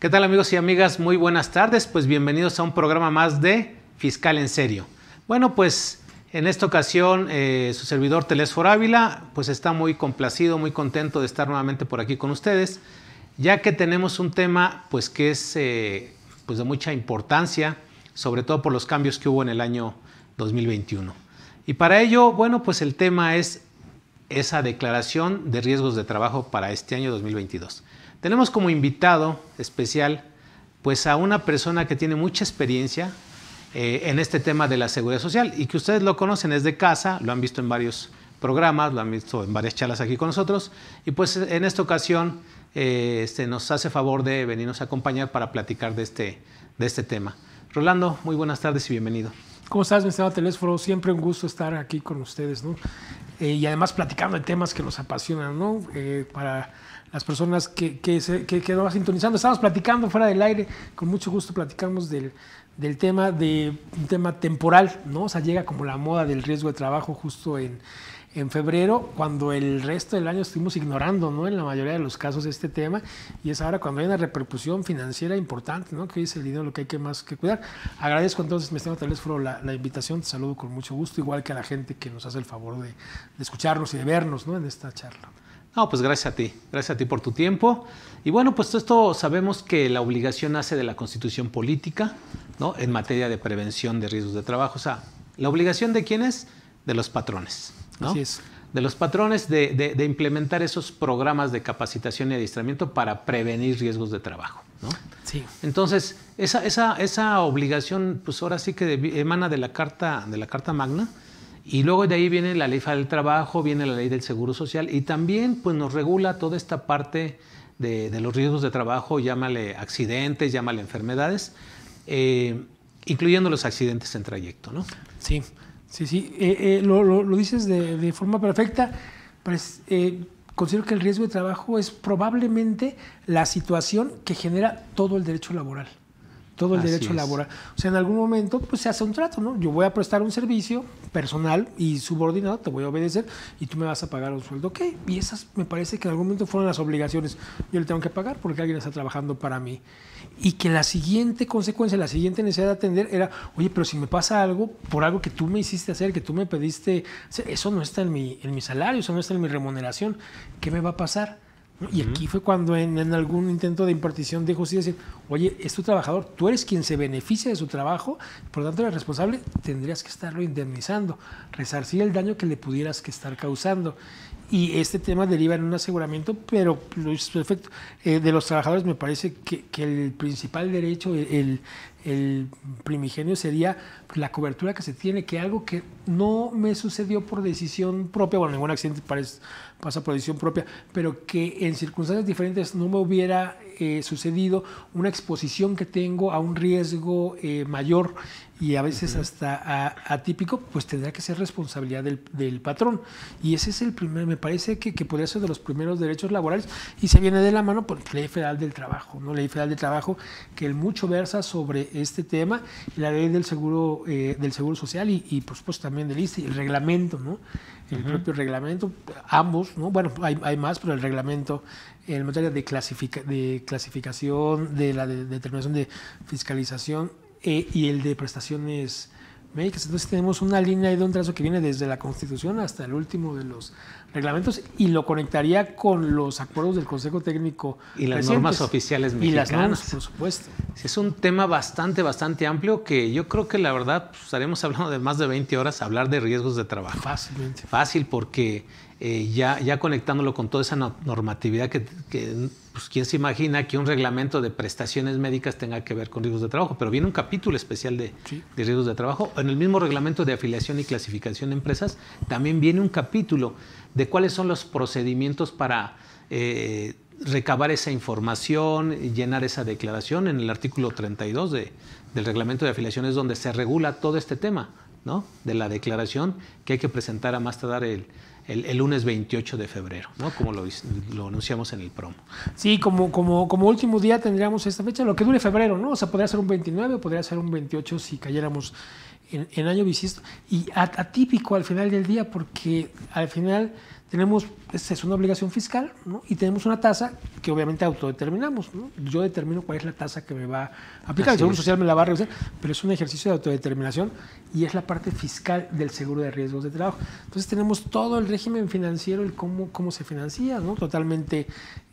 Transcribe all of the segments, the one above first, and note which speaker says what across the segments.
Speaker 1: ¿Qué tal amigos y amigas? Muy buenas tardes, pues bienvenidos a un programa más de Fiscal en Serio. Bueno, pues en esta ocasión eh, su servidor Telésfor Ávila pues está muy complacido, muy contento de estar nuevamente por aquí con ustedes, ya que tenemos un tema pues que es eh, pues de mucha importancia, sobre todo por los cambios que hubo en el año 2021. Y para ello, bueno, pues el tema es esa declaración de riesgos de trabajo para este año 2022. Tenemos como invitado especial pues a una persona que tiene mucha experiencia eh, en este tema de la seguridad social y que ustedes lo conocen, es de casa, lo han visto en varios programas, lo han visto en varias charlas aquí con nosotros y pues en esta ocasión eh, este, nos hace favor de venirnos a acompañar para platicar de este, de este tema. Rolando, muy buenas tardes y bienvenido.
Speaker 2: ¿Cómo estás, mi estimado Telésforo? Siempre un gusto estar aquí con ustedes, ¿no? Eh, y además platicando de temas que nos apasionan, ¿no? para las personas que, que, se, que, sintonizando. Estamos platicando fuera del aire, con mucho gusto platicamos del, tema de un tema temporal, ¿no? O sea, llega como la moda del riesgo de trabajo justo en, en febrero, cuando el resto del año estuvimos ignorando, ¿no? En la mayoría de los casos este tema, y es ahora cuando hay una repercusión financiera importante, ¿no? Que es el dinero lo que hay que más que cuidar. Agradezco entonces, mi estimado Telésforo, la, la invitación, te saludo con mucho gusto, igual que a la gente que nos hace el favor de escucharnos y de vernos, ¿no? En esta charla.
Speaker 1: No, pues gracias a ti, gracias a ti por tu tiempo. Y bueno, pues esto sabemos que la obligación nace de la constitución política, ¿no? En materia de prevención de riesgos de trabajo. O sea, la obligación de quién es? De los patrones, ¿no?
Speaker 2: Así es.
Speaker 1: De los patrones de, de, implementar esos programas de capacitación y adiestramiento para prevenir riesgos de trabajo, ¿no?
Speaker 2: Sí.
Speaker 1: Entonces, esa, esa, esa obligación, pues ahora sí que emana de la Carta, de la Carta Magna, y luego de ahí viene la ley del trabajo, viene la ley del seguro social y también pues, nos regula toda esta parte de, los riesgos de trabajo, llámale accidentes, llámale enfermedades, eh, incluyendo los accidentes en trayecto. ¿no?
Speaker 2: Sí, sí, sí. Eh, eh, lo, dices de, de, forma perfecta. Pues, considero que el riesgo de trabajo es probablemente la situación que genera todo el derecho laboral todo el derecho laboral. O sea, en algún momento pues se hace un trato, ¿no? Yo voy a prestar un servicio personal y subordinado, te voy a obedecer y tú me vas a pagar un sueldo. Ok, y esas me parece que en algún momento fueron las obligaciones. Yo le tengo que pagar porque alguien está trabajando para mí. Y que la siguiente consecuencia, la siguiente necesidad de atender era, oye, pero si me pasa algo por algo que tú me hiciste hacer, que tú me pediste, eso no está en mi, en mi salario, eso no está en mi remuneración, ¿qué me va a pasar? Y aquí fue cuando en, algún intento de impartición de justicia decir, oye, es tu trabajador, tú eres quien se beneficia de su trabajo, por lo tanto eres responsable, tendrías que estarlo indemnizando, resarcir el daño que le pudieras que estar causando. Y este tema deriva en un aseguramiento, pero perfecto. Eh, de los trabajadores me parece que, que el principal derecho, el, el primigenio sería la cobertura que se tiene, que algo que no me sucedió por decisión propia, bueno, ningún accidente parece, pasa por decisión propia, pero que en circunstancias diferentes no me hubiera eh, sucedido una exposición que tengo a un riesgo eh, mayor y a veces hasta atípico, pues tendrá que ser responsabilidad del, patrón. Y ese es el primer, me parece que, que, podría ser de los primeros derechos laborales y se viene de la mano por la Ley Federal del Trabajo, ¿no? Ley Federal del Trabajo que el mucho versa sobre este tema, la ley del seguro, eh, del seguro social y, y, por supuesto también del ISTE, el reglamento, ¿no? El propio reglamento, ambos, ¿no? Bueno, hay, hay, más, pero el reglamento en materia de, clasifica, de clasificación, de la determinación de fiscalización eh, y el de prestaciones médicas. Entonces tenemos una línea de un trazo que viene desde la Constitución hasta el último de los reglamentos y lo conectaría con los acuerdos del Consejo Técnico.
Speaker 1: Y las normas oficiales mexicanas.
Speaker 2: Y las normas, por supuesto.
Speaker 1: Es un tema bastante, bastante amplio que yo creo que la verdad pues, estaremos hablando de más de 20 horas hablar de riesgos de trabajo.
Speaker 2: Fácilmente.
Speaker 1: Fácil porque eh, ya, ya conectándolo con toda esa normatividad que, pues, quién se imagina que un reglamento de prestaciones médicas tenga que ver con riesgos de trabajo, pero viene un capítulo especial de, de riesgos de trabajo. En el mismo reglamento de afiliación y clasificación de empresas también viene un capítulo de cuáles son los procedimientos para eh, recabar esa información, llenar esa declaración. En el artículo 32 de, del reglamento de afiliaciones donde se regula todo este tema, ¿no? De la declaración que hay que presentar a más tardar el, el, lunes 28 de febrero, ¿no? como lo, lo, anunciamos en el promo.
Speaker 2: Sí, como, como, como último día tendríamos esta fecha, lo que dure febrero, ¿no? O sea, podría ser un 29 o podría ser un 28 si cayéramos en, año bisiesto y atípico al final del día porque al final tenemos, es una obligación fiscal, ¿no? Y tenemos una tasa que obviamente autodeterminamos, ¿no? Yo determino cuál es la tasa que me va a aplicar. el Seguro Social me la va a reducir, pero es un ejercicio de autodeterminación y es la parte fiscal del seguro de riesgos de trabajo. Entonces tenemos todo el régimen financiero, el cómo, cómo se financia, ¿no? Totalmente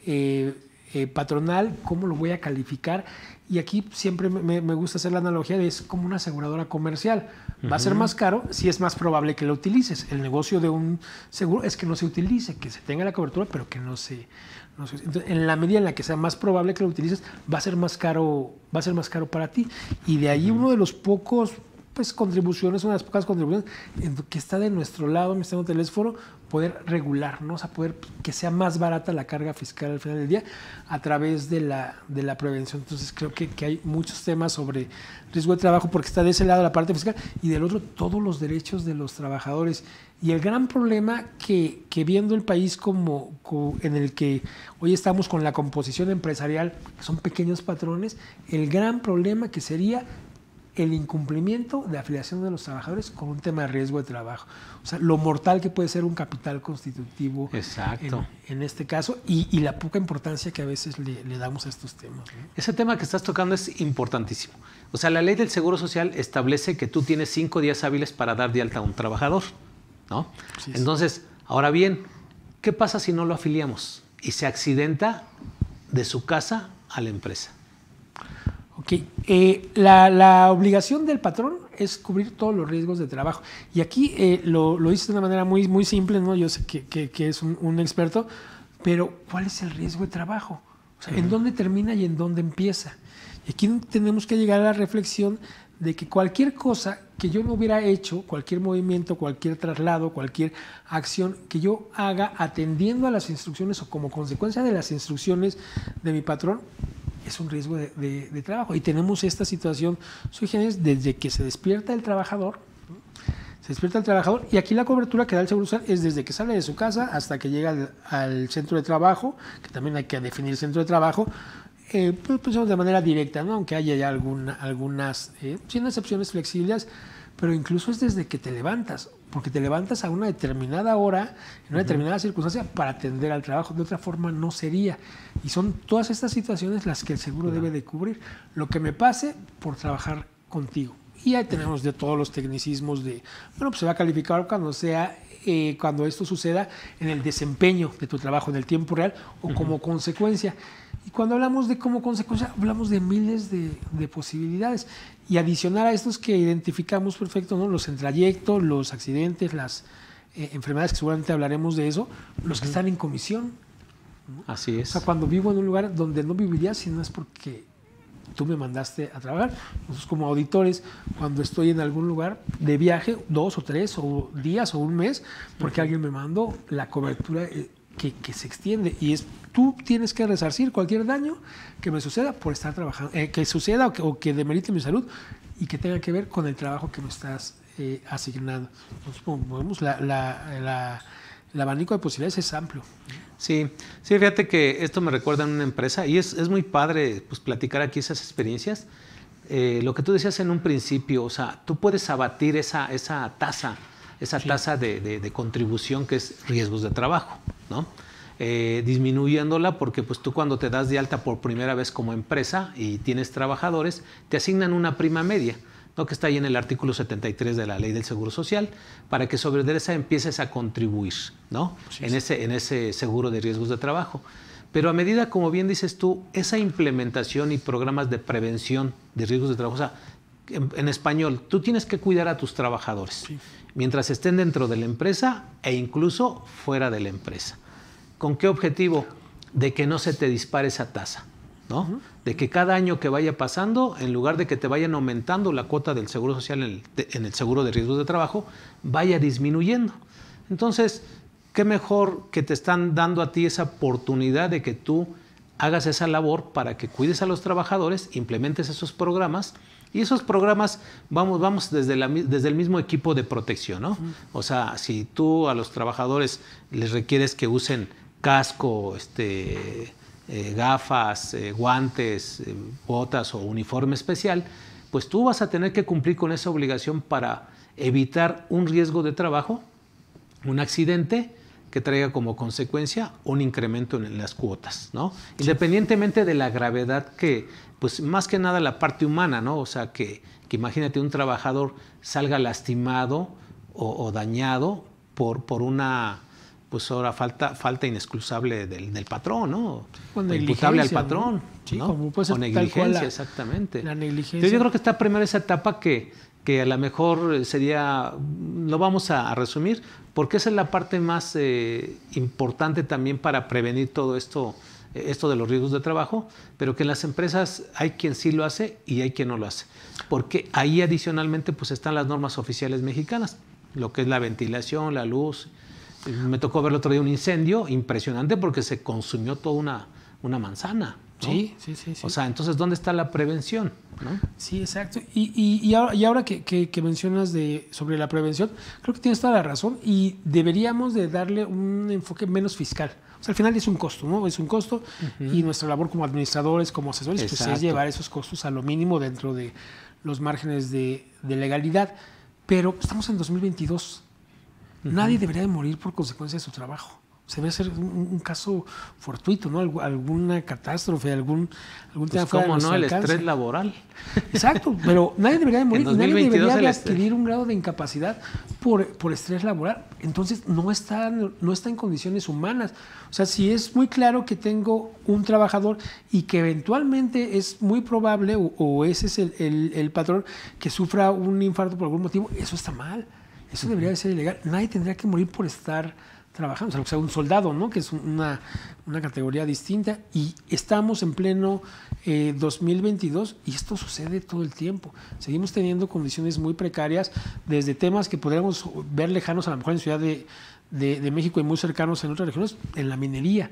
Speaker 2: eh, eh, patronal, cómo lo voy a calificar. Y aquí siempre me, gusta hacer la analogía de es como una aseguradora comercial. Va a ser más caro si es más probable que lo utilices. El negocio de un seguro es que no se utilice, que se tenga la cobertura, pero que no se, en la medida en la que sea más probable que lo utilices, va a ser más caro, va a ser más caro para ti. Y de ahí uno de los pocos pues contribuciones, una de las pocas contribuciones que está de nuestro lado, mi estimado teléfono, poder regularnos, a poder que sea más barata la carga fiscal al final del día a través de la, de la prevención. Entonces creo que, que, hay muchos temas sobre riesgo de trabajo porque está de ese lado la parte fiscal y del otro todos los derechos de los trabajadores. Y el gran problema que, que viendo el país como, en el que hoy estamos con la composición empresarial, que son pequeños patrones, el gran problema que sería el incumplimiento de afiliación de los trabajadores con un tema de riesgo de trabajo. O sea, lo mortal que puede ser un capital constitutivo
Speaker 1: Exacto.
Speaker 2: En, este caso y, la poca importancia que a veces le, damos a estos temas.
Speaker 1: Ese tema que estás tocando es importantísimo. O sea, la ley del Seguro Social establece que tú tienes cinco días hábiles para dar de alta a un trabajador. ¿no? Entonces, ahora bien, ¿qué pasa si no lo afiliamos y se accidenta de su casa a la empresa?
Speaker 2: Ok, eh, la, obligación del patrón es cubrir todos los riesgos de trabajo. Y aquí eh, lo, lo hice de una manera muy, muy simple, ¿no? Yo sé que, es un, experto, pero ¿cuál es el riesgo de trabajo? O sea, ¿en dónde termina y en dónde empieza? Y aquí tenemos que llegar a la reflexión de que cualquier cosa que yo no hubiera hecho, cualquier movimiento, cualquier traslado, cualquier acción que yo haga atendiendo a las instrucciones o como consecuencia de las instrucciones de mi patrón, es un riesgo de, trabajo. Y tenemos esta situación sui desde que se despierta el trabajador, se despierta el trabajador y aquí la cobertura que da el Seguro Social es desde que sale de su casa hasta que llega al, centro de trabajo, que también hay que definir el centro de trabajo, eh, pues, pues, de manera directa, ¿no? aunque haya ya alguna, algunas, eh, sin excepciones flexibles, pero incluso es desde que te levantas porque te levantas a una determinada hora, en una determinada circunstancia, para atender al trabajo. De otra forma no sería. Y son todas estas situaciones las que el seguro debe de cubrir. Lo que me pase por trabajar contigo. Y ahí tenemos de todos los tecnicismos de, bueno, pues se va a calificar cuando sea, eh, cuando esto suceda en el desempeño de tu trabajo, en el tiempo real o como consecuencia. Y cuando hablamos de como consecuencia, hablamos de miles de, posibilidades. Y adicionar a estos que identificamos perfecto, ¿no? los trayecto, los accidentes, las eh, enfermedades, que seguramente hablaremos de eso, los que están en comisión.
Speaker 1: Así es.
Speaker 2: O sea, cuando vivo en un lugar donde no viviría si no es porque tú me mandaste a trabajar. Nosotros como auditores, cuando estoy en algún lugar de viaje, dos o tres o días o un mes, porque alguien me mandó, la cobertura eh, que, se extiende y es tú tienes que resarcir cualquier daño que me suceda por estar trabajando, eh, que suceda o que, demerite mi salud y que tenga que ver con el trabajo que me estás eh, asignando. Entonces, la, la, el abanico de posibilidades es amplio.
Speaker 1: Sí, sí, fíjate que esto me recuerda a una empresa y es, es muy padre pues, platicar aquí esas experiencias. Eh, lo que tú decías en un principio, o sea, tú puedes abatir esa, esa tasa, esa tasa de, de contribución que es riesgos de trabajo. ¿no? Eh, disminuyéndola porque pues tú cuando te das de alta por primera vez como empresa y tienes trabajadores, te asignan una prima media, ¿no? que está ahí en el artículo 73 de la ley del Seguro Social, para que sobre esa empieces a contribuir ¿no? en, ese, en ese seguro de riesgos de trabajo. Pero a medida, como bien dices tú, esa implementación y programas de prevención de riesgos de trabajo, o sea, en, español, tú tienes que cuidar a tus trabajadores mientras estén dentro de la empresa e incluso fuera de la empresa. ¿Con qué objetivo? De que no se te dispare esa tasa, ¿no? De que cada año que vaya pasando, en lugar de que te vayan aumentando la cuota del seguro social en el, en el seguro de riesgos de trabajo, vaya disminuyendo. Entonces, qué mejor que te están dando a ti esa oportunidad de que tú hagas esa labor para que cuides a los trabajadores, implementes esos programas y esos programas vamos, vamos desde, desde el mismo equipo de protección, ¿no? O sea, si tú a los trabajadores les requieres que usen casco, este, eh, gafas, eh, guantes, eh, botas o uniforme especial, pues tú vas a tener que cumplir con esa obligación para evitar un riesgo de trabajo, un accidente que traiga como consecuencia un incremento en las cuotas, ¿no? Independientemente de la gravedad que, pues más que nada la parte humana, ¿no? O sea, que, imagínate un trabajador salga lastimado o, dañado por, por una pues ahora falta, falta inexcusable del, patrón, ¿no?
Speaker 2: Con
Speaker 1: imputable al patrón.
Speaker 2: Sí,
Speaker 1: ¿no?
Speaker 2: como puede ser
Speaker 1: o negligencia, exactamente.
Speaker 2: La negligencia.
Speaker 1: yo creo que está primero esa etapa que, que a lo mejor sería, lo vamos a, resumir, porque esa es la parte más eh, importante también para prevenir todo esto, esto de los riesgos de trabajo, pero que en las empresas hay quien sí lo hace y hay quien no lo hace. Porque ahí adicionalmente pues están las normas oficiales mexicanas, lo que es la ventilación, la luz, me tocó ver el otro día un incendio impresionante porque se consumió toda una, una manzana.
Speaker 2: Sí, sí, sí,
Speaker 1: O sea, entonces, ¿dónde está la prevención?
Speaker 2: Sí, exacto. Y, y, y ahora, y ahora que, que, mencionas de, sobre la prevención, creo que tienes toda la razón y deberíamos de darle un enfoque menos fiscal. O sea, al final es un costo, ¿no? Es un costo y nuestra labor como administradores, como asesores, pues es llevar esos costos a lo mínimo dentro de los márgenes de, de legalidad. Pero estamos en 2022 Nadie debería de morir por consecuencia de su trabajo. Se debe ser un, caso fortuito, ¿no? alguna catástrofe, algún, algún
Speaker 1: pues tema ¿Cómo no? El estrés laboral.
Speaker 2: Exacto, pero nadie debería de morir. nadie debería de adquirir un grado de incapacidad por, por estrés laboral. Entonces no está, no está en condiciones humanas. O sea, si es muy claro que tengo un trabajador y que eventualmente es muy probable, o, ese es el, el, el patrón, que sufra un infarto por algún motivo, eso está mal. Eso debería de ser ilegal. Nadie tendría que morir por estar trabajando, o sea, un soldado, ¿no? Que es una, categoría distinta. Y estamos en pleno 2022 eh, y esto sucede todo el tiempo. Seguimos teniendo condiciones muy precarias, desde temas que podríamos ver lejanos a lo mejor en Ciudad de, México y muy cercanos en otras regiones, en la minería.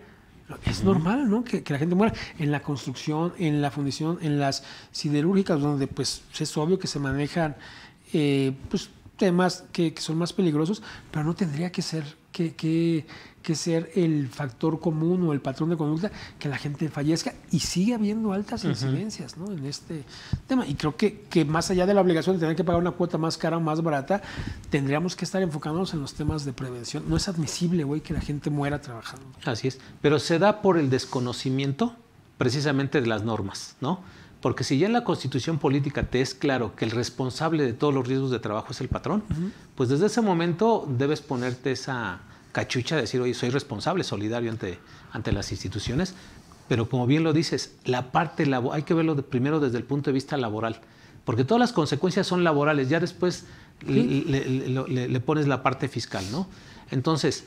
Speaker 2: Es normal, ¿no? Que, la gente muera en la construcción, en la fundición, en las siderúrgicas, donde pues es obvio que se manejan eh, pues, temas que, son más peligrosos, pero no tendría que ser, que, que, ser el factor común o el patrón de conducta que la gente fallezca y sigue habiendo altas incidencias ¿no? en este tema. Y creo que, que más allá de la obligación de tener que pagar una cuota más cara o más barata, tendríamos que estar enfocándonos en los temas de prevención. No es admisible, güey, que la gente muera trabajando.
Speaker 1: Así es, pero se da por el desconocimiento precisamente de las normas, ¿no? Porque si ya en la constitución política te es claro que el responsable de todos los riesgos de trabajo es el patrón, pues desde ese momento debes ponerte esa cachucha de decir, oye, soy responsable, solidario ante, ante las instituciones, pero como bien lo dices, la parte hay que verlo primero desde el punto de vista laboral, porque todas las consecuencias son laborales, ya después le, le, pones la parte fiscal, ¿no? Entonces,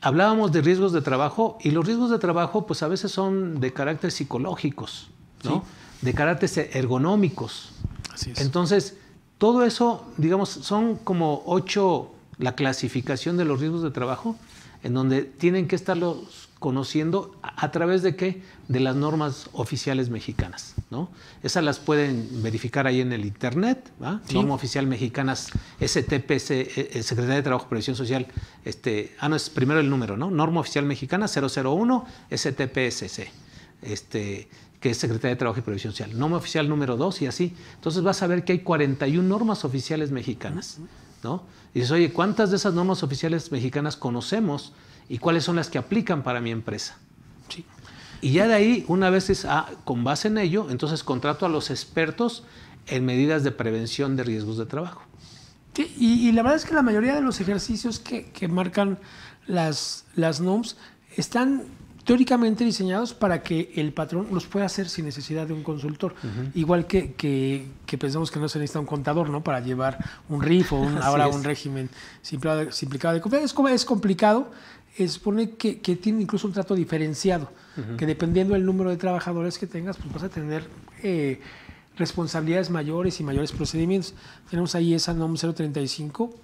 Speaker 1: hablábamos de riesgos de trabajo y los riesgos de trabajo pues a veces son de carácter psicológicos, ¿no? De carácter ergonómicos. Así es. Entonces, todo eso, digamos, son como ocho la clasificación de los riesgos de trabajo, en donde tienen que estarlos conociendo a, través de qué? De las normas oficiales mexicanas, ¿no? Esas las pueden verificar ahí en el internet, ¿va? Norma oficial mexicanas STPC, eh, eh, Secretaría de Trabajo y Previsión Social, este, ah, no, es primero el número, ¿no? Norma oficial mexicana 001 STPSC. Este, que es Secretaría de Trabajo y Previsión Social. Norma oficial número 2 y así. Entonces vas a ver que hay 41 normas oficiales mexicanas. ¿no? Y dices, oye, ¿cuántas de esas normas oficiales mexicanas conocemos y cuáles son las que aplican para mi empresa? Sí. Y ya de ahí, una vez es, ah, con base en ello, entonces contrato a los expertos en medidas de prevención de riesgos de trabajo.
Speaker 2: Sí, y, la verdad es que la mayoría de los ejercicios que, que marcan las, las NOMS están teóricamente diseñados para que el patrón los pueda hacer sin necesidad de un consultor. Igual que, que, pensamos que no se necesita un contador ¿no? para llevar un RIF o ahora un régimen simplificado de confianza. Es, complicado. Es supone que, que, tiene incluso un trato diferenciado, que dependiendo del número de trabajadores que tengas, pues vas a tener eh, responsabilidades mayores y mayores procedimientos. Tenemos ahí esa NOM 035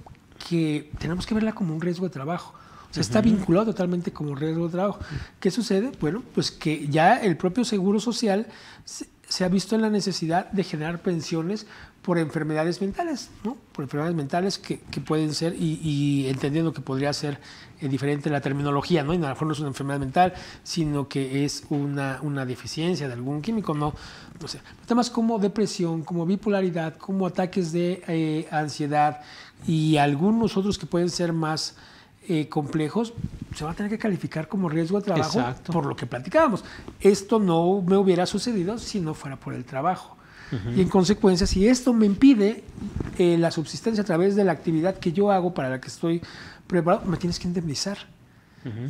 Speaker 2: que tenemos que verla como un riesgo de trabajo. Sea, está vinculado totalmente como riesgo de trabajo. ¿Qué sucede? Bueno, pues que ya el propio Seguro Social se ha visto en la necesidad de generar pensiones por enfermedades mentales, ¿no? por enfermedades mentales que, pueden ser, y, entendiendo que podría ser eh, diferente la terminología, ¿no? y a lo mejor no es una enfermedad mental, sino que es una, una deficiencia de algún químico, no, no sé. Temas como depresión, como bipolaridad, como ataques de eh, ansiedad y algunos otros que pueden ser más eh, complejos, se van a tener que calificar como riesgo de trabajo por lo que platicábamos. Esto no me hubiera sucedido si no fuera por el trabajo. Y en consecuencia, si esto me impide eh, la subsistencia a través de la actividad que yo hago para la que estoy preparado, me tienes que indemnizar.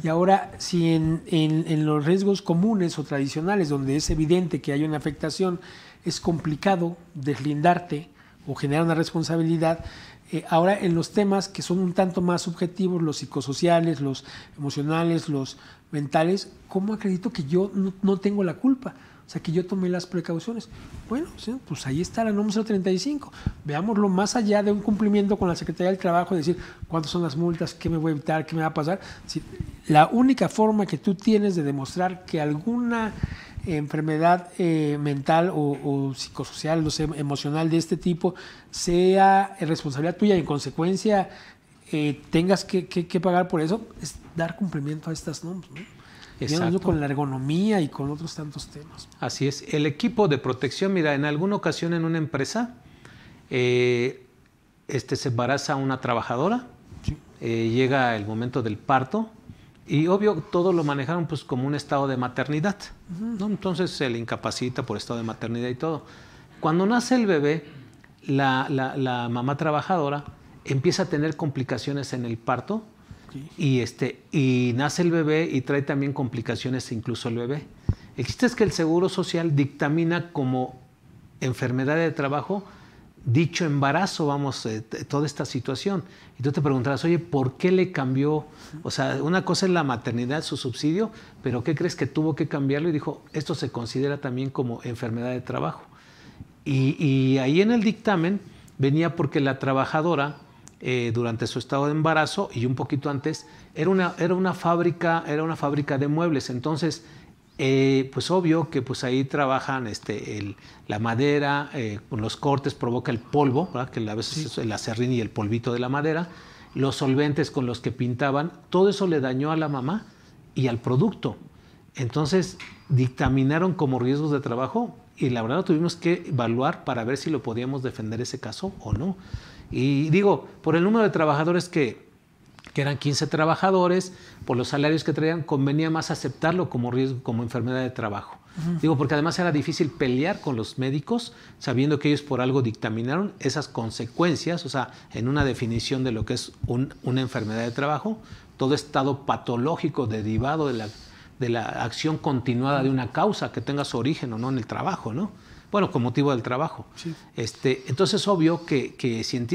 Speaker 2: Y ahora, si en, en, los riesgos comunes o tradicionales, donde es evidente que hay una afectación, es complicado deslindarte o generar una responsabilidad, eh, ahora en los temas que son un tanto más subjetivos, los psicosociales, los emocionales, los mentales, ¿cómo acredito que yo no, tengo la culpa? O sea, que yo tomé las precauciones. Bueno, pues ahí está la NOM 035. Veámoslo más allá de un cumplimiento con la Secretaría del Trabajo, decir cuántas son las multas, qué me voy a evitar, qué me va a pasar. la única forma que tú tienes de demostrar que alguna enfermedad eh, mental o, psicosocial, no sé, emocional de este tipo, sea responsabilidad tuya y en consecuencia eh, tengas que, pagar por eso, es dar cumplimiento a estas normas. ¿no? con la ergonomía y con otros tantos temas.
Speaker 1: Así es. El equipo de protección, mira, en alguna ocasión en una empresa eh, este, se embaraza una trabajadora, llega el momento del parto y obvio, todo lo manejaron pues como un estado de maternidad. ¿no? Entonces se le incapacita por estado de maternidad y todo. Cuando nace el bebé, la, mamá trabajadora empieza a tener complicaciones en el parto y, este, y nace el bebé y trae también complicaciones incluso el bebé. El chiste es que el Seguro Social dictamina como enfermedad de trabajo dicho embarazo, vamos, eh, toda esta situación. Y tú te preguntarás, oye, ¿por qué le cambió? O sea, una cosa es la maternidad, su subsidio, pero ¿qué crees que tuvo que cambiarlo? Y dijo, esto se considera también como enfermedad de trabajo. Y, ahí en el dictamen venía porque la trabajadora, eh, durante su estado de embarazo y un poquito antes, era una, era una, fábrica, era una fábrica de muebles. Entonces, eh, pues obvio que pues ahí trabajan este, la madera, eh, con los cortes provoca el polvo, que a veces es el acerrín y el polvito de la madera, los solventes con los que pintaban, todo eso le dañó a la mamá y al producto. Entonces dictaminaron como riesgos de trabajo y la verdad tuvimos que evaluar para ver si lo podíamos defender ese caso o no. Y digo, por el número de trabajadores que, que eran 15 trabajadores, por los salarios que traían, convenía más aceptarlo como riesgo, como enfermedad de trabajo. Digo, porque además era difícil pelear con los médicos, sabiendo que ellos por algo dictaminaron esas consecuencias, o sea, en una definición de lo que es una enfermedad de trabajo, todo estado patológico derivado de la, de la acción continuada de una causa que tenga su origen o no en el trabajo, ¿no? bueno, con motivo del trabajo. Este, entonces, obvio que,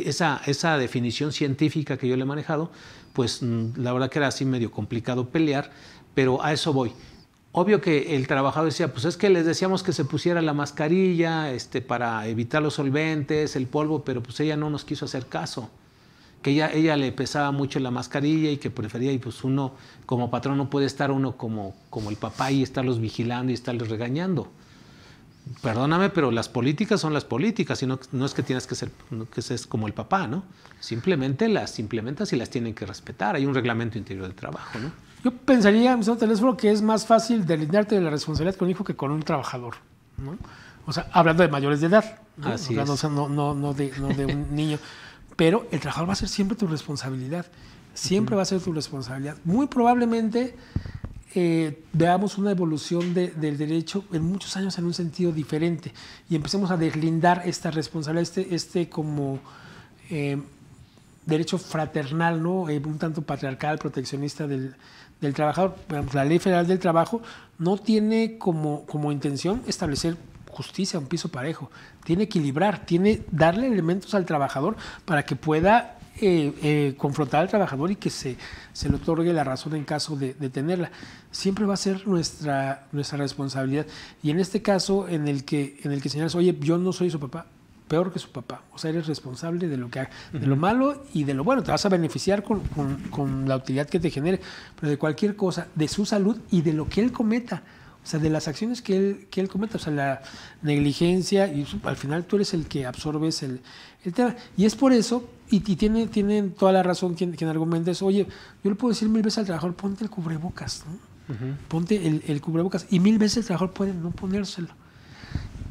Speaker 1: esa, esa, definición científica que yo le he manejado, pues mm, la verdad que era así medio complicado pelear, pero a eso voy. Obvio que el trabajador decía, pues es que les decíamos que se pusiera la mascarilla este, para evitar los solventes, el polvo, pero pues ella no nos quiso hacer caso. Que ella, ella le pesaba mucho la mascarilla y que prefería, y pues uno como patrón no puede estar uno como, como el papá y estarlos vigilando y estarles regañando perdóname, pero las políticas son las políticas, y no, es que tienes que ser que seas como el papá, ¿no? Simplemente las implementas y las tienen que respetar. Hay un reglamento interior del trabajo, ¿no?
Speaker 2: Yo pensaría, Mr. Teléfono, que es más fácil delinearte de la responsabilidad con un hijo que con un trabajador, ¿no? O sea, hablando de mayores de edad, ¿no? Así O sea, no, no, no, de, no de un niño. Pero el trabajador va a ser siempre tu responsabilidad. Siempre va a ser tu responsabilidad. Muy probablemente veamos una evolución del derecho en muchos años en un sentido diferente y empecemos a deslindar esta responsabilidad, este, este como eh, derecho fraternal, ¿no? Eh, un tanto patriarcal, proteccionista del, del trabajador. La Ley Federal del Trabajo no tiene como, como intención establecer justicia, un piso parejo. Tiene equilibrar, tiene darle elementos al trabajador para que pueda eh, eh, confrontar al trabajador y que se, se, le otorgue la razón en caso de, tenerla. Siempre va a ser nuestra, nuestra responsabilidad. Y en este caso, en el que, en el que señalas, oye, yo no soy su papá, peor que su papá. O sea, eres responsable de lo que de lo malo y de lo bueno. Te vas a beneficiar con, con, con, la utilidad que te genere, pero de cualquier cosa, de su salud y de lo que él cometa. O sea, de las acciones que él, que él comete, o sea, la negligencia, y al final tú eres el que absorbes el, el tema. Y es por eso, y, tiene, tienen toda la razón quien, quien argumenta eso, oye, yo le puedo decir mil veces al trabajador, ponte el cubrebocas, ¿no? Ponte el, el, cubrebocas. Y mil veces el trabajador puede no ponérselo.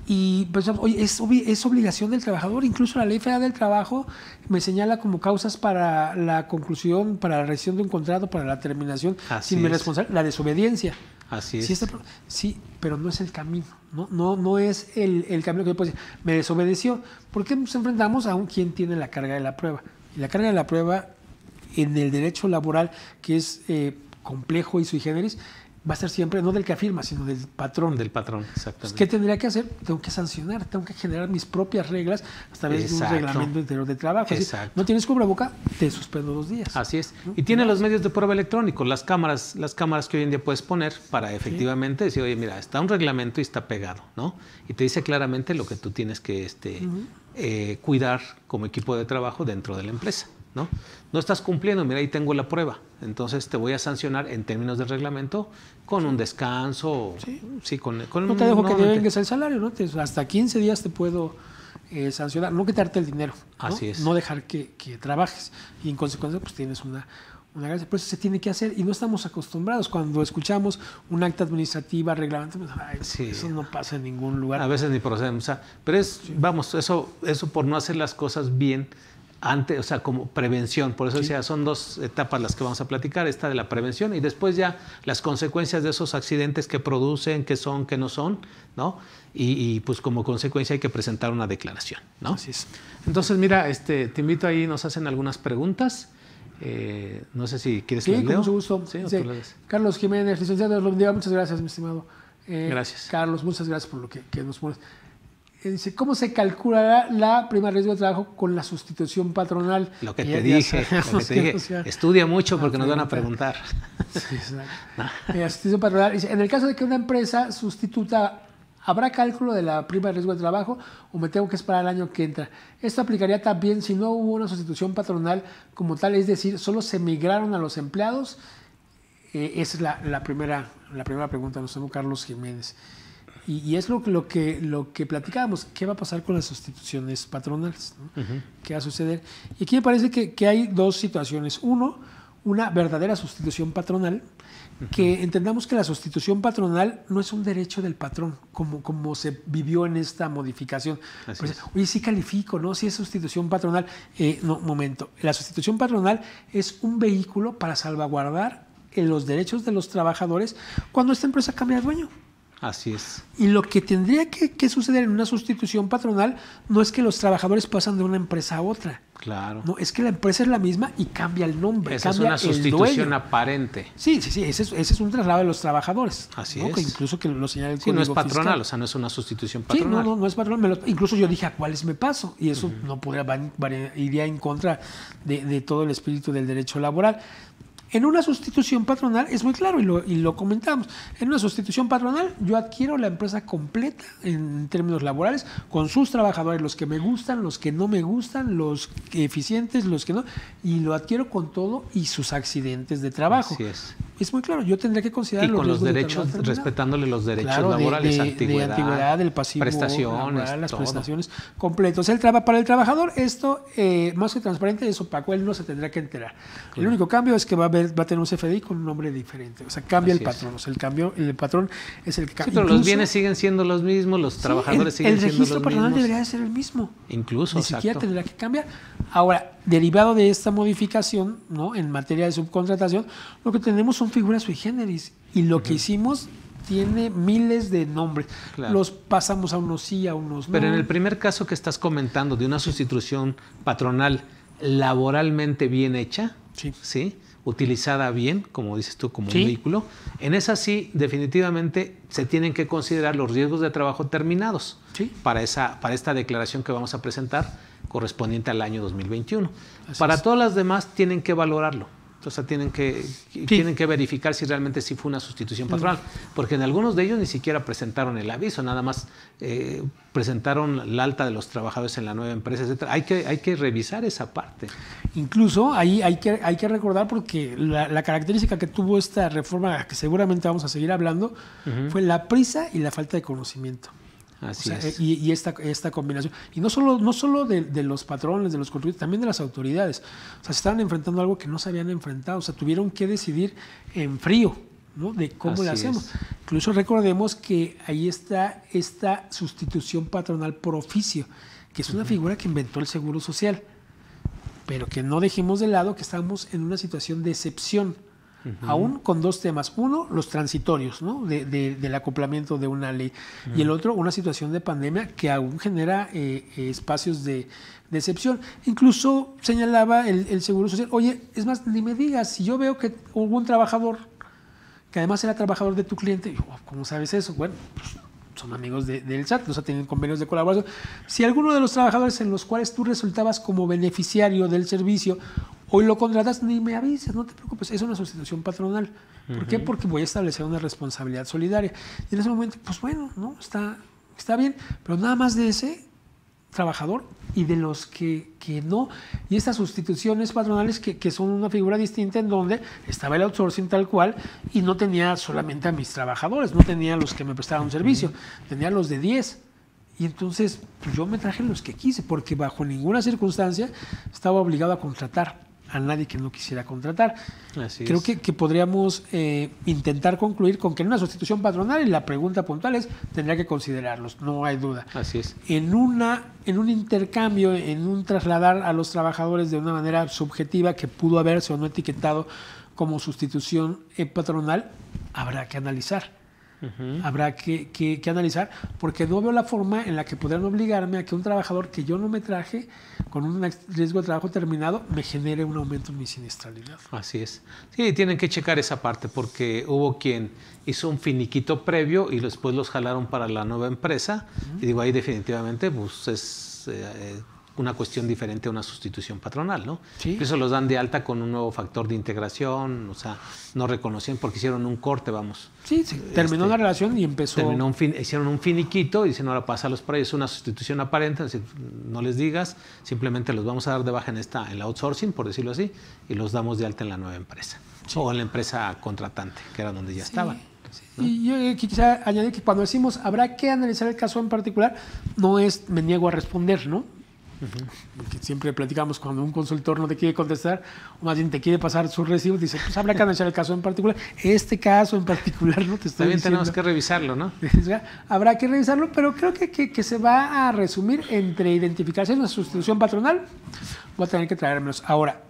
Speaker 2: Y pues, oye, es, es, obligación del trabajador. Incluso la Ley Federal del Trabajo me señala como causas para la conclusión, para la rescisión de un contrato, para la terminación sin mi responsabilidad, la desobediencia.
Speaker 1: Así es.
Speaker 2: Sí, pero no es el camino. No, no, no es el, el camino que yo puedo decir. Me desobedeció. ¿Por qué nos enfrentamos a un quien tiene la carga de la prueba? Y la carga de la prueba en el derecho laboral, que es eh, complejo y sui generis, va a ser siempre no del que afirma, sino del patrón.
Speaker 1: Del patrón, exactamente.
Speaker 2: ¿Qué tendría que hacer? Tengo que sancionar, tengo que generar mis propias reglas a través de un reglamento interior de trabajo. Exacto. no tienes cubreboca, te suspendo dos días.
Speaker 1: Así es. Y tiene los medios de prueba electrónicos, las cámaras, las cámaras que hoy en día puedes poner para efectivamente decir, oye, mira, está un reglamento y está pegado, ¿no? Y te dice claramente lo que tú tienes que este, eh, cuidar como equipo de trabajo dentro de la empresa. ¿No? No estás cumpliendo, mira, ahí tengo la prueba. Entonces te voy a sancionar en términos de reglamento con un descanso. Sí, con,
Speaker 2: No te dejo que devengues el salario, ¿no? hasta 15 días te puedo eh, sancionar, no quitarte el dinero.
Speaker 1: Así es.
Speaker 2: No dejar que, trabajes. Y en consecuencia, pues tienes una, una gracia. Por eso se tiene que hacer y no estamos acostumbrados. Cuando escuchamos un acta administrativa, reglamento, pues, eso no pasa en ningún lugar.
Speaker 1: A veces ni procedemos. pero es, vamos, eso, eso por no hacer las cosas bien antes, o sea, como prevención. Por eso decía, son dos etapas las que vamos a platicar, esta de la prevención y después ya las consecuencias de esos accidentes que producen, que son, que no son, ¿no? Y, pues como consecuencia hay que presentar una declaración, ¿no?
Speaker 2: Así es.
Speaker 1: Entonces, mira, este, te invito ahí, nos hacen algunas preguntas. Eh, no sé si quieres
Speaker 2: que Sí, con mucho gusto. Sí, Carlos Jiménez, licenciado muchas gracias, mi estimado.
Speaker 1: Eh, gracias.
Speaker 2: Carlos, muchas gracias por lo que, que nos pones dice, ¿cómo se calculará la prima de riesgo de trabajo con la sustitución patronal?
Speaker 1: Lo que te dije, lo que te dije. Estudia mucho porque nos van a preguntar.
Speaker 2: Sí, la sustitución patronal. Dice, en el caso de que una empresa sustituta, ¿habrá cálculo de la prima de riesgo de trabajo o me tengo que esperar el año que entra? Esto aplicaría también si no hubo una sustitución patronal como tal, es decir, solo se migraron a los empleados. Eh, esa es la, la, primera, la primera pregunta, nos llama Carlos Jiménez. Y, es lo, lo, que, lo que platicábamos, ¿qué va a pasar con las sustituciones patronales? ¿Qué va a suceder? Y aquí me parece que, que, hay dos situaciones. Uno, una verdadera sustitución patronal, que entendamos que la sustitución patronal no es un derecho del patrón, como, como se vivió en esta modificación. Pues, oye, sí califico, ¿no? Si es sustitución patronal. Eh, no, momento. La sustitución patronal es un vehículo para salvaguardar los derechos de los trabajadores cuando esta empresa cambia de dueño.
Speaker 1: Así es.
Speaker 2: Y lo que tendría que, suceder en una sustitución patronal no es que los trabajadores pasan de una empresa a otra.
Speaker 1: Claro.
Speaker 2: No, es que la empresa es la misma y cambia el nombre.
Speaker 1: Esa
Speaker 2: es
Speaker 1: una sustitución aparente.
Speaker 2: Sí, sí, sí. Ese es, un traslado de los trabajadores.
Speaker 1: Así es.
Speaker 2: incluso que lo señala el
Speaker 1: Sí, no es patronal, o sea, no es una sustitución patronal.
Speaker 2: Sí, no, no, no es patronal. incluso yo dije, ¿a cuáles me paso? Y eso no podría, iría en contra de, de todo el espíritu del derecho laboral. En una sustitución patronal es muy claro y lo, y lo, comentamos. En una sustitución patronal yo adquiero la empresa completa en términos laborales con sus trabajadores, los que me gustan, los que no me gustan, los eficientes, los que no, y lo adquiero con todo y sus accidentes de trabajo.
Speaker 1: Así es.
Speaker 2: Es muy claro, yo tendría que considerar
Speaker 1: y con los, derechos, respetándole los derechos laborales,
Speaker 2: de, antigüedad, de antigüedad, del pasivo, prestaciones, las prestaciones completos. El para el trabajador esto eh, más que transparente es opaco, él no se tendrá que enterar. El único cambio es que va a haber va a tener un CFDI con un nombre diferente. O sea, cambia el patrón. O sea, el, cambio, el patrón es el que
Speaker 1: cambia. Sí, pero los bienes siguen siendo los mismos, los trabajadores siguen siendo los mismos. El registro patronal
Speaker 2: debería ser el mismo.
Speaker 1: Incluso,
Speaker 2: Ni siquiera tendrá que cambiar. Ahora, derivado de esta modificación, ¿no? En materia de subcontratación, lo que tenemos son figuras sui generis. Y lo que hicimos tiene miles de nombres. Los pasamos a unos sí, a unos no.
Speaker 1: Pero en el primer caso que estás comentando de una sustitución patronal laboralmente bien hecha,
Speaker 2: sí.
Speaker 1: ¿sí? Utilizada bien, como dices tú, como un vehículo, en esa sí definitivamente se tienen que considerar los riesgos de trabajo terminados para, esa, para esta declaración que vamos a presentar correspondiente al año 2021. para todas las demás tienen que valorarlo. Entonces tienen que, tienen que verificar si realmente sí fue una sustitución patronal, porque en algunos de ellos ni siquiera presentaron el aviso, nada más eh, presentaron la alta de los trabajadores en la nueva empresa, etc. Hay que, hay que revisar esa parte.
Speaker 2: Incluso ahí hay que, hay que recordar, porque la, característica que tuvo esta reforma, que seguramente vamos a seguir hablando, fue la prisa y la falta de conocimiento.
Speaker 1: Así es.
Speaker 2: Y, esta, esta combinación. Y no solo, no solo de, los patrones, de los contribuyentes, también de las autoridades. O sea, se estaban enfrentando a algo que no se habían enfrentado. O sea, tuvieron que decidir en frío, ¿no? De cómo le hacemos. Incluso recordemos que ahí está esta sustitución patronal por oficio, que es una figura que inventó el Seguro Social. Pero que no dejemos de lado que estamos en una situación de excepción aún con dos temas. Uno, los transitorios, ¿no? De, del acoplamiento de una ley. Y el otro, una situación de pandemia que aún genera eh, espacios de, excepción. Incluso señalaba el, Seguro Social, oye, es más, ni me digas, si yo veo que hubo un trabajador que además era trabajador de tu cliente, oh, ¿cómo sabes eso? Bueno, pues, son amigos del SAT, o sea, tienen convenios de colaboración. Si alguno de los trabajadores en los cuales tú resultabas como beneficiario del servicio, hoy lo contratas, ni me avisas, no te preocupes, es una sustitución patronal. ¿Por qué? Porque voy a establecer una responsabilidad solidaria. Y en ese momento, pues bueno, ¿no? Está, está bien, pero nada más de ese trabajador y de los que, que no. Y estas sustituciones patronales que, que, son una figura distinta en donde estaba el outsourcing tal cual y no tenía solamente a mis trabajadores, no tenía a los que me prestaban un servicio, tenía a los de 10. Y entonces pues yo me traje los que quise, porque bajo ninguna circunstancia estaba obligado a contratar a nadie que no quisiera contratar. Creo que, que, podríamos eh, intentar concluir con que en una sustitución patronal, y la pregunta puntual es, tendría que considerarlos, no hay duda.
Speaker 1: Así es.
Speaker 2: En, una, en un intercambio, en un trasladar a los trabajadores de una manera subjetiva que pudo haberse o no etiquetado como sustitución eh, patronal, habrá que analizar habrá que, analizar, porque no veo la forma en la que podrán obligarme a que un trabajador que yo no me traje, con un riesgo de trabajo terminado, me genere un aumento en mi siniestralidad.
Speaker 1: Así es. Sí, tienen que checar esa parte, porque hubo quien hizo un finiquito previo y después los jalaron para la nueva empresa, y digo, ahí definitivamente pues es... Eh, una cuestión diferente a una sustitución patronal, ¿no?
Speaker 2: Sí.
Speaker 1: Eso los dan de alta con un nuevo factor de integración, o sea, no reconocían porque hicieron un corte, vamos.
Speaker 2: Sí, sí. terminó la este, relación y empezó.
Speaker 1: Terminó un fin, hicieron un finiquito y dicen, ahora pásalos por ahí, es una sustitución aparente, no les digas, simplemente los vamos a dar de baja en esta, en la outsourcing, por decirlo así, y los damos de alta en la nueva empresa. O en la empresa contratante, que era donde ya estaban.
Speaker 2: Y yo eh, quisiera añadir que cuando decimos habrá que analizar el caso en particular, no es me niego a responder, ¿no? Porque siempre platicamos cuando un consultor no te quiere contestar, o más bien te quiere pasar su recibo, dice, pues habrá que analizar el caso en particular. Este caso en particular no te estoy
Speaker 1: También tenemos que revisarlo, ¿no?
Speaker 2: habrá que revisarlo, pero creo que, que, se va a resumir entre identificarse en una sustitución patronal, voy a tener que traérmelos. Ahora,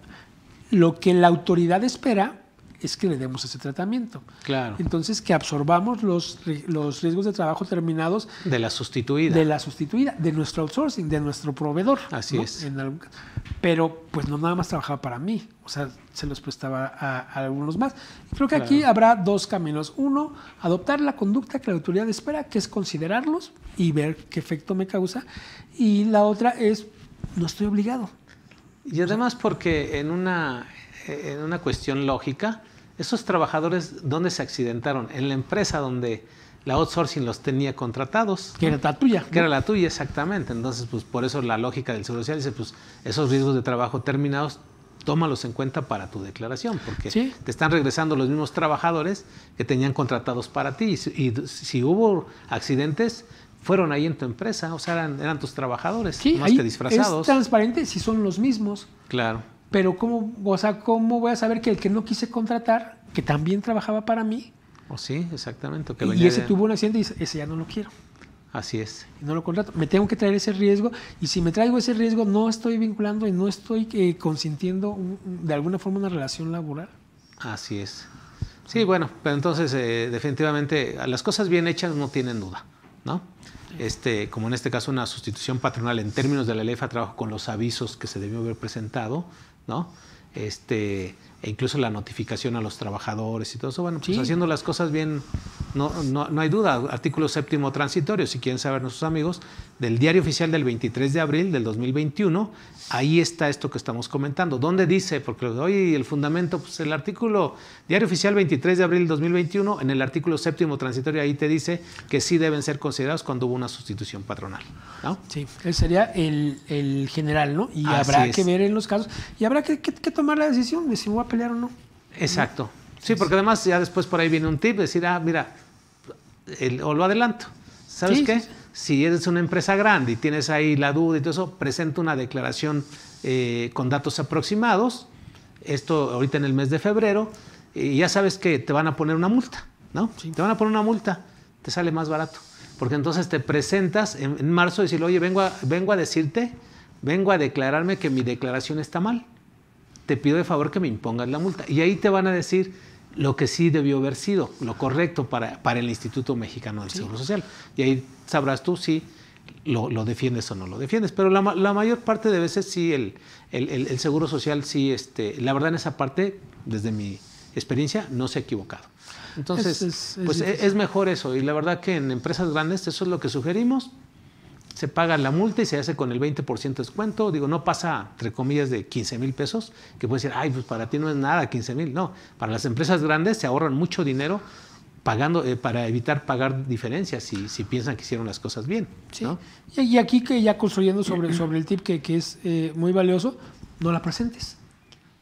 Speaker 2: lo que la autoridad espera es que le demos ese tratamiento.
Speaker 1: Claro.
Speaker 2: Entonces, que absorbamos los, los riesgos de trabajo terminados.
Speaker 1: De la sustituida.
Speaker 2: De la sustituida, de nuestro outsourcing, de nuestro proveedor.
Speaker 1: Así es.
Speaker 2: pero, pues no nada más trabajaba para mí, o sea, se los prestaba a, algunos más. creo que aquí habrá dos caminos. Uno, adoptar la conducta que la autoridad espera, que es considerarlos y ver qué efecto me causa. Y la otra es, no estoy obligado.
Speaker 1: Y además porque en una, en una cuestión lógica, esos trabajadores, ¿dónde se accidentaron? En la empresa donde la outsourcing los tenía contratados.
Speaker 2: Que era la tuya.
Speaker 1: Que era la tuya, exactamente. Entonces, pues por eso la lógica del Seguro Social dice, pues esos riesgos de trabajo terminados, tómalos en cuenta para tu declaración, porque te están regresando los mismos trabajadores que tenían contratados para ti. Y, si hubo accidentes, fueron ahí en tu empresa, o sea, eran, eran tus trabajadores, más que disfrazados.
Speaker 2: Es transparente si son los mismos.
Speaker 1: Claro.
Speaker 2: Pero ¿cómo, o sea, ¿cómo voy a saber que el que no quise contratar, que también trabajaba para mí?
Speaker 1: O oh, sí, exactamente.
Speaker 2: y ese tuvo un accidente y dice, ese ya no lo quiero.
Speaker 1: Así es.
Speaker 2: Y no lo contrato. Me tengo que traer ese riesgo y si me traigo ese riesgo no estoy vinculando y no estoy eh, consintiendo de alguna forma una relación laboral.
Speaker 1: Así es. Sí, bueno, pero entonces eh, definitivamente las cosas bien hechas no tienen duda, ¿no? Este, como en este caso una sustitución patronal en términos de la ley de trabajo con los avisos que se debió haber presentado, ¿no? Este, e incluso la notificación a los trabajadores y todo eso. Bueno, pues haciendo las cosas bien, no, no, no, hay duda, artículo séptimo transitorio, si quieren saber nuestros amigos, del diario oficial del 23 de abril del 2021, ahí está esto que estamos comentando. ¿Dónde dice? Porque hoy el fundamento, pues el artículo, diario oficial 23 de abril del 2021, en el artículo séptimo transitorio, ahí te dice que sí deben ser considerados cuando hubo una sustitución patronal. ¿no?
Speaker 2: Sí, ese sería el, el general, ¿no? Y habrá que ver en los casos, y habrá que, que, que, tomar la decisión de si voy a pelear o no.
Speaker 1: Exacto. Sí, porque además ya después por ahí viene un tip, decir, ah, mira, el, o lo adelanto. ¿Sabes
Speaker 2: Sí,
Speaker 1: qué?
Speaker 2: sí, sí.
Speaker 1: Si eres una empresa grande y tienes ahí la duda y todo eso, presenta una declaración eh, con datos aproximados. Esto ahorita en el mes de febrero. Y ya sabes que te van a poner una multa, ¿no? Te van a poner una multa, te sale más barato. Porque entonces te presentas en, en marzo y decirle, oye, vengo a, vengo a decirte, vengo a declararme que mi declaración está mal te pido de favor que me impongas la multa. Y ahí te van a decir lo que sí debió haber sido, lo correcto para, para el Instituto Mexicano del Seguro Social. Y ahí sabrás tú si lo, lo defiendes o no lo defiendes. Pero la, la mayor parte de veces sí, el, el- el- el Seguro Social sí, este, la verdad en esa parte, desde mi experiencia, no se ha equivocado. Entonces,
Speaker 2: Es- es- es
Speaker 1: pues es mejor eso. Y la verdad que en empresas grandes eso es lo que sugerimos se paga la multa y se hace con el 20% de descuento. Digo, no pasa, entre comillas, de 15 mil pesos, que puede decir, ay, pues para ti no es nada, 15 mil. No, para las empresas grandes se ahorran mucho dinero pagando eh, para evitar pagar diferencias si, si piensan que hicieron las cosas bien.
Speaker 2: Sí.
Speaker 1: ¿no?
Speaker 2: Y, y aquí que ya construyendo sobre, sobre el tip que, que es eh, muy valioso, no la presentes.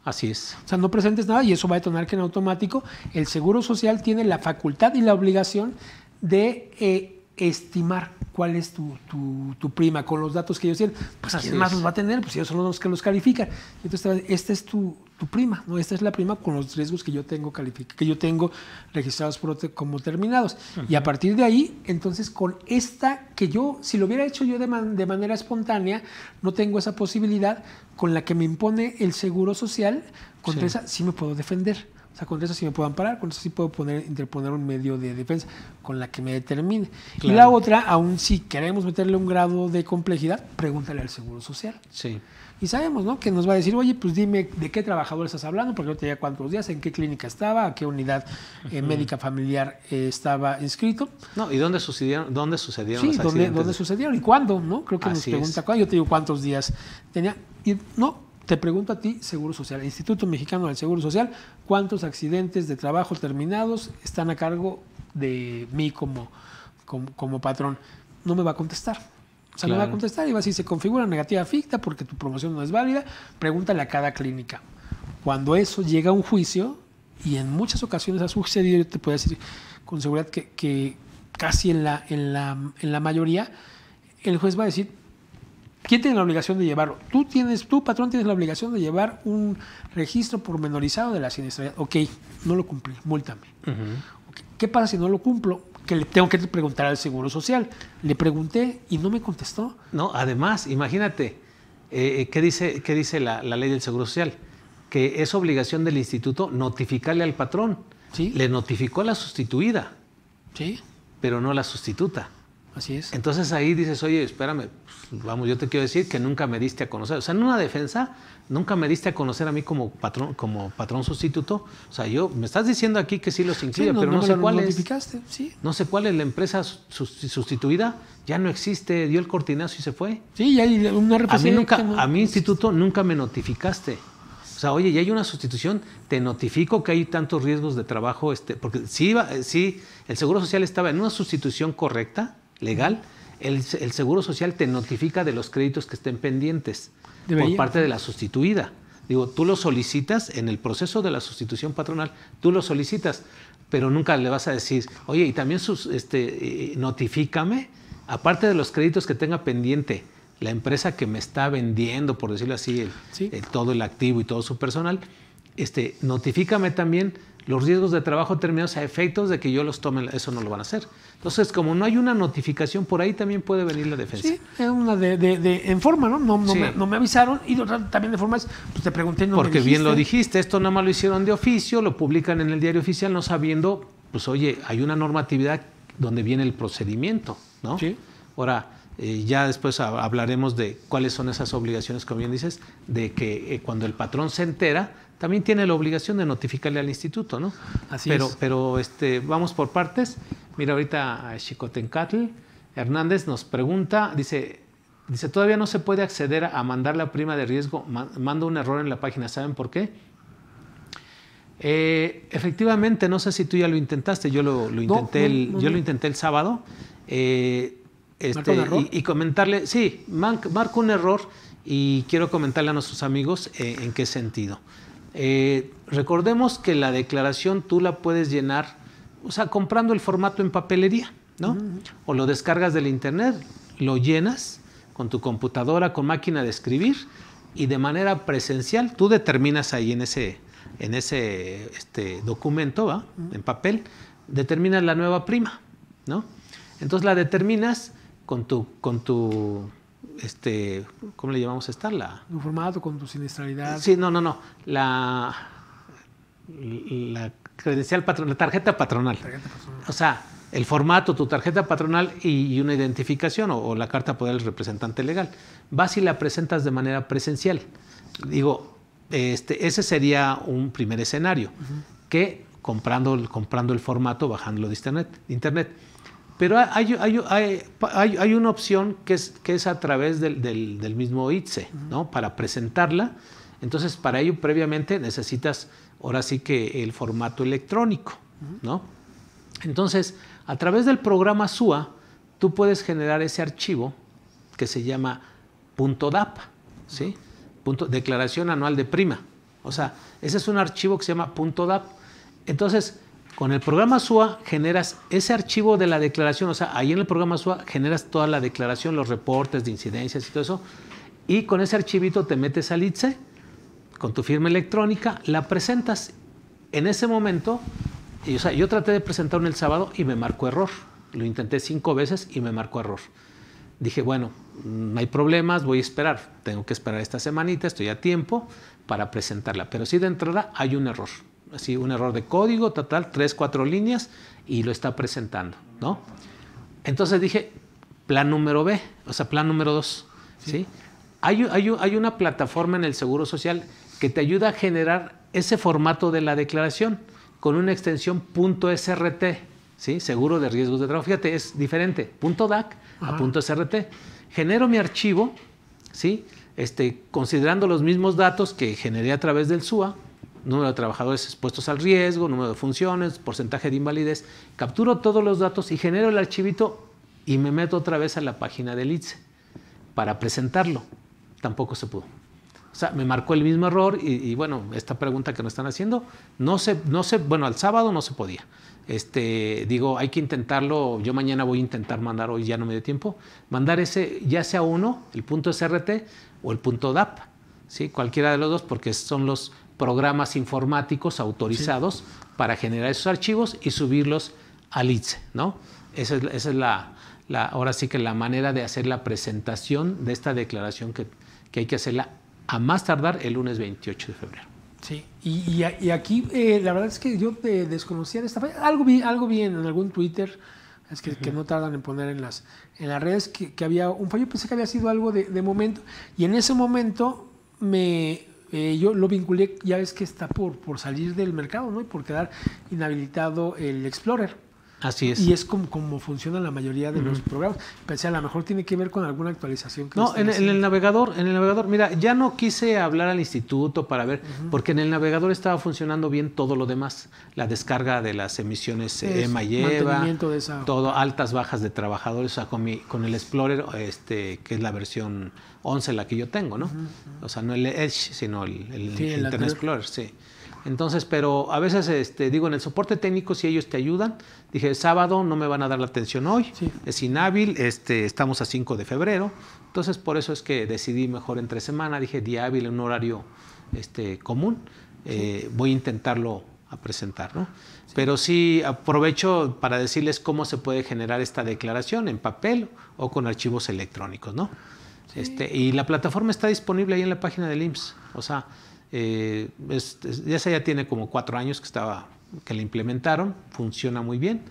Speaker 1: Así es.
Speaker 2: O sea, no presentes nada y eso va a detonar que en automático el Seguro Social tiene la facultad y la obligación de eh, estimar cuál es tu, tu- tu prima con los datos que ellos tienen. Pues
Speaker 1: Así
Speaker 2: quién más los va a tener, pues ellos son los que los califican. Entonces, esta es tu, tu prima, ¿no? Esta es la prima con los riesgos que yo tengo que yo tengo registrados por como terminados. Y a partir de ahí, entonces con esta que yo, si lo hubiera hecho yo de, man- de manera espontánea, no tengo esa posibilidad con la que me impone el seguro social, contra
Speaker 1: Sí.
Speaker 2: esa sí me puedo defender. Sea, contra eso sí me puedo amparar, con eso sí puedo poner, interponer un medio de defensa con la que me determine. Y la otra, aún si queremos meterle un grado de complejidad, pregúntale al seguro social.
Speaker 1: Sí.
Speaker 2: Y sabemos, ¿no? Que nos va a decir, oye, pues dime de qué trabajador estás hablando, porque no tenía cuántos días, en qué clínica estaba, a qué unidad eh, médica familiar eh, estaba inscrito.
Speaker 1: No, ¿y dónde sucedieron, dónde sucedieron
Speaker 2: Sí,
Speaker 1: los
Speaker 2: ¿dónde,
Speaker 1: accidentes?
Speaker 2: dónde sucedieron y cuándo, ¿no? Creo que nos pregunta
Speaker 1: es.
Speaker 2: cuándo. Yo te digo cuántos días tenía. Y no, te pregunto a ti, Seguro Social, Instituto Mexicano del Seguro Social, ¿cuántos accidentes de trabajo terminados están a cargo de mí como, como, como patrón? No me va a contestar. O sea, no me va a
Speaker 1: Claro.
Speaker 2: contestar y va a decir, se configura negativa ficta porque tu promoción no es válida, pregúntale a cada clínica. Cuando eso llega a un juicio, y en muchas ocasiones ha sucedido, yo te puedo decir con seguridad que, que casi en la, en, la, en la mayoría, el juez va a decir, ¿quién tiene la obligación de llevarlo? Tú tienes, tú patrón tienes la obligación de llevar un registro pormenorizado de la siniestralidad. Ok, no lo cumplí. Ok, ¿Qué pasa si no lo cumplo? Que le tengo que preguntar al Seguro Social. Le pregunté y no me contestó.
Speaker 1: No, además, imagínate, eh, ¿qué dice, qué dice la, la ley del Seguro Social? Que es obligación del instituto notificarle al patrón.
Speaker 2: Sí.
Speaker 1: Le notificó a la sustituida,
Speaker 2: Sí,
Speaker 1: pero no la sustituta.
Speaker 2: Así es.
Speaker 1: Entonces ahí dices, oye, espérame, pues, vamos, yo te quiero decir que nunca me diste a conocer. O sea, en una defensa, nunca me diste a conocer a mí como patrón, como patrón sustituto. O sea, yo, me estás diciendo aquí que sí los
Speaker 2: Sí,
Speaker 1: incluye, pero no, sé cuál es.
Speaker 2: sí.
Speaker 1: No sé cuál es la empresa sus- sustituida, ya no existe, dio el cortinazo y se fue.
Speaker 2: Sí, y hay una
Speaker 1: A mí nunca,
Speaker 2: no-
Speaker 1: a mi instituto nunca me notificaste. O sea, oye, ya hay una sustitución, te notifico que hay tantos riesgos de trabajo, este, porque si iba, si el Seguro Social estaba en una sustitución correcta, legal, el, el Seguro Social te notifica de los créditos que estén pendientes
Speaker 2: Debería.
Speaker 1: por parte de la sustituida. Digo, tú lo solicitas en el proceso de la sustitución patronal, tú lo solicitas, pero nunca le vas a decir, oye, y también sus, este, eh, notifícame, aparte de los créditos que tenga pendiente la empresa que me está vendiendo, por decirlo así, el-
Speaker 2: Sí.
Speaker 1: el- todo el activo y todo su personal, este, notifícame también los riesgos de trabajo terminados a efectos de que yo los tome, eso no lo van a hacer. Entonces, como no hay una notificación, por ahí también puede venir la defensa.
Speaker 2: Sí, es una de, de- de- en forma, ¿no? No, no,
Speaker 1: Sí.
Speaker 2: me, no me avisaron y otra también de forma es, pues te pregunté, no me
Speaker 1: Porque bien lo
Speaker 2: dijiste.
Speaker 1: esto nada más lo hicieron de oficio, lo publican en el diario oficial, no sabiendo, pues oye, hay una normatividad donde viene el procedimiento, ¿no?
Speaker 2: Sí.
Speaker 1: Ahora, eh, ya después ha- hablaremos de cuáles son esas obligaciones, como bien dices, de que eh, cuando el patrón se entera, también tiene la obligación de notificarle al instituto, ¿no?
Speaker 2: Así
Speaker 1: pero,
Speaker 2: es.
Speaker 1: Pero este, vamos por partes. Mira, ahorita Chicotencatl Hernández nos pregunta, dice, dice, todavía no se puede acceder a mandar la prima de riesgo, mando un error en la página, ¿saben por qué? Eh, efectivamente, no sé si tú ya lo intentaste, yo lo, intenté, el, yo lo intenté el sábado. Eh, este, y, comentarle, sí, marco un error y quiero comentarle a nuestros amigos eh, en qué sentido. Recordemos que la declaración tú la puedes llenar, o sea, comprando el formato en papelería, ¿no? O lo descargas del internet, lo llenas con tu computadora, con máquina de escribir y de manera presencial tú determinas ahí en ese, en ese este, documento, ¿va? en papel, determinas la nueva prima, ¿no? Entonces la determinas con tu, con tu este, ¿cómo le llamamos a esta? La,
Speaker 2: tu formato, con tu siniestralidad.
Speaker 1: Sí, no, no, no. La, la credencial patronal, la tarjeta patronal. O sea, el formato, tu tarjeta patronal y, una identificación o, la carta poder del representante legal. Vas y la presentas de manera presencial. Digo, este, ese sería un primer escenario, que comprando, comprando el formato, bajándolo de internet. internet. Pero hay, hay, una opción que es, que es a través del, mismo ITSE, ¿no? Para presentarla. Entonces, para ello, previamente necesitas, ahora sí que el formato electrónico, ¿no? Entonces, a través del programa SUA, tú puedes generar ese archivo que se llama .dap, ¿sí? Punto, declaración anual de prima. O sea, ese es un archivo que se llama .dap. Entonces, con el programa SUA generas ese archivo de la declaración, o sea, ahí en el programa SUA generas toda la declaración, los reportes de incidencias y todo eso, y con ese archivito te metes al ITSE, con tu firma electrónica, la presentas. En ese momento, sea, yo traté de presentarlo el sábado y me marcó error. Lo intenté cinco veces y me marcó error. Dije, bueno, no hay problemas, voy a esperar. Tengo que esperar esta semanita, estoy a tiempo para presentarla. Pero sí de entrada hay un error. Así, un error de código, total, tres, cuatro líneas y lo está presentando, ¿no? Entonces dije, plan número B, o sea, plan número dos, ¿sí? Hay, hay, hay una plataforma en el Seguro Social que te ayuda a generar ese formato de la declaración con una extensión .srt, ¿sí? Seguro de riesgos de trabajo. Fíjate, es diferente. .dac a .srt. Genero mi archivo, ¿sí? Este, considerando los mismos datos que generé a través del SUA, número de trabajadores expuestos al riesgo, número de funciones, porcentaje de invalidez, capturo todos los datos y genero el archivito y me meto otra vez a la página del ITSE para presentarlo. Tampoco se pudo. O sea, me marcó el mismo error y, bueno, esta pregunta que nos están haciendo, no sé, no sé, bueno, al sábado no se podía. Este, digo, hay que intentarlo, yo mañana voy a intentar mandar, hoy ya no me dio tiempo, mandar ese, ya sea uno, el punto SRT o el punto DAP, ¿sí? cualquiera de los dos, porque son los programas informáticos autorizados para generar esos archivos y subirlos al ITSE, ¿no? Esa es, esa es la, la, ahora sí que la manera de hacer la presentación de esta declaración que, que hay que hacerla a más tardar el lunes 28 de febrero.
Speaker 2: Sí, y, aquí eh, la verdad es que yo eh, desconocía de esta algo vi, algo vi en algún Twitter, es que, no tardan en poner en las, en las redes que, había un fallo, pensé que había sido algo de, momento, y en ese momento me, eh, yo lo vinculé, ya ves que está por, por salir del mercado, ¿no? Y por quedar inhabilitado el Explorer.
Speaker 1: Así es.
Speaker 2: Y es como, como funciona la mayoría de los programas. Pensé, a lo mejor tiene que ver con alguna actualización.
Speaker 1: Que no, en, el navegador, en el navegador, mira, ya no quise hablar al instituto para ver, porque en el navegador estaba funcionando bien todo lo demás. La descarga de las emisiones EMA y EVA, todo, altas, bajas de trabajadores, o sea, con, mi, con el Explorer, este, que es la versión 11 la que yo tengo, ¿no? O sea, no el Edge, sino el, Internet Explorer, sí. Entonces, pero a veces este, digo, en el soporte técnico, si ellos te ayudan, dije, sábado no me van a dar la atención hoy, es inhábil, este, estamos a 5 de febrero, entonces por eso es que decidí mejor entre semana, dije, día hábil en un horario este, común, eh, voy a intentarlo a presentar, ¿no? Pero sí aprovecho para decirles cómo se puede generar esta declaración en papel o con archivos electrónicos, ¿no? Este, y la plataforma está disponible ahí en la página del IMSS, o sea, eh, esa ya tiene como cuatro años que estaba que la implementaron, funciona muy bien.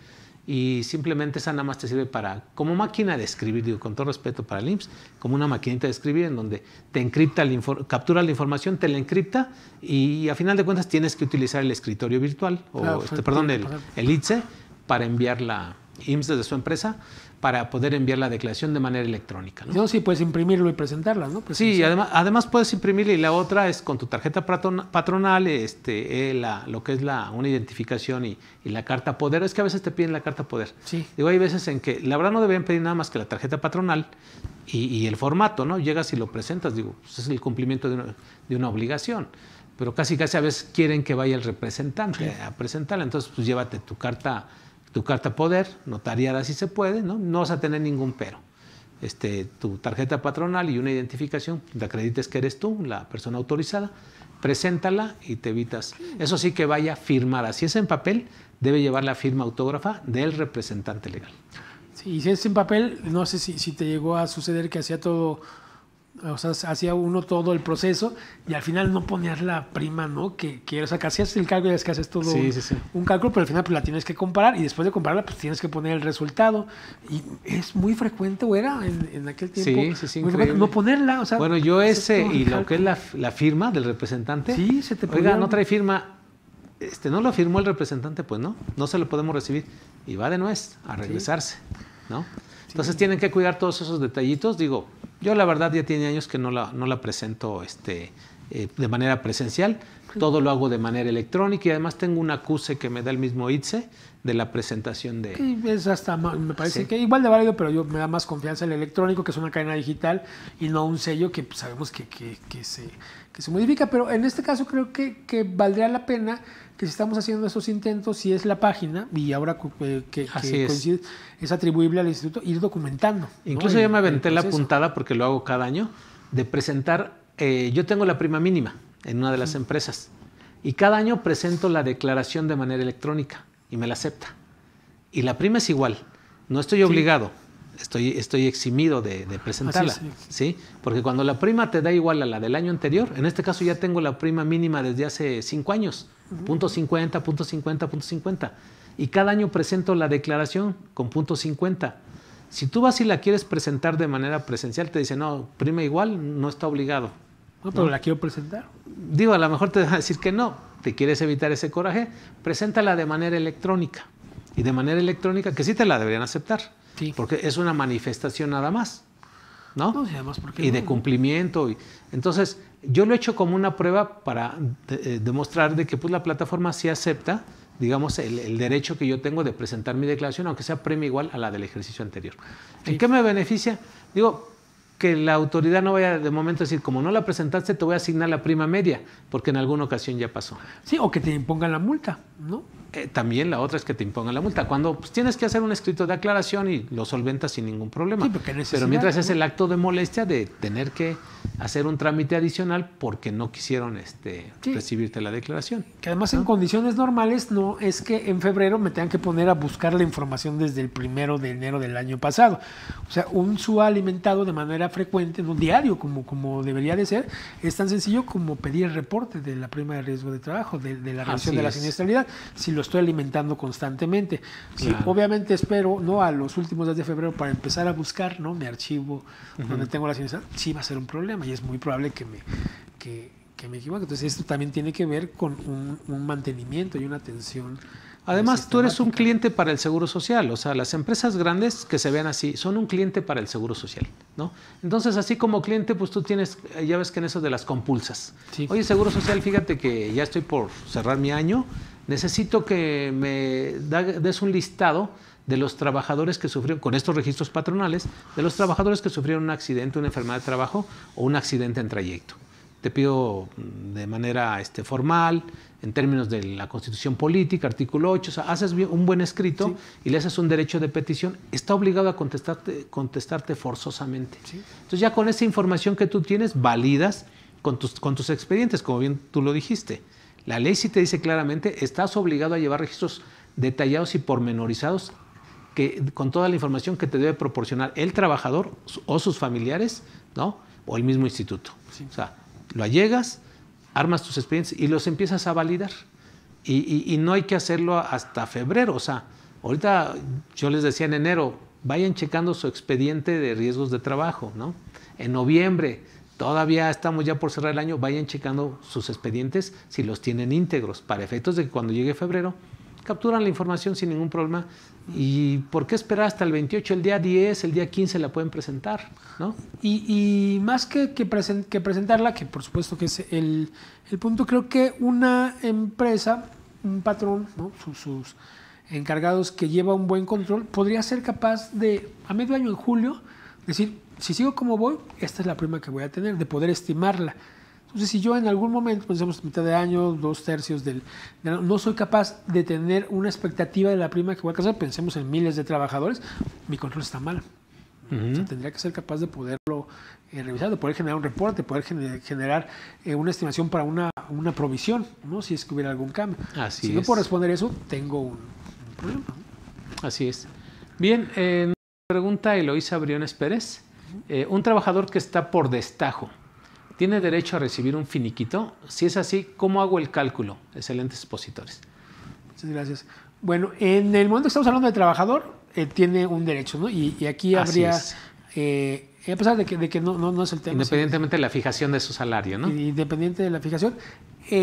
Speaker 1: Y simplemente esa nada más te sirve para, como máquina de escribir, digo con todo respeto para el IMSS, como una maquinita de escribir en donde te encripta, captura la información, te la encripta y, a final de cuentas tienes que utilizar el escritorio virtual, o este, perdón, el, el ITSE para enviar la, IMSS desde su empresa para poder enviar la declaración de manera electrónica.
Speaker 2: ¿no? sí, puedes imprimirlo y presentarla, ¿no?
Speaker 1: Sí, además, además puedes imprimirla y la otra es con tu tarjeta patronal, este, eh, lo que es la, una identificación y, la carta poder. Es que a veces te piden la carta poder.
Speaker 2: Sí.
Speaker 1: Digo, hay veces en que la verdad no deberían pedir nada más que la tarjeta patronal y, el formato, ¿no? Llegas y lo presentas, digo, pues es el cumplimiento de una, de una obligación pero casi casi a veces quieren que vaya el representante a presentarla. Entonces, pues llévate tu carta tu carta poder, notariada si se puede, ¿no? No vas a tener ningún pero. Este, tu tarjeta patronal y una identificación, te acredites que eres tú, la persona autorizada, preséntala y te evitas. Eso sí que vaya firmada. Si es en papel, debe llevar la firma autógrafa del representante legal.
Speaker 2: Sí, si es en papel, no sé si, si te llegó a suceder que hacía todo o sea, hacía uno todo el proceso y al final no ponías la prima, ¿no? Que, que o sea, que hacías el cálculo y es que haces todo un, cálculo, pero al final pues la tienes que comparar y después de compararla pues tienes que poner el resultado. Y es muy frecuente, ¿o era en, aquel tiempo?
Speaker 1: Sí, sí,
Speaker 2: muy no ponerla, o sea...
Speaker 1: Bueno, yo ese y lo que es la, la, firma del representante...
Speaker 2: Sí, se te
Speaker 1: Oiga, no trae firma... Este, no lo firmó el representante, pues no, no se lo podemos recibir. Y va de nuez a regresarse, ¿no? Entonces tienen que cuidar todos esos detallitos. Digo, yo la verdad ya tiene años que no la, no la presento este, eh, de manera presencial, todo lo hago de manera electrónica y además tengo un acuse que me da el mismo ITSE de la presentación de...
Speaker 2: Es hasta, me parece que igual de válido, pero yo me da más confianza el electrónico, que es una cadena digital, y no un sello que pues, sabemos que, que, que, se, que se modifica. Pero en este caso creo que, que valdría la pena que si estamos haciendo esos intentos, si es la página, y ahora eh, que, coincide, es. atribuible al instituto, ir documentando.
Speaker 1: Incluso yo me aventé la puntada, porque lo hago cada año, de presentar, eh, yo tengo la prima mínima en una de las empresas, y cada año presento la declaración de manera electrónica, y me la acepta. Y la prima es igual, no estoy obligado, estoy, estoy eximido de, presentarla. sí. Porque cuando la prima te da igual a la del año anterior, en este caso ya tengo la prima mínima desde hace cinco años, punto 50, punto 50, punto 50. Y cada año presento la declaración con punto 50. Si tú vas y la quieres presentar de manera presencial, te dice, no, prima igual, no está obligado.
Speaker 2: No, pero la quiero presentar.
Speaker 1: Digo, a lo mejor te van a decir que no, te quieres evitar ese coraje, preséntala de manera electrónica. Y de manera electrónica, que sí te la deberían aceptar. Porque es una manifestación nada más. ¿no? y de cumplimiento. Y, entonces, yo lo he hecho como una prueba para eh, demostrar de que pues, la plataforma sí acepta, digamos, el, derecho que yo tengo de presentar mi declaración, aunque sea premio igual a la del ejercicio anterior. ¿En qué me beneficia? Digo, que la autoridad no vaya de momento a decir, como no la presentaste, te voy a asignar la prima media, porque en alguna ocasión ya pasó.
Speaker 2: Sí, o que te impongan la multa, ¿no?
Speaker 1: Eh, también la otra es que te impongan la multa. Cuando pues, tienes que hacer un escrito de aclaración y lo solventas sin ningún problema.
Speaker 2: Sí,
Speaker 1: Pero mientras es el acto de molestia de tener que hacer un trámite adicional porque no quisieron este, recibirte la declaración.
Speaker 2: Que además en condiciones normales no es que en febrero me tengan que poner a buscar la información desde el primero de enero del año pasado. O sea, un SUA alimentado de manera frecuente, en un diario como, como debería de ser, es tan sencillo como pedir el reporte de la prima de riesgo de trabajo, de, la relación de la siniestralidad, si lo estoy alimentando constantemente. obviamente espero, ¿no? A los últimos días de febrero para empezar a buscar, ¿no? Mi archivo donde tengo la siniestralidad, sí va a ser un problema y es muy probable que me, que, me equivoque. Entonces esto también tiene que ver con un, mantenimiento y una atención.
Speaker 1: Además, tú eres un cliente para el Seguro Social, o sea, las empresas grandes que se vean así son un cliente para el Seguro Social, ¿no? Entonces, así como cliente, pues tú tienes, ya ves que en eso de las compulsas. Oye, Seguro Social, fíjate que ya estoy por cerrar mi año, necesito que me des un listado de los trabajadores que sufrieron, con estos registros patronales, de los trabajadores que sufrieron un accidente, una enfermedad de trabajo o un accidente en trayecto. Te pido mm, de manera este, formal, en términos de la constitución política, artículo 8, o sea, haces un buen escrito y le haces un derecho de petición, está obligado a contestarte, contestarte forzosamente. Entonces ya con esa información que tú tienes, validas con tus, con tus expedientes, como bien tú lo dijiste. La ley sí te dice claramente, estás obligado a llevar registros detallados y pormenorizados que, con toda la información que te debe proporcionar el trabajador o sus familiares, ¿no? O el mismo instituto. O sea, lo allegas, armas tus expedientes y los empiezas a validar. Y, no hay que hacerlo hasta febrero. O sea, ahorita yo les decía en enero, vayan checando su expediente de riesgos de trabajo, ¿no? En noviembre, todavía estamos ya por cerrar el año, vayan checando sus expedientes si los tienen íntegros, para efectos de que cuando llegue febrero capturan la información sin ningún problema. ¿Y por qué esperar hasta el 28? El día 10, el día 15 la pueden presentar, ¿no?
Speaker 2: Y, y más que, que, que, presentarla, que por supuesto que es el, punto, creo que una empresa, un patrón, ¿no? sus encargados que lleva un buen control, podría ser capaz de, a medio año en julio, decir, si sigo como voy, esta es la prima que voy a tener, de poder estimarla. Entonces, si yo en algún momento, pensemos mitad de año, dos tercios del, no soy capaz de tener una expectativa de la prima que voy a alcanzar, pensemos en miles de trabajadores, mi control está mal. tendría que ser capaz de poderlo eh, revisar, de poder generar un reporte, poder generar eh, una estimación para una, una, provisión, ¿no? si es que hubiera algún cambio.
Speaker 1: Así
Speaker 2: si no puedo responder eso, tengo un, problema.
Speaker 1: Así es. Bien, eh, pregunta Eloísa Briones Pérez. Eh, un trabajador que está por destajo, ¿tiene derecho a recibir un finiquito? Si es así, ¿cómo hago el cálculo? Excelentes expositores.
Speaker 2: Muchas gracias. Bueno, en el momento que estamos hablando de trabajador, eh, tiene un derecho, ¿no? Y, aquí habría, eh, a pesar de que, no, no, es el tema.
Speaker 1: Independientemente de la fijación de su salario, ¿no?
Speaker 2: Independiente de la fijación.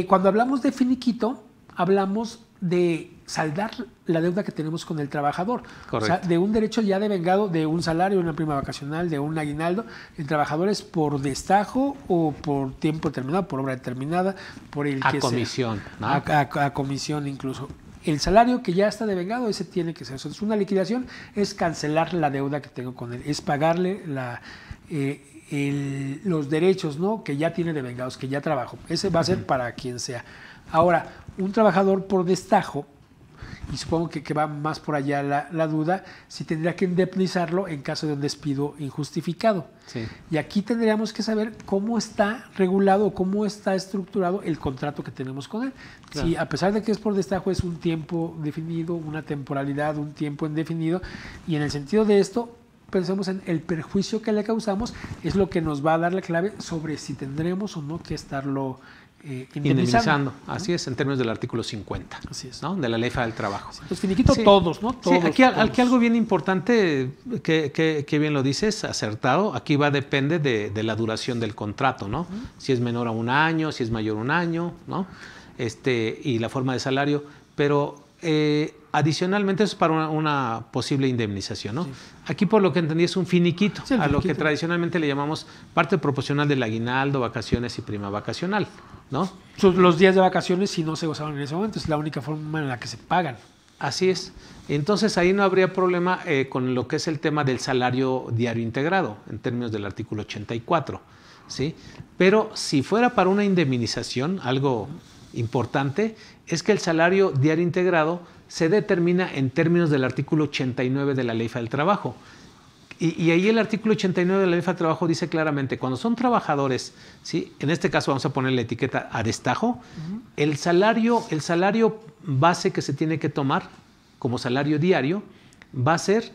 Speaker 2: cuando hablamos de finiquito, hablamos de saldar la deuda que tenemos con el trabajador. O sea, de un derecho ya devengado de un salario, una prima vacacional, de un aguinaldo, el trabajador es por destajo o por tiempo determinado, por obra determinada, por el
Speaker 1: a comisión,
Speaker 2: ¿no? a, comisión incluso. El salario que ya está devengado, ese tiene que ser. Entonces, una liquidación es cancelar la deuda que tengo con él, es pagarle la, eh, los derechos ¿no? que ya tiene devengados, que ya trabajo. Ese va a ser para quien sea. Ahora, un trabajador por destajo, y supongo que, va más por allá la, duda, si tendría que indemnizarlo en caso de un despido injustificado. Y aquí tendríamos que saber cómo está regulado, cómo está estructurado el contrato que tenemos con él. Si a pesar de que es por destajo, es un tiempo definido, una temporalidad, un tiempo indefinido, y en el sentido de esto, pensemos en el perjuicio que le causamos, es lo que nos va a dar la clave sobre si tendremos o no que estarlo
Speaker 1: eh, indemnizando. Así es, en términos del artículo 50,
Speaker 2: Así es.
Speaker 1: ¿no? de la ley del trabajo.
Speaker 2: Pues finiquito todos, ¿no?
Speaker 1: Todos, aquí, aquí, algo bien importante, que, que, bien lo dices, acertado, aquí va depende de, de la duración del contrato, ¿no? Si es menor a un año, si es mayor a un año, ¿no? Este, y la forma de salario, pero eh, adicionalmente eso es para una, posible indemnización. ¿no? Aquí por lo que entendí es un finiquito, a lo que tradicionalmente le llamamos parte proporcional del aguinaldo, vacaciones y prima vacacional. ¿no?
Speaker 2: Los días de vacaciones si no se gozaron en ese momento, es la única forma en la que se pagan.
Speaker 1: Así es. Entonces ahí no habría problema eh, con lo que es el tema del salario diario integrado, en términos del artículo 84. ¿sí? Pero si fuera para una indemnización, algo importante, es que el salario diario integrado se determina en términos del artículo 89 de la Ley del Trabajo. Y, ahí el artículo 89 de la Ley del Trabajo dice claramente, cuando son trabajadores, ¿sí? en este caso vamos a poner la etiqueta a destajo, el, salario, el salario base que se tiene que tomar como salario diario va a ser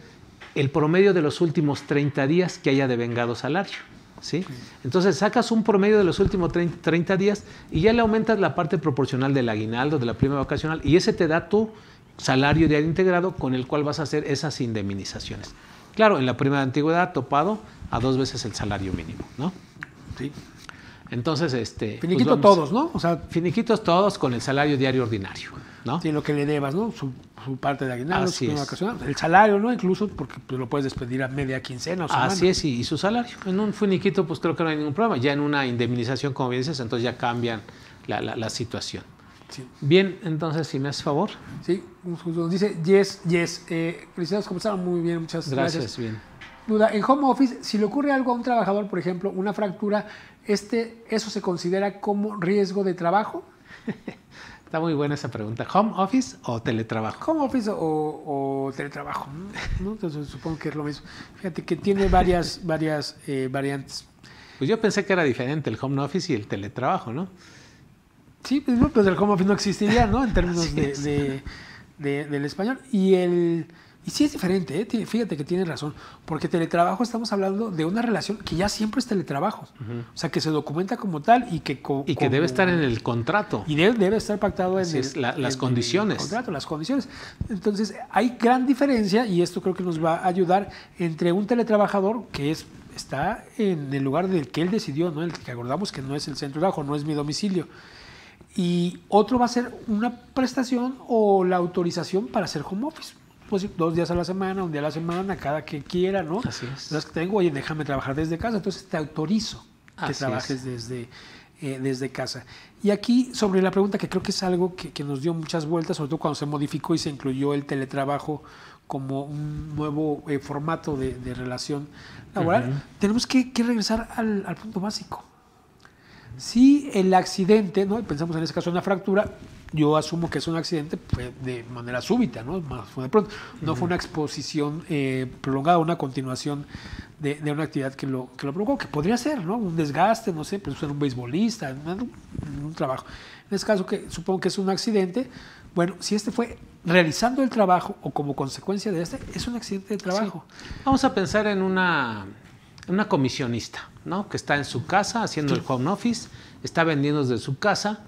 Speaker 1: el promedio de los últimos 30 días que haya devengado salario. ¿sí? Entonces sacas un promedio de los últimos 30, días y ya le aumentas la parte proporcional del aguinaldo, de la prima vacacional, y ese te da tu salario diario integrado con el cual vas a hacer esas indemnizaciones. Claro, en la prima de antigüedad topado a dos veces el salario mínimo, ¿no?
Speaker 2: Sí.
Speaker 1: Entonces, este.
Speaker 2: Pues Finiquito todos, ¿no?
Speaker 1: O sea. Finiquitos todos con el salario diario ordinario, ¿no?
Speaker 2: Sí, lo que le debas, ¿no? Su, parte de aguinaldo, su vacacional, el salario, ¿no? Incluso porque pues, lo puedes despedir a media quincena o semana.
Speaker 1: Así es, y, su salario. En un finiquito, pues creo que no hay ningún problema. Ya en una indemnización, como bien dices, entonces ya cambian la, situación. Sí. Bien, entonces, si me haces favor.
Speaker 2: Sí, nos dice yes, yes. Eh, felicidades, comenzaron muy bien, muchas gracias.
Speaker 1: Gracias, bien.
Speaker 2: Duda, en home office, si le ocurre algo a un trabajador, por ejemplo, una fractura, este, ¿eso se considera como riesgo de trabajo?
Speaker 1: Está muy buena esa pregunta. ¿Home office o teletrabajo?
Speaker 2: Home office o, teletrabajo. Entonces supongo que es lo mismo. Fíjate que tiene varias, varias eh, variantes.
Speaker 1: Pues yo pensé que era diferente el home office y el teletrabajo, ¿no?
Speaker 2: Sí, pues, pues el home office no existiría, ¿no? En términos de, del español. Y el y sí es diferente, ¿eh? fíjate que tienes razón, porque teletrabajo estamos hablando de una relación que ya siempre es teletrabajo, o sea, que se documenta como tal y que...
Speaker 1: y que debe estar en el contrato.
Speaker 2: Y debe, estar pactado en,
Speaker 1: las condiciones.
Speaker 2: contrato, las condiciones. Entonces, hay gran diferencia, y esto creo que nos va a ayudar, entre un teletrabajador que es está en el lugar del que él decidió, ¿no? el que acordamos que no es el centro de trabajo, no es mi domicilio Y otro va a ser una prestación o la autorización para hacer home office. Pues dos días a la semana, un día a la semana, cada que quiera, ¿no?
Speaker 1: Así es.
Speaker 2: Las que tengo, oye, déjame trabajar desde casa, entonces te autorizo que
Speaker 1: Así
Speaker 2: trabajes
Speaker 1: es.
Speaker 2: desde, eh, desde casa. Y aquí, sobre la pregunta, que creo que es algo que, que nos dio muchas vueltas, sobre todo cuando se modificó y se incluyó el teletrabajo como un nuevo eh, formato de, de relación laboral, tenemos que, que regresar al, al punto básico. Si el accidente, ¿no? Pensamos en este caso en una fractura, yo asumo que es un accidente fue de manera súbita, ¿no? Más fue de pronto. No fue una exposición eh, prolongada, una continuación de, de una actividad que lo, que lo provocó, que podría ser, ¿no? Un desgaste, no sé, pues ser un beisbolista, un, trabajo. En este caso, que supongo que es un accidente, bueno, si este fue realizando el trabajo o como consecuencia de este, es un accidente de trabajo.
Speaker 1: Vamos a pensar en una, una comisionista, ¿no? Que está en su casa haciendo el home office, está vendiendo desde su casa,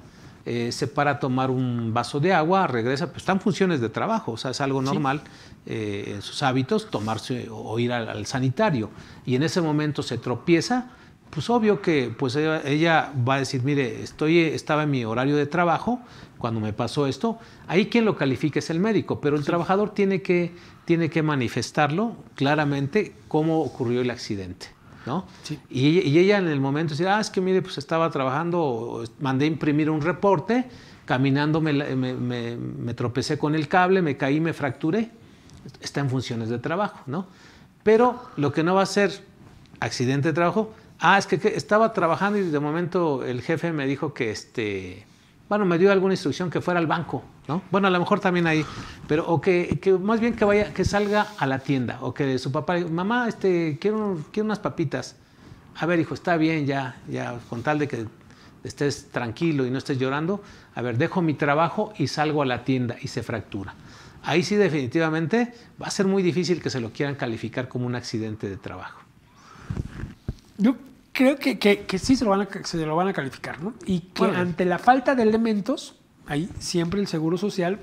Speaker 1: eh, se para a tomar un vaso de agua, regresa, pues están funciones de trabajo, o sea, es algo normal eh, en sus hábitos tomarse o ir al, al sanitario. Y en ese momento se tropieza, pues obvio que pues ella, ella va a decir, mire, estoy, estaba en mi horario de trabajo cuando me pasó esto. Ahí quien lo califica es el médico, pero el trabajador tiene que, tiene que manifestarlo claramente cómo ocurrió el accidente. ¿no?
Speaker 2: Sí.
Speaker 1: Y, ella, y ella en el momento dice, ah, es que mire, pues estaba trabajando, mandé imprimir un reporte, caminando me, la- me- me- me tropecé con el cable, me caí, me fracturé. Está en funciones de trabajo, ¿no? Pero lo que no va a ser accidente de trabajo, ah, es que, que estaba trabajando y de momento el jefe me dijo que este, bueno, me dio alguna instrucción que fuera al banco, ¿no? Bueno, a lo mejor también ahí, pero o que, que más bien que vaya, que salga a la tienda o que su papá, mamá, este, quiero, quiero unas papitas. A ver, hijo, está bien, ya, ya, con tal de que estés tranquilo y no estés llorando. A ver, dejo mi trabajo y salgo a la tienda y se fractura. Ahí sí definitivamente va a ser muy difícil que se lo quieran calificar como un accidente de trabajo.
Speaker 2: Yo creo que, que- que sí se lo, van a, se lo van a calificar, ¿no? Y que
Speaker 1: Bueno.
Speaker 2: ante la falta de elementos, ahí siempre el Seguro Social,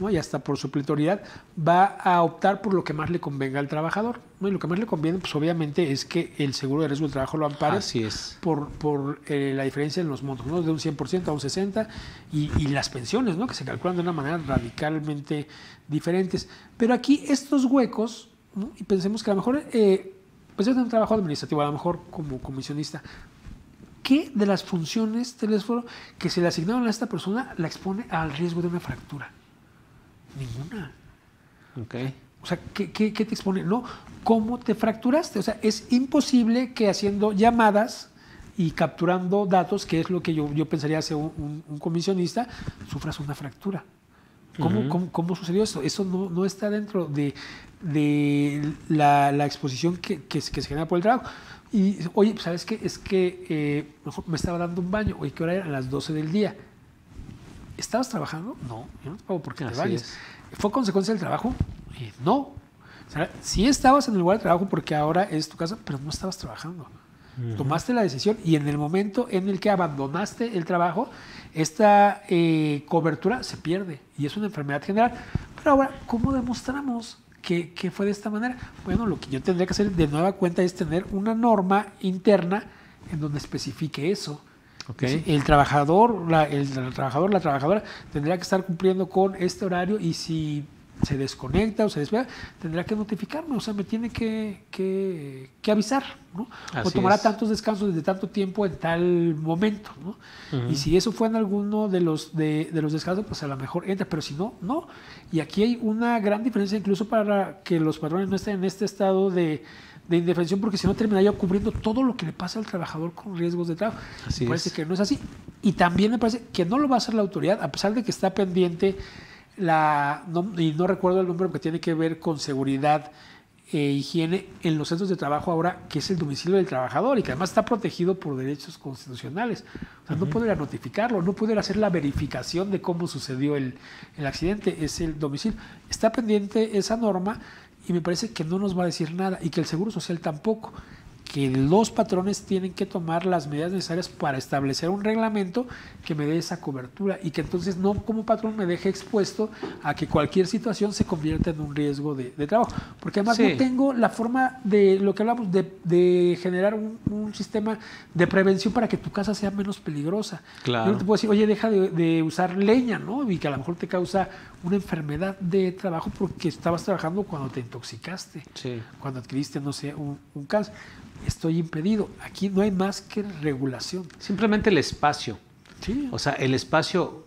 Speaker 2: ¿no? y hasta por supletoriedad, va a optar por lo que más le convenga al trabajador. ¿no? Y lo que más le conviene, pues obviamente, es que el seguro de riesgo del trabajo lo ampare
Speaker 1: Así es.
Speaker 2: por, por eh, la diferencia en los montos, ¿no? de un 100% a un 60%, y, y las pensiones, ¿no? que se calculan de una manera radicalmente diferentes. Pero aquí estos huecos, ¿no? y pensemos que a lo mejor, eh, pues es un trabajo administrativo, a lo mejor como comisionista, ¿qué de las funciones teléfono que se le asignaron a esta persona la expone al riesgo de una fractura? Ninguna.
Speaker 1: Ok.
Speaker 2: O sea, ¿qué, qué, qué te expone? No, ¿cómo te fracturaste? O sea, es imposible que haciendo llamadas y capturando datos, que es lo que yo, yo pensaría hacer un, un- un comisionista, sufras una fractura. ¿Cómo, cómo- cómo sucedió eso? Eso no, no está dentro de, de la, la exposición que, que se que se genera por el trabajo. Y, oye, pues, ¿sabes qué? Es que eh, me estaba dando un baño. Oye, ¿qué hora era? A las 12 del día. ¿Estabas trabajando? No, yo no te pago porque te
Speaker 1: es.
Speaker 2: ¿Fue consecuencia del trabajo? Eh, no. O sea, sí estabas en el lugar de trabajo porque ahora es tu casa, pero no estabas trabajando. Tomaste la decisión y en el momento en el que abandonaste el trabajo, esta eh, cobertura se pierde y es una enfermedad general. Pero ahora, ¿cómo demostramos que fue de esta manera? Bueno, lo que yo tendría que hacer de nueva cuenta es tener una norma interna en donde especifique eso. El trabajador, la, el, tra- trabajador, la trabajadora tendría que estar cumpliendo con este horario y si se desconecta o se despega, tendrá que notificarme, o sea, me tiene que, que- que avisar, ¿no? o tomará
Speaker 1: es.
Speaker 2: tantos descansos desde tanto tiempo en tal momento, ¿no? Y si eso fue en alguno de los, de, de los descansos, pues a lo mejor entra, pero si no, no. Y aquí hay una gran diferencia incluso para que los patrones no estén en este estado de, de indefensión, porque si no terminaría cubriendo todo lo que le pasa al trabajador con riesgos de trabajo.
Speaker 1: Así
Speaker 2: me parece
Speaker 1: es.
Speaker 2: que no es así. Y también me parece que no lo va a hacer la autoridad, a pesar de que está pendiente la, no- y no recuerdo el número que tiene que ver con seguridad e higiene en los centros de trabajo ahora, que es el domicilio del trabajador y que además está protegido por derechos constitucionales. O sea, no puede ir a notificarlo, no puede ir a hacer la verificación de cómo sucedió el, el accidente, es el domicilio. Está pendiente esa norma y me parece que no nos va a decir nada y que el Seguro Social tampoco. Que los patrones tienen que tomar las medidas necesarias para establecer un reglamento que me dé esa cobertura y que entonces no como patrón me deje expuesto a que cualquier situación se convierta en un riesgo de, trabajo. Porque además no tengo la forma de lo que hablamos, de, generar un, sistema de prevención para que tu casa sea menos peligrosa. Claro. Yo no te puedo decir, oye, deja de, usar leña, ¿no? Y que a lo mejor te causa una enfermedad de trabajo porque estabas trabajando cuando te intoxicaste, cuando adquiriste, no sé, un, un cáncer estoy impedido. Aquí no hay más que regulación.
Speaker 1: Simplemente el espacio. Sí. O sea, el espacio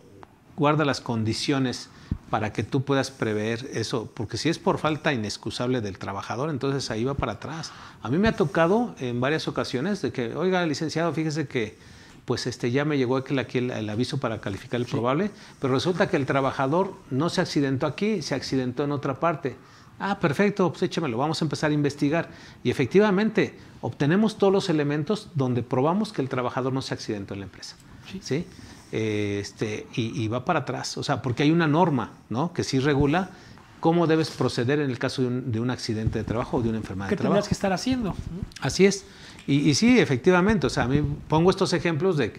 Speaker 1: guarda las condiciones para que tú puedas prever eso, porque si es por falta inexcusable del trabajador, entonces ahí va para atrás. A mí me ha tocado en varias ocasiones de que, oiga, licenciado, fíjese que pues este ya me llegó aquí el, el aviso para calificar el probable, pero resulta que el trabajador no se accidentó aquí, se accidentó en otra parte. Ah, perfecto, pues échamelo, vamos a empezar a investigar. Y efectivamente, obtenemos todos los elementos donde probamos que el trabajador no se accidentó en la empresa. Sí. este, y, va para atrás, o sea, porque hay una norma ¿no? que sí regula cómo debes proceder en el caso de un, accidente de trabajo o de una enfermedad de trabajo.
Speaker 2: ¿Qué tendrás que estar haciendo?
Speaker 1: Así es. Y, y, sí, efectivamente, o sea, a mí pongo estos ejemplos de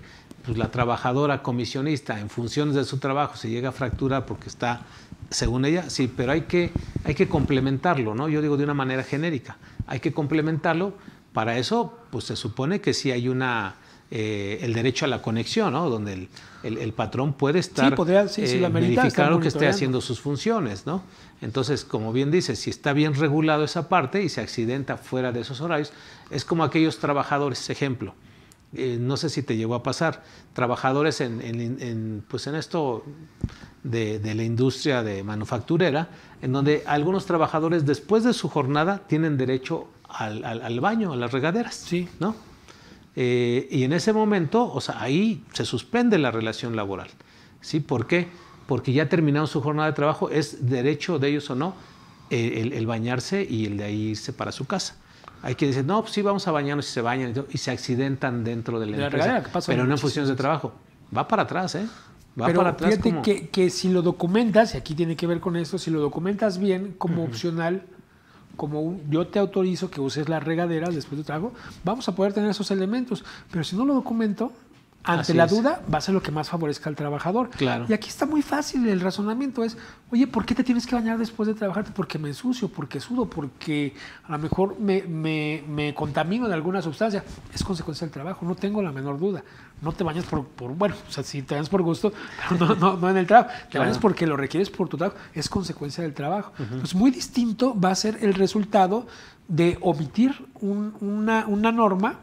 Speaker 1: pues, la trabajadora comisionista en funciones de su trabajo se llega a fracturar porque está según ella, sí, pero hay que, hay que complementarlo, ¿no? Yo digo de una manera genérica, hay que complementarlo. Para eso, pues se supone que sí hay una, eh, el derecho a la conexión, ¿no? Donde el, patrón puede estar sí, podría, sí, eh, verificando que esté haciendo sus funciones, ¿no? Entonces, como bien dice, si está bien regulado esa parte y se accidenta fuera de esos horarios, es como aquellos trabajadores, ejemplo, eh, no sé si te llegó a pasar, trabajadores en, pues en esto de, la industria de manufacturera, en donde algunos trabajadores después de su jornada tienen derecho al, baño, a las regaderas. Sí. ¿no? Eh, y en ese momento, o sea, ahí se suspende la relación laboral. ¿Sí? ¿Por qué? Porque ya terminaron su jornada de trabajo, es derecho de ellos o no el, bañarse y el de ahí irse para su casa. Hay quien dice, no, pues sí, vamos a bañarnos y se bañan y, se accidentan dentro de la, empresa, pero no en funciones de trabajo. Va para atrás, ¿eh?
Speaker 2: Va para atrás fíjate que, que, si lo documentas, y aquí tiene que ver con esto, si lo documentas bien como opcional, como un, yo te autorizo que uses las regaderas después de trabajo, vamos a poder tener esos elementos. Pero si no lo documento, ante la duda va a ser lo que más favorezca al trabajador. Claro. Y aquí está muy fácil el razonamiento es, oye, ¿por qué te tienes que bañar después de trabajar? Porque me ensucio, porque sudo, porque a lo mejor me, me, me, contamino de alguna sustancia. Es consecuencia del trabajo, no tengo la menor duda. No te bañas por, por bueno, o sea, si te bañas por gusto, no, no, no en el trabajo. Te bañas porque lo requieres por tu trabajo, es consecuencia del trabajo. Entonces, muy distinto va a ser el resultado de omitir una, una norma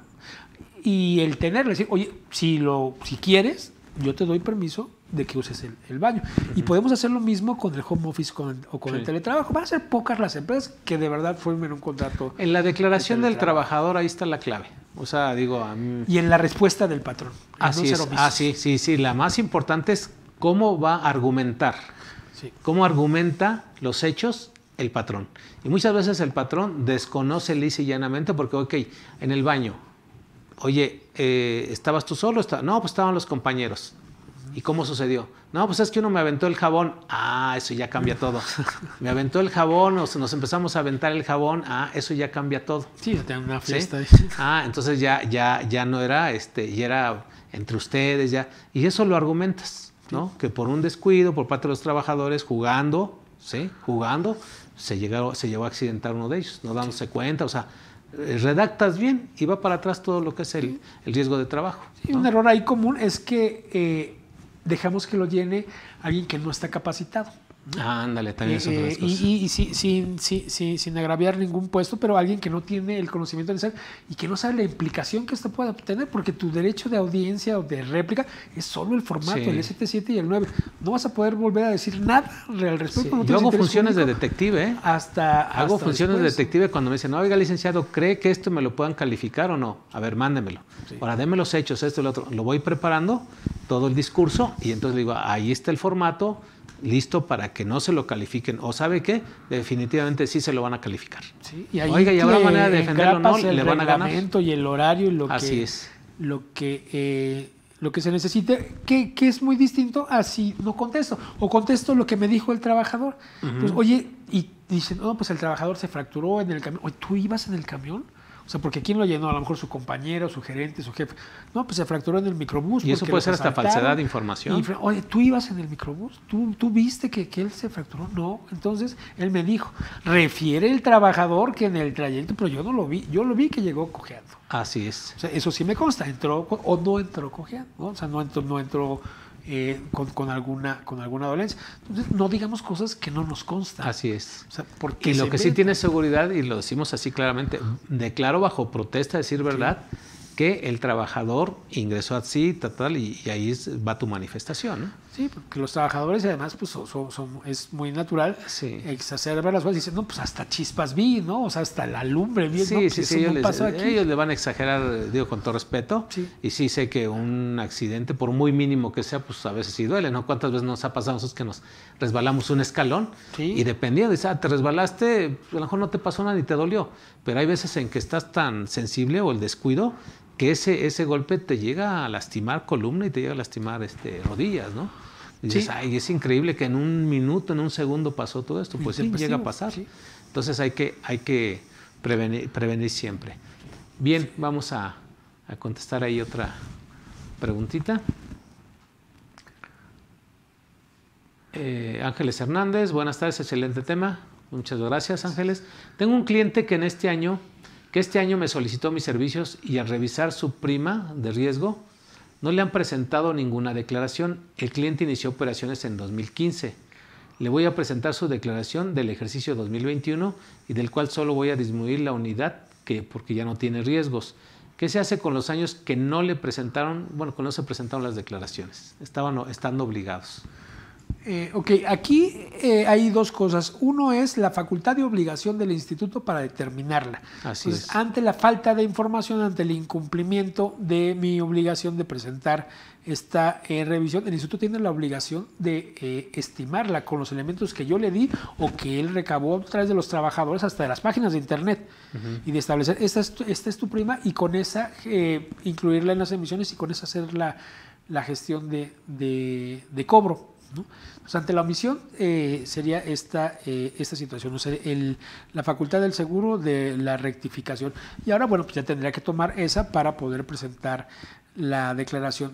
Speaker 2: y el tenerle, decir, oye, si, lo, si quieres, yo te doy permiso de que uses el, baño. Y podemos hacer lo mismo con el home office o con el teletrabajo. Van a ser pocas las empresas que de verdad firmen un contrato.
Speaker 1: En la declaración del trabajador ahí está la clave. O sea, digo...
Speaker 2: Y en la respuesta del patrón.
Speaker 1: Así es. Ah, sí, sí, sí. La más importante es cómo va a argumentar. Cómo argumenta los hechos el patrón. Y muchas veces el patrón desconoce lisa y llanamente porque, ok, en el baño, oye, eh, ¿estabas tú solo? No, pues estaban los compañeros. ¿Y cómo sucedió? No, pues es que uno me aventó el jabón. Ah, eso ya cambia todo. Me aventó el jabón, nos, nos empezamos a aventar el jabón. Ah, eso ya cambia todo.
Speaker 2: Sí, ya tengo una fiesta.
Speaker 1: Ah, entonces ya, ya, ya no era, este, ya era entre ustedes, ya. Y eso lo argumentas, ¿no? Que por un descuido por parte de los trabajadores jugando, ¿sí? Jugando, se, llegó, se llegó a accidentar uno de ellos, no dándose cuenta, o sea redactas bien y va para atrás todo lo que es el, riesgo de trabajo.
Speaker 2: Un error ahí común es que eh, dejamos que lo llene alguien que no está capacitado.
Speaker 1: Ah, ándale, también
Speaker 2: eh, Y, sin, sin, agraviar ningún puesto, pero alguien que no tiene el conocimiento necesario y que no sabe la implicación que esto puede tener, porque tu derecho de audiencia o de réplica es solo el formato, el ST7 y el 9. No vas a poder volver a decir nada al respecto.
Speaker 1: Yo hago funciones de detective, ¿eh?
Speaker 2: Hasta.
Speaker 1: Hago funciones de detective cuando me dicen, oiga, licenciado, ¿cree que esto me lo puedan calificar o no? A ver, mándemelo. Ahora, déme los hechos, esto y lo otro. Lo voy preparando, todo el discurso, y entonces digo, ahí está el formato listo para que no se lo califiquen. ¿O sabe qué? Definitivamente sí se lo van a calificar.
Speaker 2: Oiga, y habrá manera de defenderlo no, le van a ganar. y el horario y lo
Speaker 1: Así
Speaker 2: que,
Speaker 1: es.
Speaker 2: Lo que, eh, lo que se necesite, que, que, es muy distinto a si no contesto. O contesto lo que me dijo el trabajador. pues, oye, y dicen, no, pues el trabajador se fracturó en el camión. Oye, ¿tú ibas en el camión? O sea, porque ¿quién lo llenó? A lo mejor su compañero, su gerente, su jefe. No, pues se fracturó en el microbús.
Speaker 1: Y eso puede ser hasta falsedad de información.
Speaker 2: Y, oye, ¿tú ibas en el microbús? ¿Tú, ¿Tú viste que, que él se fracturó? No. Entonces, él me dijo, refiere el trabajador que en el trayecto, pero yo no lo vi. Yo lo vi que llegó cojeando.
Speaker 1: Así es.
Speaker 2: O sea, eso sí me consta, entró o no entró cojeando, ¿no? O sea, no entró, no entró eh, con, con alguna, con alguna dolencia. Entonces, no digamos cosas que no nos constan.
Speaker 1: Así es.
Speaker 2: O sea, porque
Speaker 1: Y lo que sí tiene seguridad, y lo decimos así claramente, declaro bajo protesta, decir verdad, que el trabajador ingresó así, tal, tal, y, y ahí va tu manifestación. ¿no?
Speaker 2: Sí, porque los trabajadores además pues son, es muy natural
Speaker 1: Sí.
Speaker 2: exacerbar las cosas y dicen, no, pues hasta chispas vi, ¿no? O sea, hasta la lumbre vi,
Speaker 1: Sí,
Speaker 2: no, pues
Speaker 1: sí, sí, ellos, les-
Speaker 2: pasó aquí.
Speaker 1: ellos le van a exagerar, digo con todo respeto,
Speaker 2: Sí.
Speaker 1: y sí sé que un accidente, por muy mínimo que sea, pues a veces sí duele, ¿no? ¿Cuántas veces nos ha pasado nosotros que nos resbalamos un escalón?
Speaker 2: Sí.
Speaker 1: Y dependiendo, dice, ah, te resbalaste, pues, a lo mejor no te pasó nada ni te dolió, pero hay veces en que estás tan sensible o el descuido que ese, ese golpe te llega a lastimar columna y te llega a lastimar este, rodillas, ¿no? Y dices,
Speaker 2: Sí.
Speaker 1: ay, es increíble que en un minuto, en un segundo pasó todo esto. Pues sí, llega a pasar. Entonces hay que, hay que prevenir, prevenir siempre. Bien, vamos a, a contestar ahí otra preguntita. Eh, Ángeles Hernández, buenas tardes, excelente tema. Muchas gracias, Ángeles. Tengo un cliente que en este año, que este año me solicitó mis servicios y al revisar su prima de riesgo, no le han presentado ninguna declaración. El cliente inició operaciones en 2015. Le voy a presentar su declaración del ejercicio 2021 y del cual solo voy a disminuir la unidad que, porque ya no tiene riesgos. ¿Qué se hace con los años que no le presentaron, bueno, que no se presentaron las declaraciones? Estaban estando obligados.
Speaker 2: Eh, ok, aquí eh, hay dos cosas. Uno es la facultad de obligación del instituto para determinarla.
Speaker 1: Así
Speaker 2: Entonces,
Speaker 1: es.
Speaker 2: ante la falta de información, ante el incumplimiento de mi obligación de presentar esta eh, revisión, el instituto tiene la obligación de eh, estimarla con los elementos que yo le di o que él recabó a través de los trabajadores hasta de las páginas de internet y de establecer, esta es, tu, esta es tu prima y con esa eh, incluirla en las emisiones y con esa hacer la, la gestión de, de, de cobro. ¿No? Ante la omisión eh, sería esta, eh, esta situación, o sea, el, la facultad del seguro de la rectificación. Y ahora, bueno, pues ya tendría que tomar esa para poder presentar la declaración.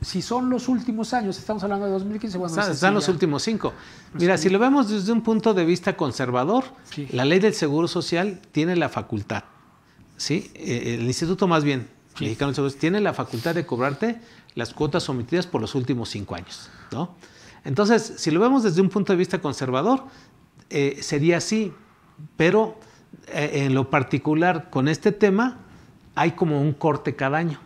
Speaker 2: Si son los últimos años, estamos hablando de 2015, bueno,
Speaker 1: Están, están los últimos cinco. Mira, si lo vemos desde un punto de vista conservador,
Speaker 2: Sí.
Speaker 1: la ley del Seguro Social tiene la facultad, ¿sí? Eh, El instituto más bien,
Speaker 2: Sí.
Speaker 1: mexicano del Seguro Social, tiene la facultad de cobrarte las cuotas omitidas por los últimos cinco años, ¿no? Entonces, si lo vemos desde un punto de vista conservador, eh, sería así, pero eh, en lo particular con este tema hay como un corte cada año.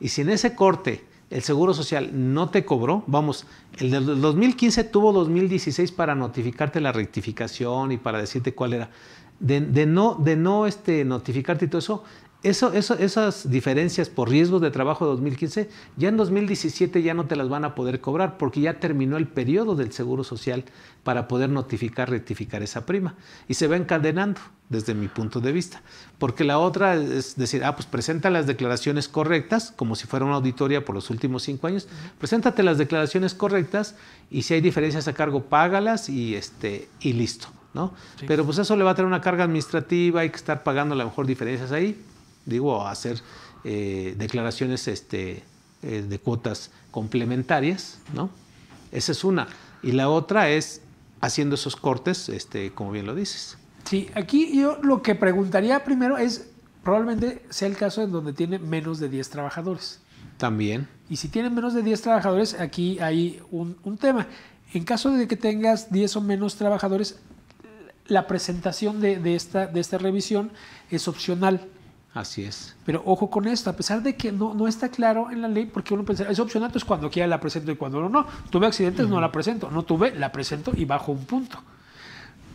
Speaker 1: Y si en ese corte el Seguro Social no te cobró, vamos, el del 2015 tuvo 2016 para notificarte la rectificación y para decirte cuál era. De, de no, de no este, notificarte y todo eso, eso, eso, esas diferencias por riesgos de trabajo de 2015, ya en 2017 ya no te las van a poder cobrar porque ya terminó el periodo del Seguro Social para poder notificar, rectificar esa prima. Y se va encadenando desde mi punto de vista. Porque la otra es decir, ah, pues presenta las declaraciones correctas, como si fuera una auditoría por los últimos cinco años, preséntate las declaraciones correctas y si hay diferencias a cargo, págalas y, este, y listo. ¿no?
Speaker 2: Sí.
Speaker 1: Pero pues eso le va a traer una carga administrativa, hay que estar pagando a lo mejor diferencias ahí, digo, hacer eh, declaraciones este, eh, de cuotas complementarias, ¿no? Esa es una. Y la otra es haciendo esos cortes, este, como bien lo dices.
Speaker 2: Sí, aquí yo lo que preguntaría primero es, probablemente sea el caso en donde tiene menos de 10 trabajadores.
Speaker 1: También.
Speaker 2: Y si tienen menos de 10 trabajadores, aquí hay un, un tema. En caso de que tengas 10 o menos trabajadores, la presentación de, de esta, de esta revisión es opcional.
Speaker 1: Así es.
Speaker 2: Pero ojo con esto, a pesar de que no, no está claro en la ley, porque uno pensaría, es opcional, pues cuando quiera la presento y cuando no, no. Tuve accidentes, no la presento. No tuve, la presento y bajo un punto.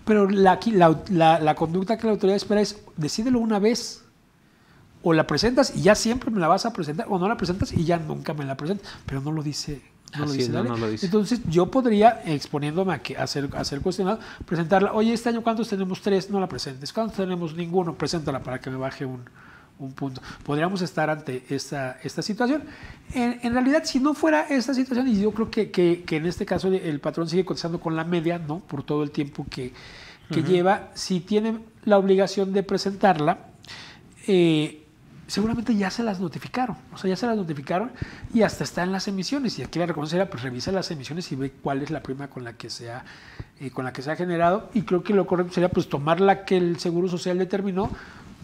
Speaker 2: Pero la, aquí, la, la- la conducta que la autoridad espera es, decídelo una vez. O la presentas y ya siempre me la vas a presentar, o no la presentas y ya nunca me la presentas. Pero no lo dice. No lo
Speaker 1: Así
Speaker 2: dice
Speaker 1: es,
Speaker 2: la
Speaker 1: no,
Speaker 2: ley.
Speaker 1: no lo dice.
Speaker 2: Entonces yo podría, exponiéndome a, que, a, ser, a ser cuestionado, presentarla. Oye, este año cuántos tenemos? Tres, no la presentes. ¿Cuántos tenemos? Ninguno, preséntala para que me baje un, un punto. Podríamos estar ante esta, esta situación. En, en realidad, si no fuera esta situación, y yo creo que, que- que en este caso el patrón sigue cotizando con la media, ¿no? Por todo el tiempo que, que lleva, si tiene la obligación de presentarla, eh, seguramente ya se las notificaron. O sea, ya se las notificaron y hasta está en las emisiones. Y aquí la recomendación pues revisa las emisiones y ve cuál es la prima con la que se ha, eh, con la que se ha generado. Y creo que lo correcto sería pues tomar la que el Seguro Social determinó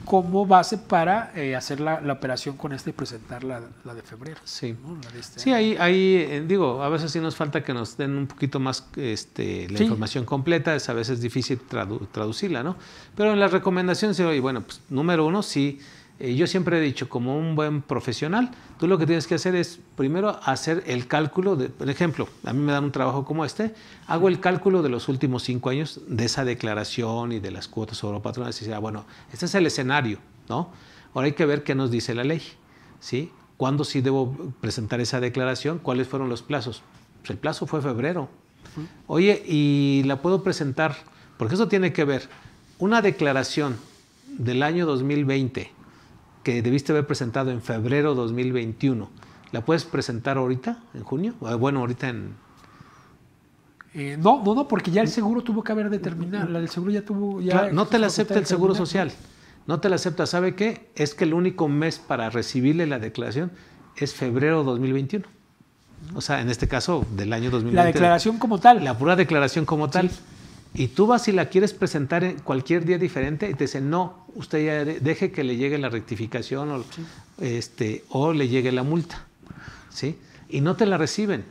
Speaker 2: como base para eh, hacer la, operación con esta y presentar la, de febrero.
Speaker 1: Sí, este sí ahí, ahí eh, digo, a veces sí nos falta que nos den un poquito más este, la información completa, es a veces difícil traducirla, ¿no? Pero en las recomendaciones, bueno, pues número uno, sí eh, yo siempre he dicho, como un buen profesional, tú lo que tienes que hacer es primero hacer el cálculo, de, por ejemplo, a mí me dan un trabajo como este, hago el cálculo de los últimos cinco años de esa declaración y de las cuotas sobre patrones y decir, ah, bueno, este es el escenario, ¿no? Ahora hay que ver qué nos dice la ley, ¿sí? ¿Cuándo sí debo presentar esa declaración? ¿Cuáles fueron los plazos? Pues el plazo fue febrero. Oye, y la puedo presentar, porque eso tiene que ver, una declaración del año 2020 que debiste haber presentado en febrero 2021, ¿la puedes presentar ahorita, en junio? Ah, bueno, ahorita en...
Speaker 2: Eh, no, no, no, porque ya el seguro tuvo que haber determinado, del seguro ya tuvo... Ya
Speaker 1: no te la acepta el Seguro Social, no te la acepta. ¿Sabe qué? Es que el único mes para recibirle la declaración es febrero 2021. O sea, en este caso, del año 2020.
Speaker 2: La declaración como tal.
Speaker 1: La pura declaración como tal. Y tú vas y la quieres presentar en cualquier día diferente y te dicen, no, usted ya deje que le llegue la rectificación o, este, o le llegue la multa. ¿sí? Y no te la reciben.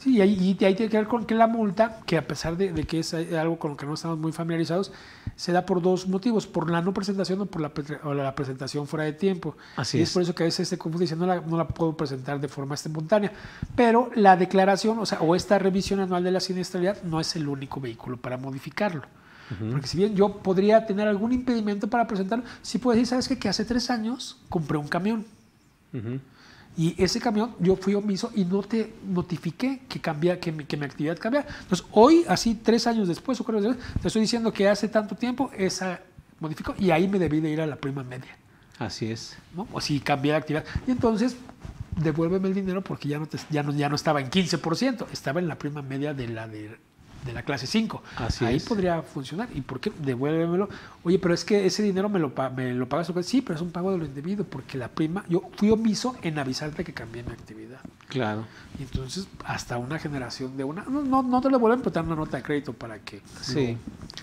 Speaker 2: Sí. Sí, y ahí, tiene que ver con que la multa, que a pesar de, que es algo con lo que no estamos muy familiarizados, se da por dos motivos, por la no presentación o por la, presentación fuera de tiempo.
Speaker 1: Así
Speaker 2: y
Speaker 1: es.
Speaker 2: es por eso que a veces se confunde y no la, no la puedo presentar de forma espontánea. Pero la declaración, o sea, o esta revisión anual de la siniestralidad no es el único vehículo para modificarlo. Porque si bien yo podría tener algún impedimento para presentarlo, sí puedo decir, ¿sabes qué? Que hace tres años compré un camión. Y ese camión yo fui omiso y no te notifiqué que, cambia, que, mi, que mi actividad cambia. Entonces, hoy, así tres años después, o después, te estoy diciendo que hace tanto tiempo esa modificó y ahí me debí de ir a la prima media.
Speaker 1: Así es.
Speaker 2: ¿no? O si cambié de actividad. Y entonces, devuélveme el dinero porque ya no, ya no, ya no estaba en 15%, estaba en la prima media de la de de la clase 5.
Speaker 1: Así
Speaker 2: Ahí podría funcionar. ¿Y por qué? Devuélvemelo. Oye, pero es que ese dinero me lo, me lo pagas. Sí, pero es un pago de lo indebido, porque la prima, yo fui omiso en avisarte que cambié mi actividad.
Speaker 1: Claro.
Speaker 2: Y entonces, hasta una generación de una. No, no, no te le vuelven a dar una nota de crédito para que.
Speaker 1: Sí.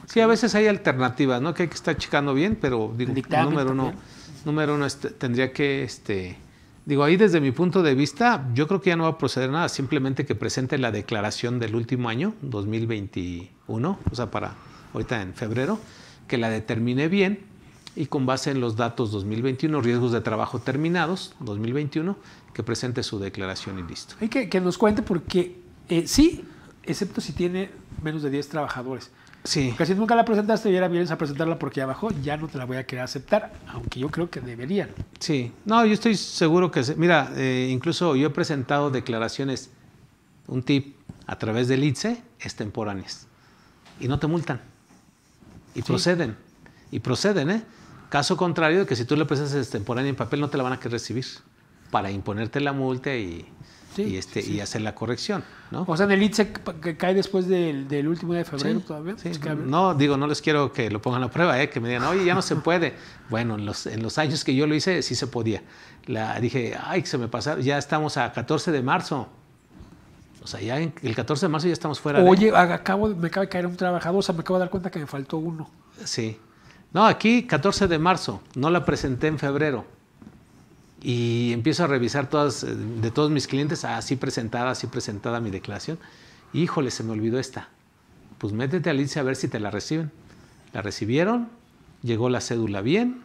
Speaker 1: sí, a veces hay alternativas, ¿no? Que hay que estar checando bien, pero digo, número uno, número uno este, tendría que este, Digo, ahí desde mi punto de vista, yo creo que ya no va a proceder nada, simplemente que presente la declaración del último año, 2021, o sea, para ahorita en febrero, que la determine bien y con base en los datos 2021, riesgos de trabajo terminados, 2021, que presente su declaración y listo.
Speaker 2: Hay que, que nos cuente porque eh, sí, excepto si tiene menos de 10 trabajadores.
Speaker 1: Sí.
Speaker 2: Porque si nunca la presentaste y ahora vienes a presentarla porque ya bajó, ya no te la voy a querer aceptar, aunque yo creo que deberían.
Speaker 1: Sí, no, yo estoy seguro que, mira, eh, incluso yo he presentado declaraciones, un tip a través del ITSE, extemporáneas, y no te multan, y proceden, y proceden, ¿eh? Caso contrario de que si tú le presentas extemporánea en papel no te la van a querer recibir para imponerte la multa y y, este, y hacer la corrección. ¿no?
Speaker 2: O sea, en el ITSE que cae después del, del último de febrero todavía. Pues
Speaker 1: no, digo, no les quiero que lo pongan a prueba, ¿eh? que me digan, oye, ya no se puede. bueno, en los, en los años que yo lo hice, sí se podía. La, dije, ay, se me pasaron, ya estamos a 14 de marzo. O sea, ya el 14 de marzo ya estamos fuera.
Speaker 2: Oye, acabo, me acaba de caer un trabajador, o sea, me acabo de dar cuenta que me faltó uno.
Speaker 1: Sí. No, aquí 14 de marzo, no la presenté en febrero y empiezo a revisar todas, eh, de todos mis clientes, así presentada, así presentada mi declaración. Híjole, se me olvidó esta. Pues métete al INSE a ver si te la reciben. La recibieron, llegó la cédula bien,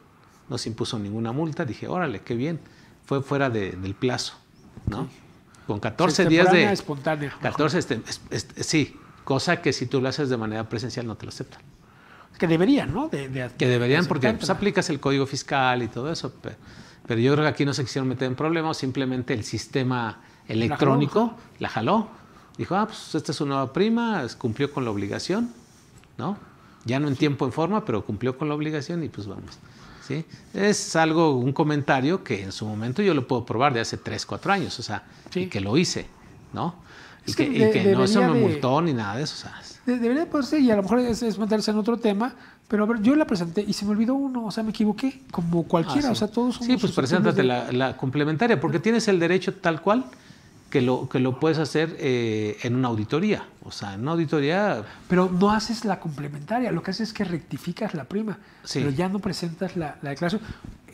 Speaker 1: no se impuso ninguna multa. Dije, órale, qué bien. Fue fuera del plazo, ¿no? Con 14 días de...
Speaker 2: espontánea.
Speaker 1: 14, este, sí, cosa que si tú lo haces de manera presencial no te lo aceptan.
Speaker 2: Que deberían, ¿no?
Speaker 1: que deberían porque pues, aplicas el código fiscal y todo eso. Pero, pero yo creo que aquí no se quisieron meter en problemas, simplemente el sistema electrónico la jaló. Dijo, ah, pues esta es su nueva prima, cumplió con la obligación, ¿no? Ya no en tiempo, en forma, pero cumplió con la obligación y pues vamos. ¿sí? Es algo, un comentario que en su momento yo lo puedo probar de hace 3, 4 años, o sea, que lo hice, ¿no? y que, y que no, eso no multó ni nada de eso. O sea,
Speaker 2: debería poder ser, y a lo mejor es, es, meterse en otro tema, pero a ver, yo la presenté y se me olvidó uno, o sea, me equivoqué, como cualquiera,
Speaker 1: Ah,
Speaker 2: o sea, todos somos
Speaker 1: Sí, pues preséntate
Speaker 2: de-
Speaker 1: la, la complementaria, porque tienes el derecho tal cual que lo, que lo puedes hacer eh, en una auditoría. O sea, en una auditoría,
Speaker 2: Pero no haces la complementaria, lo que haces es que rectificas la prima,
Speaker 1: Sí.
Speaker 2: pero ya no presentas la, la declaración.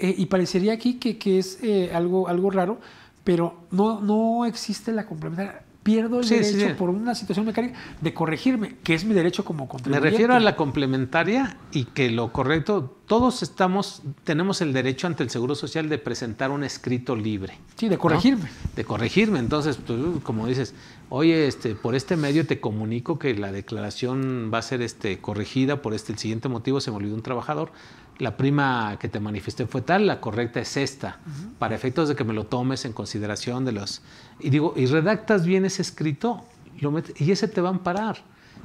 Speaker 2: Eh, y parecería aquí que, que es eh, algo, algo raro, pero no, no existe la complementaria. Pierdo el
Speaker 1: Sí,
Speaker 2: derecho
Speaker 1: sí.
Speaker 2: por una situación mecánica de corregirme, que es mi derecho como
Speaker 1: me
Speaker 2: contribuyente.
Speaker 1: refiero a la complementaria y que lo correcto, todos estamos, tenemos el derecho ante el Seguro Social de presentar un escrito libre.
Speaker 2: Sí, de corregirme.
Speaker 1: ¿no? De corregirme. Entonces, tú, como dices, oye, este, por este medio te comunico que la declaración va a ser este, corregida por este el siguiente motivo, se me olvidó un trabajador. La prima que te manifesté fue tal, la correcta es esta, para efectos de que me lo tomes en consideración de los... Y digo, y redactas bien ese escrito lo metes- y ese te va a amparar.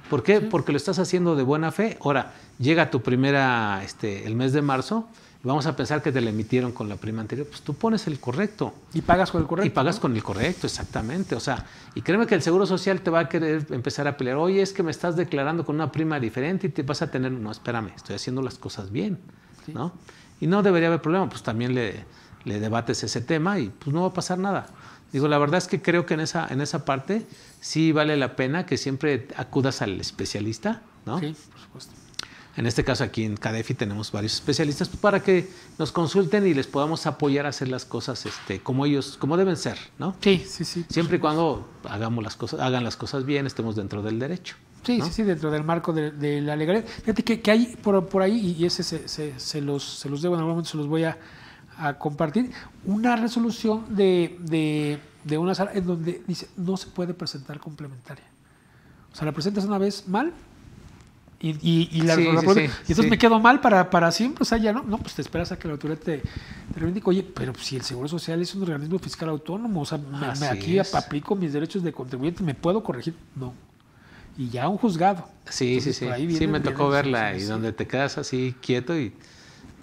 Speaker 1: ¿Por qué? Porque lo estás haciendo de buena fe. Ahora, llega tu primera, este, el mes de marzo, y vamos a pensar que te la emitieron con la prima anterior, pues tú pones el correcto.
Speaker 2: Y pagas con el correcto.
Speaker 1: Y pagas
Speaker 2: ¿no?
Speaker 1: con el correcto, exactamente. O sea, y créeme que el Seguro Social te va a querer empezar a pelear. Oye, es que me estás declarando con una prima diferente y te vas a tener. No, espérame, estoy haciendo las cosas bien. ¿No? Y no debería haber problema, pues también le, le debates ese tema y pues no va a pasar nada. Digo, la verdad es que creo que en esa, en esa parte sí vale la pena que siempre acudas al especialista, ¿no?
Speaker 2: Sí, por supuesto.
Speaker 1: En este caso aquí en CADEFI tenemos varios especialistas pues, para que nos consulten y les podamos apoyar a hacer las cosas este, como ellos, como deben ser, ¿no?
Speaker 2: Sí, sí, sí.
Speaker 1: Siempre y cuando hagamos las cosas, hagan las cosas bien, estemos dentro del derecho.
Speaker 2: Sí,
Speaker 1: ¿no?
Speaker 2: sí, sí, dentro del marco de, de la legalidad. Fíjate que, que hay por, por ahí, y ese se, se- se los, se los debo, en algún momento se los voy a, a compartir, una resolución de, de, de una sala en donde dice no se puede presentar complementaria. O sea, la presentas una vez mal y, y, y la,
Speaker 1: Sí,
Speaker 2: la
Speaker 1: sí,
Speaker 2: produ-
Speaker 1: sí,
Speaker 2: y entonces me quedo mal para, para siempre. O sea, ya no, no, pues te esperas a que la autoridad te, te reivindique. Oye, pero si el Seguro Social es un organismo fiscal autónomo, o sea, me- aquí
Speaker 1: es.
Speaker 2: aplico mis derechos de contribuyente, ¿me puedo corregir? No. Y ya un juzgado.
Speaker 1: Sí,
Speaker 2: Entonces,
Speaker 1: sí, sí. sí, me tocó verla y
Speaker 2: sí.
Speaker 1: donde te quedas así quieto y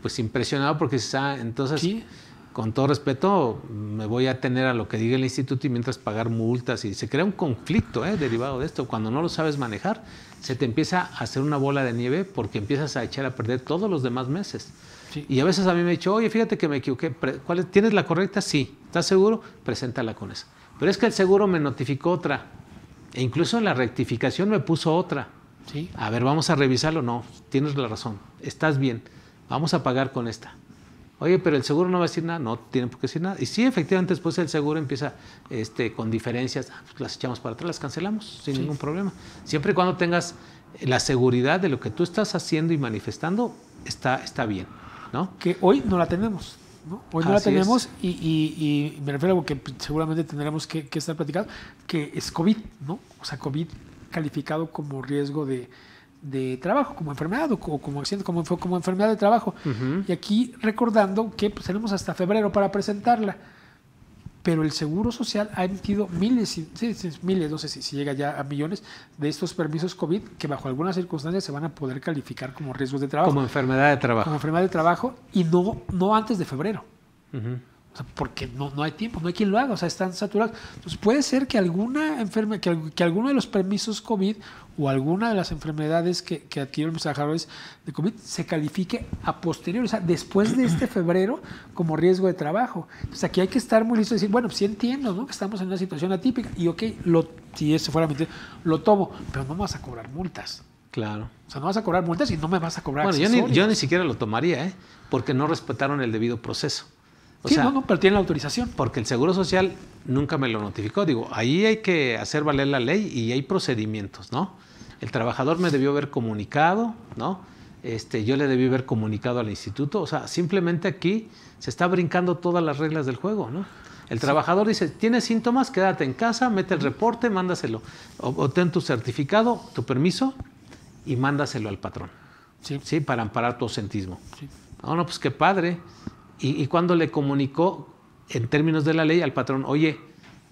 Speaker 1: pues impresionado porque ah, entonces,
Speaker 2: Sí.
Speaker 1: con todo respeto, me voy a tener a lo que diga el instituto y mientras pagar multas y se crea un conflicto ¿eh? derivado de esto. Cuando no lo sabes manejar, se te empieza a hacer una bola de nieve porque empiezas a echar a perder todos los demás meses.
Speaker 2: Sí.
Speaker 1: Y a veces a mí me ha dicho, oye, fíjate que me equivoqué. ¿cuál es? ¿Tienes la correcta? Sí. ¿Estás seguro? Preséntala con esa. Pero es que el seguro me notificó otra. E incluso en la rectificación me puso otra.
Speaker 2: Sí.
Speaker 1: A ver, vamos a revisarlo. No, tienes la razón. Estás bien. Vamos a pagar con esta. Oye, pero el seguro no va a decir nada. No tiene por qué decir nada. Y sí, efectivamente, después el seguro empieza este, con diferencias. Ah, pues las echamos para atrás, las cancelamos sin
Speaker 2: Sí.
Speaker 1: ningún problema. Siempre y cuando tengas la seguridad de lo que tú estás haciendo y manifestando, está, está bien. ¿no?
Speaker 2: que hoy no la tenemos. ¿No? Hoy no la tenemos y, y- y me refiero a algo que seguramente tendremos que, que estar platicando, que es COVID, ¿no? O sea, COVID calificado como riesgo de, de trabajo, como enfermedad o co- como accidente, como, como enfermedad de trabajo. Y aquí recordando que pues, tenemos hasta febrero para presentarla. Pero el Seguro Social ha emitido miles, miles, no sé si, si llega ya a millones de estos permisos COVID que bajo algunas circunstancias se van a poder calificar como riesgos de trabajo
Speaker 1: Como enfermedad de trabajo.
Speaker 2: como enfermedad de trabajo y no, no antes de febrero. O sea, porque no, no hay tiempo, no hay quien lo haga, o sea, están saturados. Entonces puede ser que alguna enferme, que, que alguno de los permisos COVID o alguna de las enfermedades que, que adquirieron los trabajadores de COVID se califique a posteriori, o sea, después de este febrero como riesgo de trabajo. Entonces aquí hay que estar muy listos y decir, bueno, pues sí entiendo, ¿no? Que estamos en una situación atípica y ok, lo, si eso fuera mentira, lo tomo, pero no me vas a cobrar multas.
Speaker 1: Claro.
Speaker 2: O sea, no vas a cobrar multas y no me vas a cobrar
Speaker 1: Bueno, yo ni, yo ni siquiera lo tomaría, ¿eh? Porque no respetaron el debido proceso. O
Speaker 2: sí,
Speaker 1: sea,
Speaker 2: no, no, pero tienen la autorización.
Speaker 1: porque el Seguro Social nunca me lo notificó. Digo, ahí hay que hacer valer la ley y hay procedimientos, ¿no? El trabajador me debió haber comunicado, ¿no? Este, yo le debí haber comunicado al instituto. O sea, simplemente aquí se está brincando todas las reglas del juego, ¿no? El trabajador dice, tienes síntomas, quédate en casa, mete el reporte, mándaselo. Obtén tu certificado, tu permiso y mándaselo al patrón.
Speaker 2: Sí,
Speaker 1: ¿sí? Para amparar tu ausentismo.
Speaker 2: sí.
Speaker 1: No, no, pues qué padre. Y, y cuando le comunicó, en términos de la ley, al patrón, oye,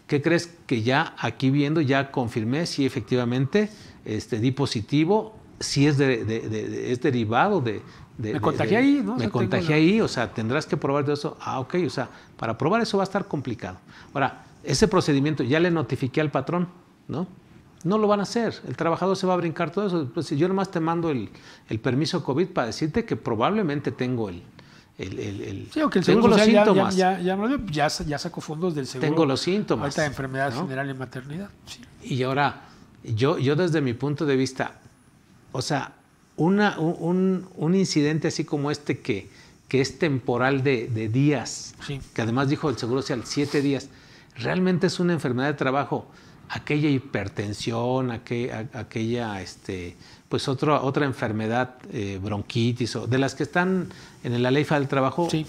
Speaker 1: ¿qué crees que ya aquí viendo, ya confirmé si efectivamente este, di positivo, si es, de, de- de- de- es derivado de... de-
Speaker 2: Me contagié ahí, ¿no? O
Speaker 1: Me
Speaker 2: sea,
Speaker 1: contagié
Speaker 2: la-
Speaker 1: ahí, o sea, tendrás que probar todo eso. Ah, ok, o sea, para probar eso va a estar complicado. Ahora, ese procedimiento ya le notifiqué al patrón. ¿no? No lo van a hacer. El trabajador se va a brincar todo eso. Pues, yo nomás te mando el, el permiso COVID para decirte que probablemente tengo el, el, el,
Speaker 2: Sí, que el
Speaker 1: tengo
Speaker 2: seguro
Speaker 1: los síntomas.
Speaker 2: Ya, ya, ya, ya, ya sacó fondos del seguro.
Speaker 1: Tengo los síntomas.
Speaker 2: Ahorita de enfermedad
Speaker 1: ¿no?
Speaker 2: general en maternidad. Sí.
Speaker 1: Y ahora, yo, yo desde mi punto de vista, o sea, una, un, un- incidente así como este que, que es temporal de, de días,
Speaker 2: Sí.
Speaker 1: que además dijo el Seguro Social, siete días, realmente es una enfermedad de trabajo, aquella hipertensión, aque- a- aquella, este, pues otra otra enfermedad, eh, bronquitis, o de las que están en la ley del trabajo
Speaker 2: Sí.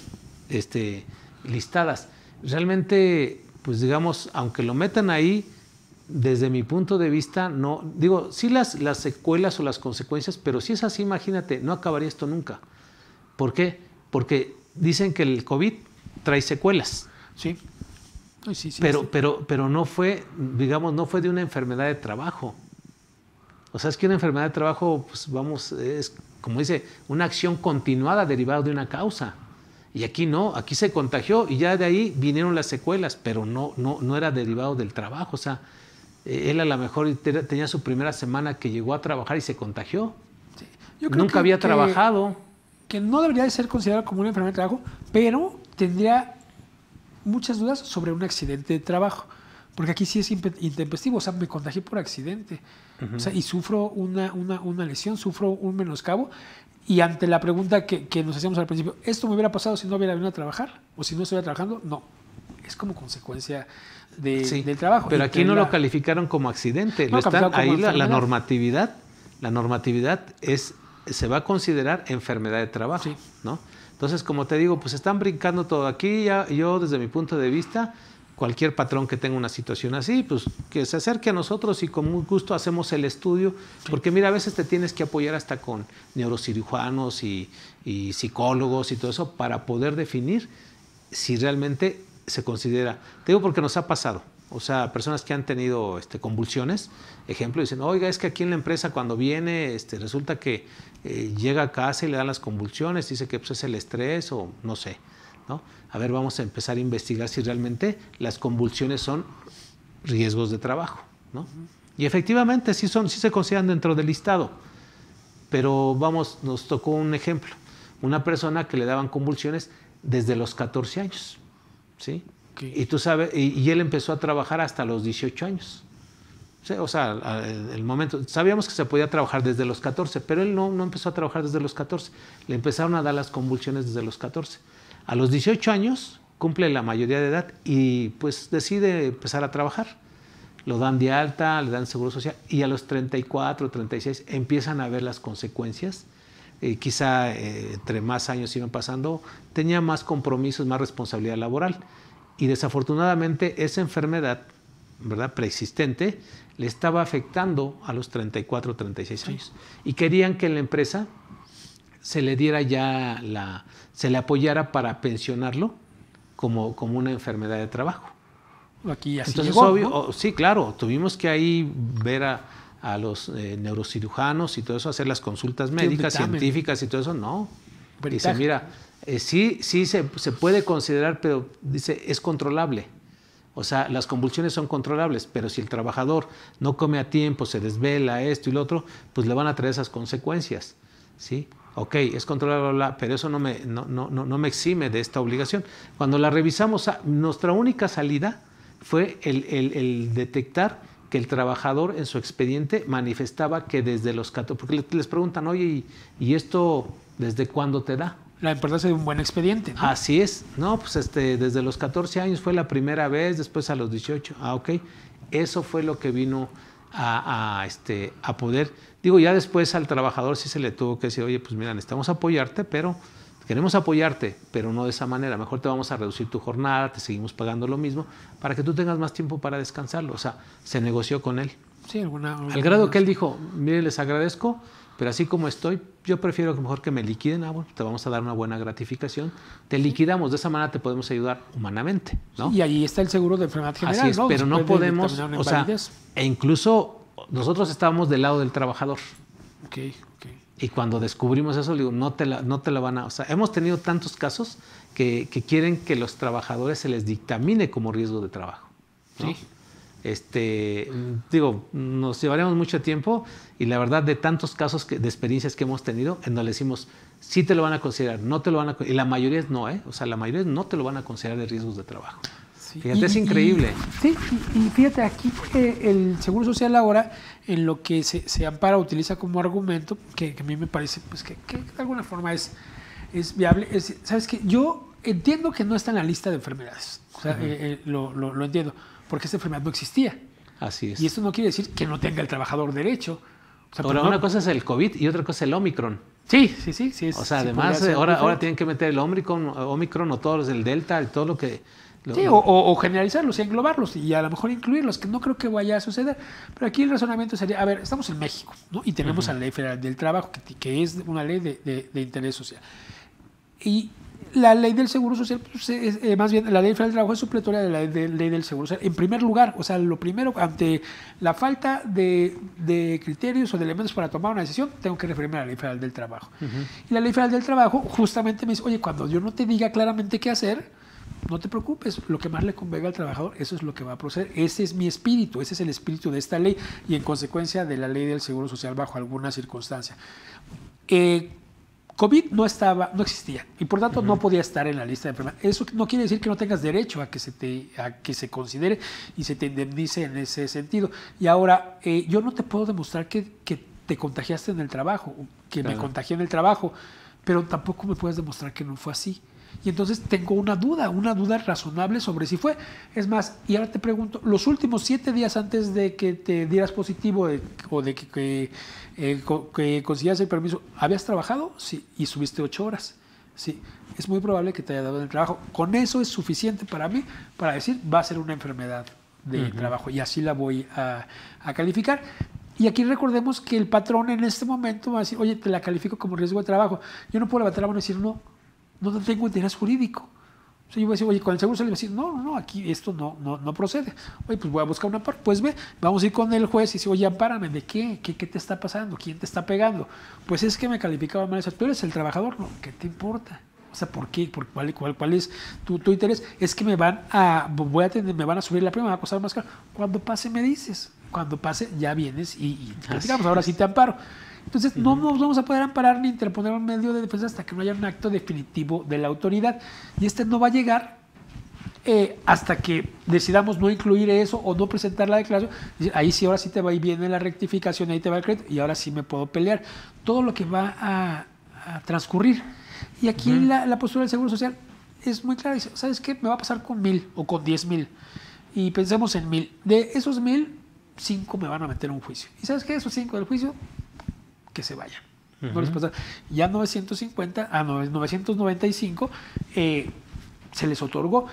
Speaker 1: este, listadas. Realmente, pues digamos, aunque lo metan ahí, desde mi punto de vista, no, digo, sí las, las secuelas o las consecuencias, pero si es así, imagínate, no acabaría esto nunca. ¿Por qué? Porque dicen que el COVID trae secuelas,
Speaker 2: Sí. Ay, sí, sí,
Speaker 1: pero,
Speaker 2: sí.
Speaker 1: pero, pero no fue, digamos, no fue de una enfermedad de trabajo. O sea, es que una enfermedad de trabajo, pues vamos, es como dice, una acción continuada derivada de una causa. Y aquí no, aquí se contagió y ya de ahí vinieron las secuelas, pero no, no, no era derivado del trabajo. O sea, eh, él a lo mejor te- tenía su primera semana que llegó a trabajar y se contagió.
Speaker 2: Yo creo
Speaker 1: Nunca
Speaker 2: que-
Speaker 1: había
Speaker 2: que-
Speaker 1: trabajado.
Speaker 2: que no debería de ser considerado como una enfermedad de trabajo, pero tendría muchas dudas sobre un accidente de trabajo. Porque aquí sí es intempestivo, o sea, me contagié por accidente. O sea, y sufro una, una, una lesión, sufro un menoscabo. Y ante la pregunta que, que nos hacíamos al principio, ¿esto me hubiera pasado si no hubiera venido a trabajar? ¿O si no estuviera trabajando? No. Es como consecuencia de-
Speaker 1: Sí,
Speaker 2: del trabajo.
Speaker 1: Pero aquí no
Speaker 2: la-
Speaker 1: lo calificaron como accidente.
Speaker 2: No,
Speaker 1: Lo están- ahí la, normatividad, la normatividad es, se va a considerar enfermedad de trabajo,
Speaker 2: Sí.
Speaker 1: ¿no? Entonces, como te digo, pues están brincando todo. Aquí ya, yo desde mi punto de vista, cualquier patrón que tenga una situación así, pues que se acerque a nosotros y con muy gusto hacemos el estudio, porque mira, a veces te tienes que apoyar hasta con neurocirujanos y, y psicólogos y todo eso para poder definir si realmente se considera. Te digo porque nos ha pasado. O sea, personas que han tenido este, convulsiones, ejemplo, dicen, oiga, es que aquí en la empresa cuando viene, este, resulta que eh, llega a casa y le dan las convulsiones, dice que pues, es el estrés o no sé. ¿no? A ver, vamos a empezar a investigar si realmente las convulsiones son riesgos de trabajo. ¿no? Y efectivamente sí, son, sí se consideran dentro del listado. Pero vamos, nos tocó un ejemplo. Una persona que le daban convulsiones desde los 14 años. ¿sí? Y tú sabes, y, y él empezó a trabajar hasta los 18 años. Sí, O sea, el, el momento, sabíamos que se podía trabajar desde los 14, pero él no, no empezó a trabajar desde los 14. Le empezaron a dar las convulsiones desde los 14. A los 18 años cumple la mayoría de edad y pues decide empezar a trabajar. Lo dan de alta, le dan seguro social y a los 34, 36 empiezan a ver las consecuencias. Eh, quizá eh, entre más años iban pasando, tenía más compromisos, más responsabilidad laboral. Y desafortunadamente esa enfermedad, ¿verdad? Preexistente, le estaba afectando a los 34, 36 años. Y querían que en la empresa se le diera ya la, se le apoyara para pensionarlo como, como una enfermedad de trabajo.
Speaker 2: Aquí así
Speaker 1: Entonces,
Speaker 2: llegó,
Speaker 1: obvio,
Speaker 2: ¿no?
Speaker 1: o- sí, claro, tuvimos que ahí ver a, a los eh, neurocirujanos y todo eso, hacer las consultas médicas, científicas y todo eso, no. Dice, mira, eh, sí, sí se, se puede considerar, pero dice, es controlable. O sea, las convulsiones son controlables, pero si el trabajador no come a tiempo, se desvela, esto y lo otro, pues le van a traer esas consecuencias. ¿Sí? Ok, es controlable, pero eso no me, no, no, no, no me exime de esta obligación. Cuando la revisamos, ah, nuestra única salida fue el, el- el detectar que el trabajador en su expediente manifestaba que desde los 14, porque le- les preguntan, oye, ¿y, y esto desde cuándo te da?
Speaker 2: La importancia de un buen expediente. ¿no?
Speaker 1: Así es, no, pues este, desde los 14 años fue la primera vez, después a los 18, ah, ok, eso fue lo que vino a, a, este, a poder, digo, ya después al trabajador sí se le tuvo que decir, oye, pues mira, necesitamos apoyarte, pero queremos apoyarte, pero no de esa manera, mejor te vamos a reducir tu jornada, te seguimos pagando lo mismo, para que tú tengas más tiempo para descansarlo, o sea, se negoció con él.
Speaker 2: Sí, alguna,
Speaker 1: Al grado que él dijo, mire, les agradezco, pero así como estoy, yo prefiero que mejor que me liquiden, ah, bueno, te vamos a dar una buena gratificación, te liquidamos, de esa manera te podemos ayudar humanamente, ¿no?
Speaker 2: Y ahí está el seguro de enfermedad general,
Speaker 1: Así es,
Speaker 2: ¿no?
Speaker 1: pero no
Speaker 2: Después
Speaker 1: podemos, o sea, e incluso nosotros estábamos del lado del trabajador.
Speaker 2: Ok, ok.
Speaker 1: Y cuando descubrimos eso, digo, no te la, no te la van a... O sea, hemos tenido tantos casos que, que quieren que los trabajadores se les dictamine como riesgo de trabajo. ¿no?
Speaker 2: Sí.
Speaker 1: Este, digo, nos llevaremos mucho tiempo y la verdad de tantos casos que, de experiencias que hemos tenido, en donde decimos, sí te lo van a considerar, no te lo van a y la mayoría es no, ¿eh? O sea, la mayoría no te lo van a considerar de riesgos de trabajo. Fíjate, es increíble.
Speaker 2: sí, y, fíjate, aquí eh, el Seguro Social ahora, en lo que se, ampara, utiliza como argumento, que, a mí me parece pues que, de alguna forma es, es viable. Sabes que yo entiendo que no está en la lista de enfermedades, o sea, eh, eh, lo, lo, entiendo, porque esta enfermedad no existía.
Speaker 1: Así es.
Speaker 2: Y esto no quiere decir que no tenga el trabajador derecho.
Speaker 1: ahora, una cosa es el COVID y otra cosa es el Omicron.
Speaker 2: Sí, sí, sí. sí
Speaker 1: o sea, además, ahora, ahora tienen que meter el Omicron, Omicron o todos el Delta, todo lo que
Speaker 2: Sí, o, generalizarlos y englobarlos y a lo mejor incluirlos, que no creo que vaya a suceder. Pero aquí el razonamiento sería, a ver, estamos en México ¿no? y tenemos la ley federal del trabajo, que, es una ley de, interés social. Y la ley del Seguro Social, pues, eh, más bien la ley federal del trabajo es supletoria de la ley del Seguro Social. En primer lugar, o sea, lo primero, ante la falta de, criterios o de elementos para tomar una decisión, tengo que referirme a la ley federal del trabajo. Y la ley federal del trabajo justamente me dice, oye, cuando yo no te diga claramente qué hacer, no te preocupes, lo que más le convenga al trabajador, eso es lo que va a proceder. Ese es mi espíritu, ese es el espíritu de esta ley y en consecuencia de la ley del Seguro Social bajo alguna circunstancia. Eh, COVID no estaba, no existía y por tanto no podía estar en la lista de enfermedades. Eso no quiere decir que no tengas derecho a que se te, a que se considere y se te indemnice en ese sentido. Y ahora eh, yo no te puedo demostrar que, te contagiaste en el trabajo, que me contagié en el trabajo, pero tampoco me puedes demostrar que no fue así. Y entonces tengo una duda, una duda razonable sobre si fue. Es más, y ahora te pregunto, los últimos siete días antes de que te dieras positivo o de que, eh, que, consiguieras el permiso, ¿habías trabajado? Sí, y subiste ocho horas. Sí, es muy probable que te haya dado el trabajo. Con eso es suficiente para mí para decir, va a ser una enfermedad de trabajo y así la voy a, a calificar. Y aquí recordemos que el patrón en este momento va a decir, oye, te la califico como riesgo de trabajo. Yo no puedo levantar la mano y decir, no, no tengo interés jurídico. O sea, yo voy a decir, oye, con el seguro social, decir, no, no, aquí esto no, no, no procede. Oye, pues voy a buscar una parte. Pues ve, vamos a ir con el juez y dice, oye, ampárame, ¿de qué? qué? ¿Qué te está pasando? ¿Quién te está pegando? Pues es que me calificaba mal eso. Tú eres el trabajador, no, ¿qué te importa? O sea, ¿por qué? ¿Por cuál, cuál, cuál es tu, tu, interés? Es que me van a, voy a tener, me van a subir la prima, me va a costar más caro. Cuando pase me dices. Cuando pase ya vienes y, y ahora sí te amparo. Entonces, no nos vamos a poder amparar ni interponer un medio de defensa hasta que no haya un acto definitivo de la autoridad. Y este no va a llegar eh, hasta que decidamos no incluir eso o no presentar la declaración. Ahí sí, ahora sí te va y viene la rectificación, ahí te va el crédito y ahora sí me puedo pelear. Todo lo que va a, transcurrir. Y aquí la, postura del Seguro Social es muy clara. Dice, ¿sabes qué? Me va a pasar con mil o con diez mil. Y pensemos en mil. De esos mil, cinco me van a meter en un juicio. ¿Y sabes qué? Esos cinco del juicio que se vayan. Ya 950 a 995 eh, se les otorgó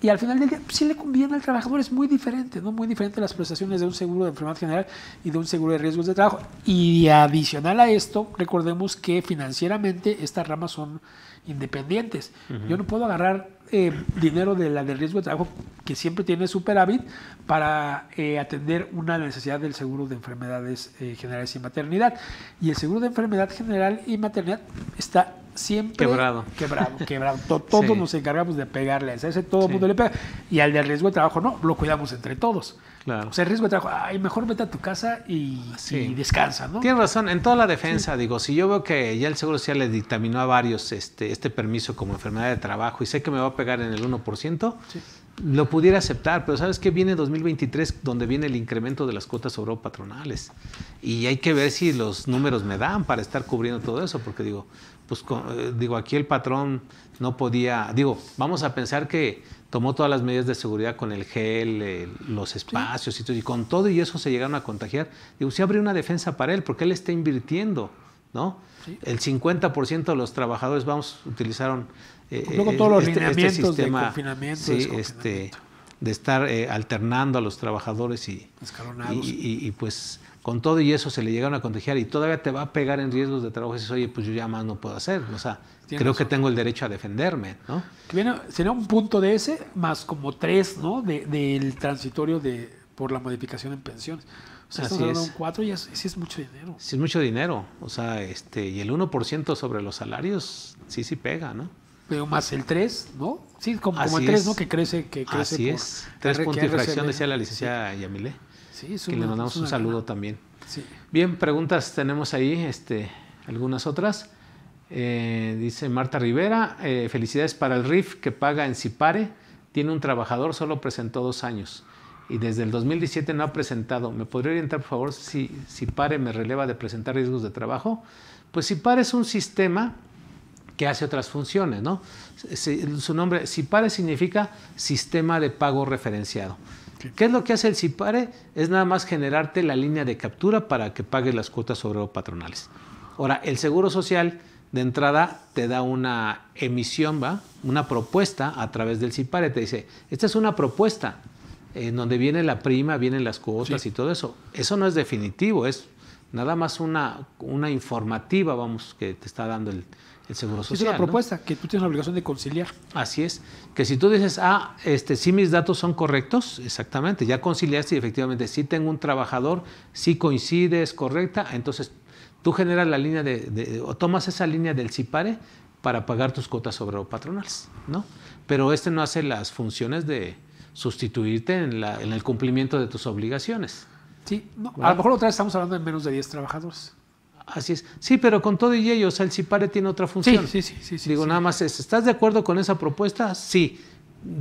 Speaker 2: y al final del día sí le conviene al trabajador, es muy diferente, ¿no? Muy diferente las prestaciones de un seguro de enfermedad general y de un seguro de riesgos de trabajo. Y adicional a esto, recordemos que financieramente estas ramas son independientes. Yo no puedo agarrar eh, dinero de la del riesgo de trabajo que siempre tiene superávit para eh, atender una necesidad del seguro de enfermedades eh, generales y maternidad. Y el seguro de enfermedad general y maternidad está siempre
Speaker 1: quebrado.
Speaker 2: Quebrado, quebrado. Todos nos encargamos de pegarle a ese, todo el mundo le pega. Y al del riesgo de trabajo no, lo cuidamos entre todos. Claro. O sea, el riesgo de trabajo, ay, mejor vete a tu casa y, descansa, ¿no?
Speaker 1: Tienes razón, en toda la defensa, digo, si yo veo que ya el Seguro Social le dictaminó a varios este, este permiso como enfermedad de trabajo y sé que me va a pegar en el 1%, lo pudiera aceptar, pero ¿sabes qué? Viene 2023 donde viene el incremento de las cuotas sobre patronales y hay que ver si los números me dan para estar cubriendo todo eso, porque digo, pues eh, digo, aquí el patrón no podía, digo, vamos a pensar que tomó todas las medidas de seguridad con el gel, los espacios y todo, y con todo y eso se llegaron a contagiar. Digo, sí habría una defensa para él, porque él está invirtiendo, ¿no? El 50% de los trabajadores, vamos, utilizaron
Speaker 2: eh, Luego todos los este, este sistema, de confinamiento,
Speaker 1: sí, este, de estar eh, alternando a los trabajadores y, y, y, pues con todo y eso se le llegaron a contagiar y todavía te va a pegar en riesgos de trabajo y dices, oye, pues yo ya más no puedo hacer. O sea, creo que tengo el derecho a defenderme, ¿no?
Speaker 2: viene, sería un punto de ese más como tres, ¿no? del transitorio de, por la modificación en pensiones. O sea, Así es. un y sí es mucho dinero.
Speaker 1: Sí es mucho dinero. O sea, este, y el 1% sobre los salarios sí, sí pega, ¿no?
Speaker 2: Veo más el 3, ¿no? Sí, como, como el 3,
Speaker 1: es.
Speaker 2: ¿no? Que crece, que crece
Speaker 1: Así
Speaker 2: por
Speaker 1: es. Tres
Speaker 2: R-
Speaker 1: puntos
Speaker 2: que
Speaker 1: y fracción, decía la licenciada Yamile.
Speaker 2: Sí,
Speaker 1: Que
Speaker 2: una-
Speaker 1: le mandamos un saludo
Speaker 2: gana.
Speaker 1: también.
Speaker 2: Sí.
Speaker 1: Bien, preguntas tenemos ahí, este, algunas otras. Eh, dice Marta Rivera, eh, felicidades para el RIF que paga en Cipare. Tiene un trabajador, solo presentó dos años. Y desde el 2017 no ha presentado. ¿Me podría orientar, por favor, si Cipare me releva de presentar riesgos de trabajo? Pues Cipare es un sistema que hace otras funciones, ¿no? Su nombre, CIPARE significa Sistema de Pago Referenciado. ¿Qué es lo que hace el CIPARE? Es nada más generarte la línea de captura para que pagues las cuotas obrero patronales. Ahora, el Seguro Social de entrada te da una emisión, ¿va? Una propuesta a través del CIPARE. Te dice, esta es una propuesta en donde viene la prima, vienen las cuotas
Speaker 2: Sí.
Speaker 1: y todo eso. Eso no es definitivo, es nada más una, una informativa, vamos, que te está dando el, el Seguro
Speaker 2: Es
Speaker 1: Social.
Speaker 2: una
Speaker 1: ¿no?
Speaker 2: propuesta que tú tienes la obligación de conciliar.
Speaker 1: Así es. Que si tú dices, ah, este, sí mis datos son correctos, exactamente, ya conciliaste y efectivamente sí tengo un trabajador, sí coincide, es correcta, entonces tú generas la línea de, de- o tomas esa línea del CIPARE para pagar tus cuotas obrero patronales, ¿no? Pero este no hace las funciones de sustituirte en, la- en el cumplimiento de tus obligaciones.
Speaker 2: Sí, no, a lo mejor otra vez estamos hablando de menos de 10 trabajadores.
Speaker 1: Así es. Sí, pero con todo y ello, o sea, el CIPARE tiene otra función.
Speaker 2: sí, sí, sí. sí,
Speaker 1: Digo,
Speaker 2: sí.
Speaker 1: nada más es, ¿estás de acuerdo con esa propuesta? Sí.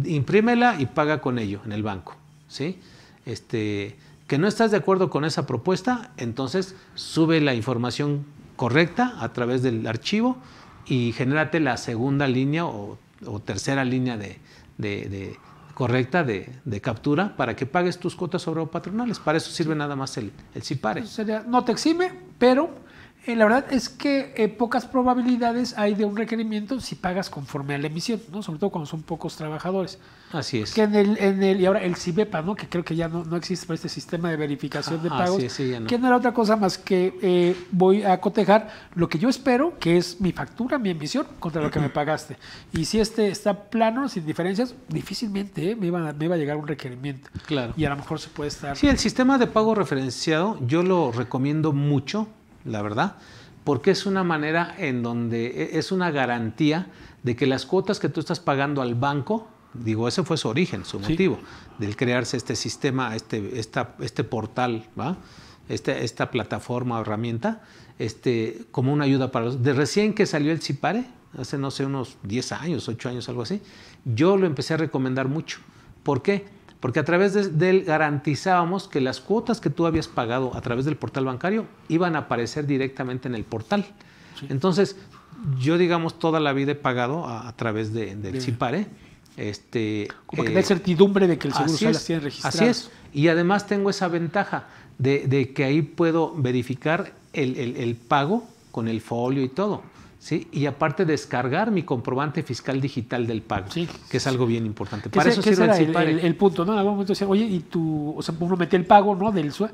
Speaker 1: Imprímela y paga con ello en el banco. ¿Sí? Este, que no estás de acuerdo con esa propuesta, entonces sube la información correcta a través del archivo y genérate la segunda línea o, o tercera línea de, de- de- correcta de, de captura para que pagues tus cuotas sobre patronales. Para eso sirve nada más el, el CIPARE.
Speaker 2: Sería- no te exime, pero eh, la verdad es que eh, pocas probabilidades hay de un requerimiento si pagas conforme a la emisión, ¿no? Sobre todo cuando son pocos trabajadores.
Speaker 1: Así es.
Speaker 2: Que en el, en el, y ahora el CIBEPA, ¿no? Que creo que ya no, no existe para este sistema de verificación de
Speaker 1: Ah,
Speaker 2: pagos.
Speaker 1: sí, sí, ya no.
Speaker 2: Que no era otra cosa más que eh, voy a cotejar lo que yo espero, que es mi factura, mi emisión, contra lo que me pagaste. Y si este está plano, sin diferencias, difícilmente ¿eh? me, iba a, me iba a llegar un requerimiento.
Speaker 1: Claro.
Speaker 2: Y a lo mejor se puede estar.
Speaker 1: Sí, el sistema de pago referenciado yo lo recomiendo mucho, la verdad, porque es una manera en donde e- es una garantía de que las cuotas que tú estás pagando al banco, digo, ese fue su origen, su
Speaker 2: Sí.
Speaker 1: motivo, del crearse este sistema, este, esta, este portal, ¿va? Este, esta plataforma o herramienta, este, como una ayuda para los... De recién que salió el CIPARE, hace no sé, unos 10 años, 8 años, algo así, yo lo empecé a recomendar mucho. ¿Por qué? Porque a través de, de él garantizábamos que las cuotas que tú habías pagado a través del portal bancario iban a aparecer directamente en el portal. Entonces, yo digamos toda la vida he pagado a, a través de, del
Speaker 2: Bien.
Speaker 1: CIPARE. Este,
Speaker 2: Como que
Speaker 1: eh,
Speaker 2: da certidumbre de que el seguro social las tiene registradas.
Speaker 1: Así es. Y además tengo esa ventaja de, de que ahí puedo verificar el, el- el pago con el folio y todo. ¿Sí? Y aparte descargar mi comprobante fiscal digital del pago,
Speaker 2: Sí.
Speaker 1: que es algo bien importante. Para eso sirve el
Speaker 2: el, el punto, ¿no? En algún momento decían, oye, y tú, o sea, uno metía el pago, ¿no? Del SUE,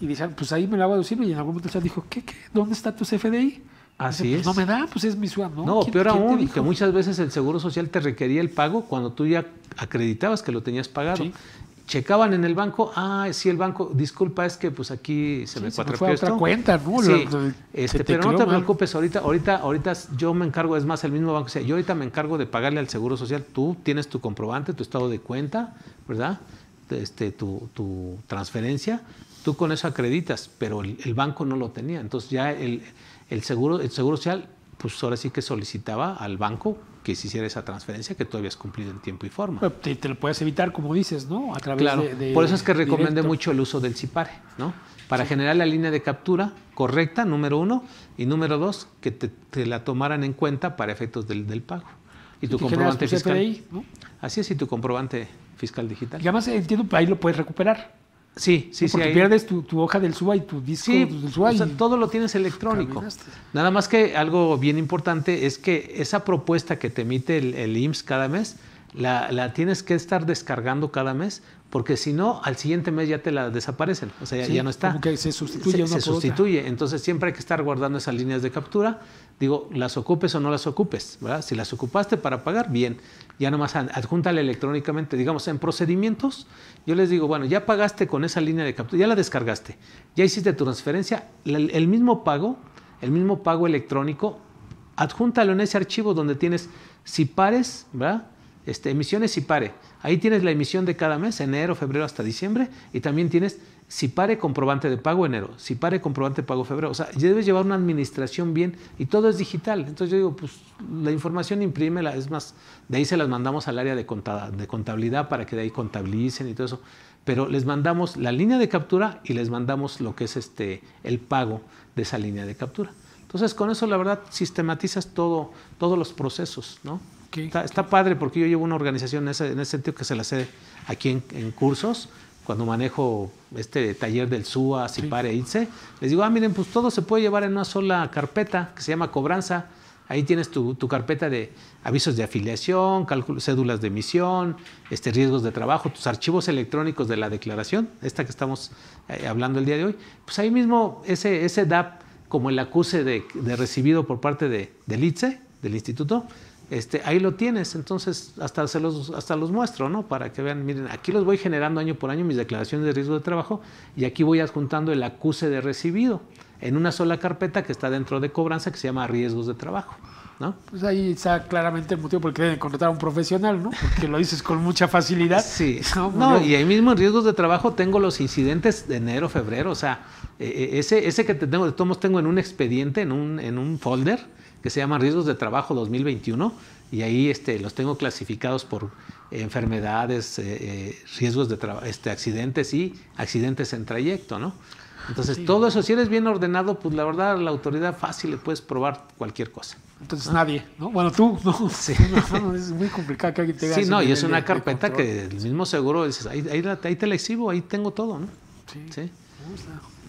Speaker 2: y decían, pues ahí me lo hago deducir, y en algún momento SUE dijo, ¿qué, qué? ¿Dónde está tu CFDI?
Speaker 1: Así
Speaker 2: Dice,
Speaker 1: es.
Speaker 2: pues, No me da, pues es mi SUE, ¿no?
Speaker 1: No,
Speaker 2: ¿Quién-
Speaker 1: peor aún, que muchas veces el Seguro Social te requería el pago cuando tú ya acreditabas que lo tenías pagado.
Speaker 2: Sí.
Speaker 1: Checaban en el banco, ah, sí, el banco, disculpa, es que pues aquí se
Speaker 2: Sí,
Speaker 1: me
Speaker 2: fue a otra
Speaker 1: esto.
Speaker 2: cuenta, ¿no?
Speaker 1: Sí, este, pero no te
Speaker 2: mal.
Speaker 1: preocupes, ahorita, ahorita, ahorita yo me encargo, es más, el mismo banco, o sea, yo ahorita me encargo de pagarle al Seguro Social, tú tienes tu comprobante, tu estado de cuenta, ¿verdad? Este, tu, tu transferencia, tú con eso acreditas, pero el, el banco no lo tenía, entonces ya el, el seguro, el Seguro Social, pues ahora sí que solicitaba al banco que se hiciera esa transferencia que tú habías cumplido en tiempo y forma.
Speaker 2: Pero Te, te lo puedes evitar, como dices, ¿no? A través
Speaker 1: Claro,
Speaker 2: de, de-
Speaker 1: por eso es que recomendé
Speaker 2: directo.
Speaker 1: mucho el uso del CIPARE, ¿no? Para generar la línea de captura correcta, número uno, y número dos, que te, te la tomaran en cuenta para efectos del, del pago. Y tu
Speaker 2: Y
Speaker 1: comprobante
Speaker 2: tu
Speaker 1: fiscal.
Speaker 2: CFDI, ¿no?
Speaker 1: Así es, y tu comprobante fiscal digital.
Speaker 2: Y además entiendo, ahí lo puedes recuperar.
Speaker 1: Sí, sí, sí.
Speaker 2: porque pierdes tu, tu hoja del SUA y tu disco
Speaker 1: Sí,
Speaker 2: del SUA.
Speaker 1: o sea,
Speaker 2: y-
Speaker 1: todo lo tienes electrónico.
Speaker 2: Caminaste.
Speaker 1: Nada más que algo bien importante es que esa propuesta que te emite el, el IMSS cada mes, la, la tienes que estar descargando cada mes, porque si no, al siguiente mes ya te la desaparecen. O sea, ya,
Speaker 2: Sí,
Speaker 1: ya no está.
Speaker 2: como que se sustituye
Speaker 1: Se,
Speaker 2: una
Speaker 1: se
Speaker 2: por otra.
Speaker 1: sustituye. Entonces siempre hay que estar guardando esas líneas de captura. Digo, las ocupes o no las ocupes, ¿verdad? Si las ocupaste para pagar, bien. Ya nomás ad- adjúntale electrónicamente. Digamos, en procedimientos, yo les digo, bueno, ya pagaste con esa línea de captura, ya la descargaste, ya hiciste tu transferencia, el, mismo pago, el mismo pago electrónico, adjúntalo en ese archivo donde tienes pares, ¿verdad? Este, emisiones pare. Ahí tienes la emisión de cada mes, enero, febrero hasta diciembre, y también tienes si pare comprobante de pago enero, si pare comprobante de pago febrero. O sea, ya debes llevar una administración bien y todo es digital. Entonces yo digo, pues la información imprímela, es más, de ahí se las mandamos al área de contabilidad para que de ahí contabilicen y todo eso. Pero les mandamos la línea de captura y les mandamos lo que es este el pago de esa línea de captura. Entonces con eso la verdad sistematizas todo, todos los procesos, ¿no? Está, padre porque yo llevo una organización en ese, sentido que se la hace aquí en cursos cuando manejo este taller del SUA, CIPARE, sí. ITSE, les digo, ah, miren, pues todo se puede llevar en una sola carpeta que se llama cobranza. Ahí tienes tu, carpeta de avisos de afiliación, cédulas de emisión, este, riesgos de trabajo, tus archivos electrónicos de la declaración, esta que estamos eh, hablando el día de hoy. Pues ahí mismo ese, ese DAP, como el acuse de, recibido por parte de, del ITSE, del instituto, este, ahí lo tienes, entonces hasta, se los, hasta los muestro, ¿no? Para que vean, miren, aquí los voy generando año por año mis declaraciones de riesgo de trabajo y aquí voy adjuntando el acuse de recibido en una sola carpeta que está dentro de cobranza que se llama riesgos de trabajo. ¿No?
Speaker 2: Pues ahí está claramente el motivo por el que deben contratar a un profesional, ¿no? Porque lo dices con mucha facilidad.
Speaker 1: Sí. No, y ahí mismo en riesgos de trabajo tengo los incidentes de enero, febrero, o sea, e, e, ese, ese que te tengo, de todos tengo en un expediente, en un, en un folder, que se llama Riesgos de Trabajo 2021 y ahí este, los tengo clasificados por enfermedades, eh, eh, riesgos de este, accidentes y accidentes en trayecto, ¿no? Entonces, todo eso, si eres bien ordenado, pues la verdad, la autoridad fácil le puedes probar cualquier cosa.
Speaker 2: Entonces, nadie, ¿no? Bueno, tú, no. Sí. es muy complicado que alguien te
Speaker 1: Sí, no, y es una carpeta que el mismo seguro dices, ahí, ahí, te la exhibo, ahí tengo todo, ¿no? Sí. ¿Sí?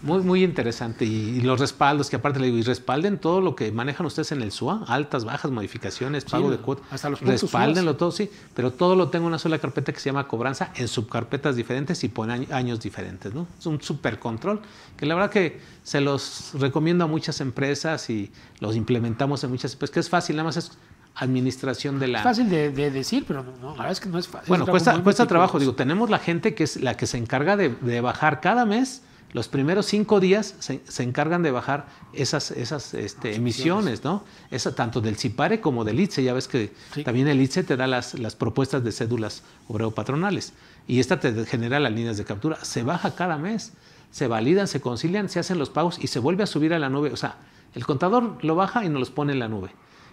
Speaker 1: Muy, muy interesante. Y, los respaldos, que aparte le digo, y respalden todo lo que manejan ustedes en el SUA, altas, bajas, modificaciones, pago de cuotas. Hasta los Respáldenlo todo, sí. Pero todo lo tengo en una sola carpeta que se llama cobranza, en subcarpetas diferentes y por años diferentes, ¿no? Es un super control que la verdad que se los recomiendo a muchas empresas y los implementamos en muchas empresas, que es fácil, nada más es administración de la...
Speaker 2: Es fácil de, decir, pero no, la verdad es que no es fácil.
Speaker 1: Bueno, cuesta, cuesta trabajo. Digo, tenemos la gente que es la que se encarga de, de bajar cada mes los primeros cinco días se, encargan de bajar esas, esas este, emisiones, ¿no? Esa, tanto del CIPARE como del ITSE. Ya ves que también el ITSE te da las, las propuestas de cédulas obrero-patronales y esta te genera las líneas de captura. Se baja cada mes, se validan, se concilian, se hacen los pagos y se vuelve a subir a la nube. O sea, el contador lo baja y nos los pone en la nube.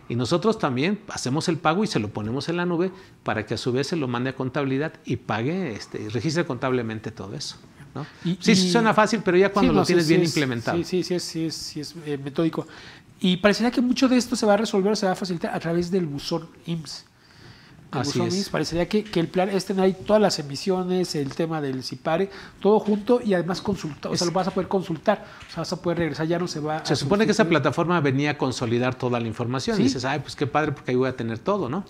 Speaker 1: Y nosotros también hacemos el pago y se lo ponemos en la nube para que a su vez se lo mande a contabilidad y pague, este, registre contablemente todo eso sí, suena fácil, pero ya cuando lo tienes bien implementado.
Speaker 2: Sí, sí, sí, sí es, eh, metódico. Y parecería que mucho de esto se va a resolver, se va a facilitar a través del buzón IMSS. Así es. parecería que, el plan es tener ahí todas las emisiones, el tema del CIPARE, todo junto y además consultar, o sea, lo vas a poder consultar, o sea, vas a poder regresar, ya no se va
Speaker 1: Se supone que esa plataforma venía a consolidar toda la información. Y dices, ay, pues qué padre, porque ahí voy a tener todo, ¿no?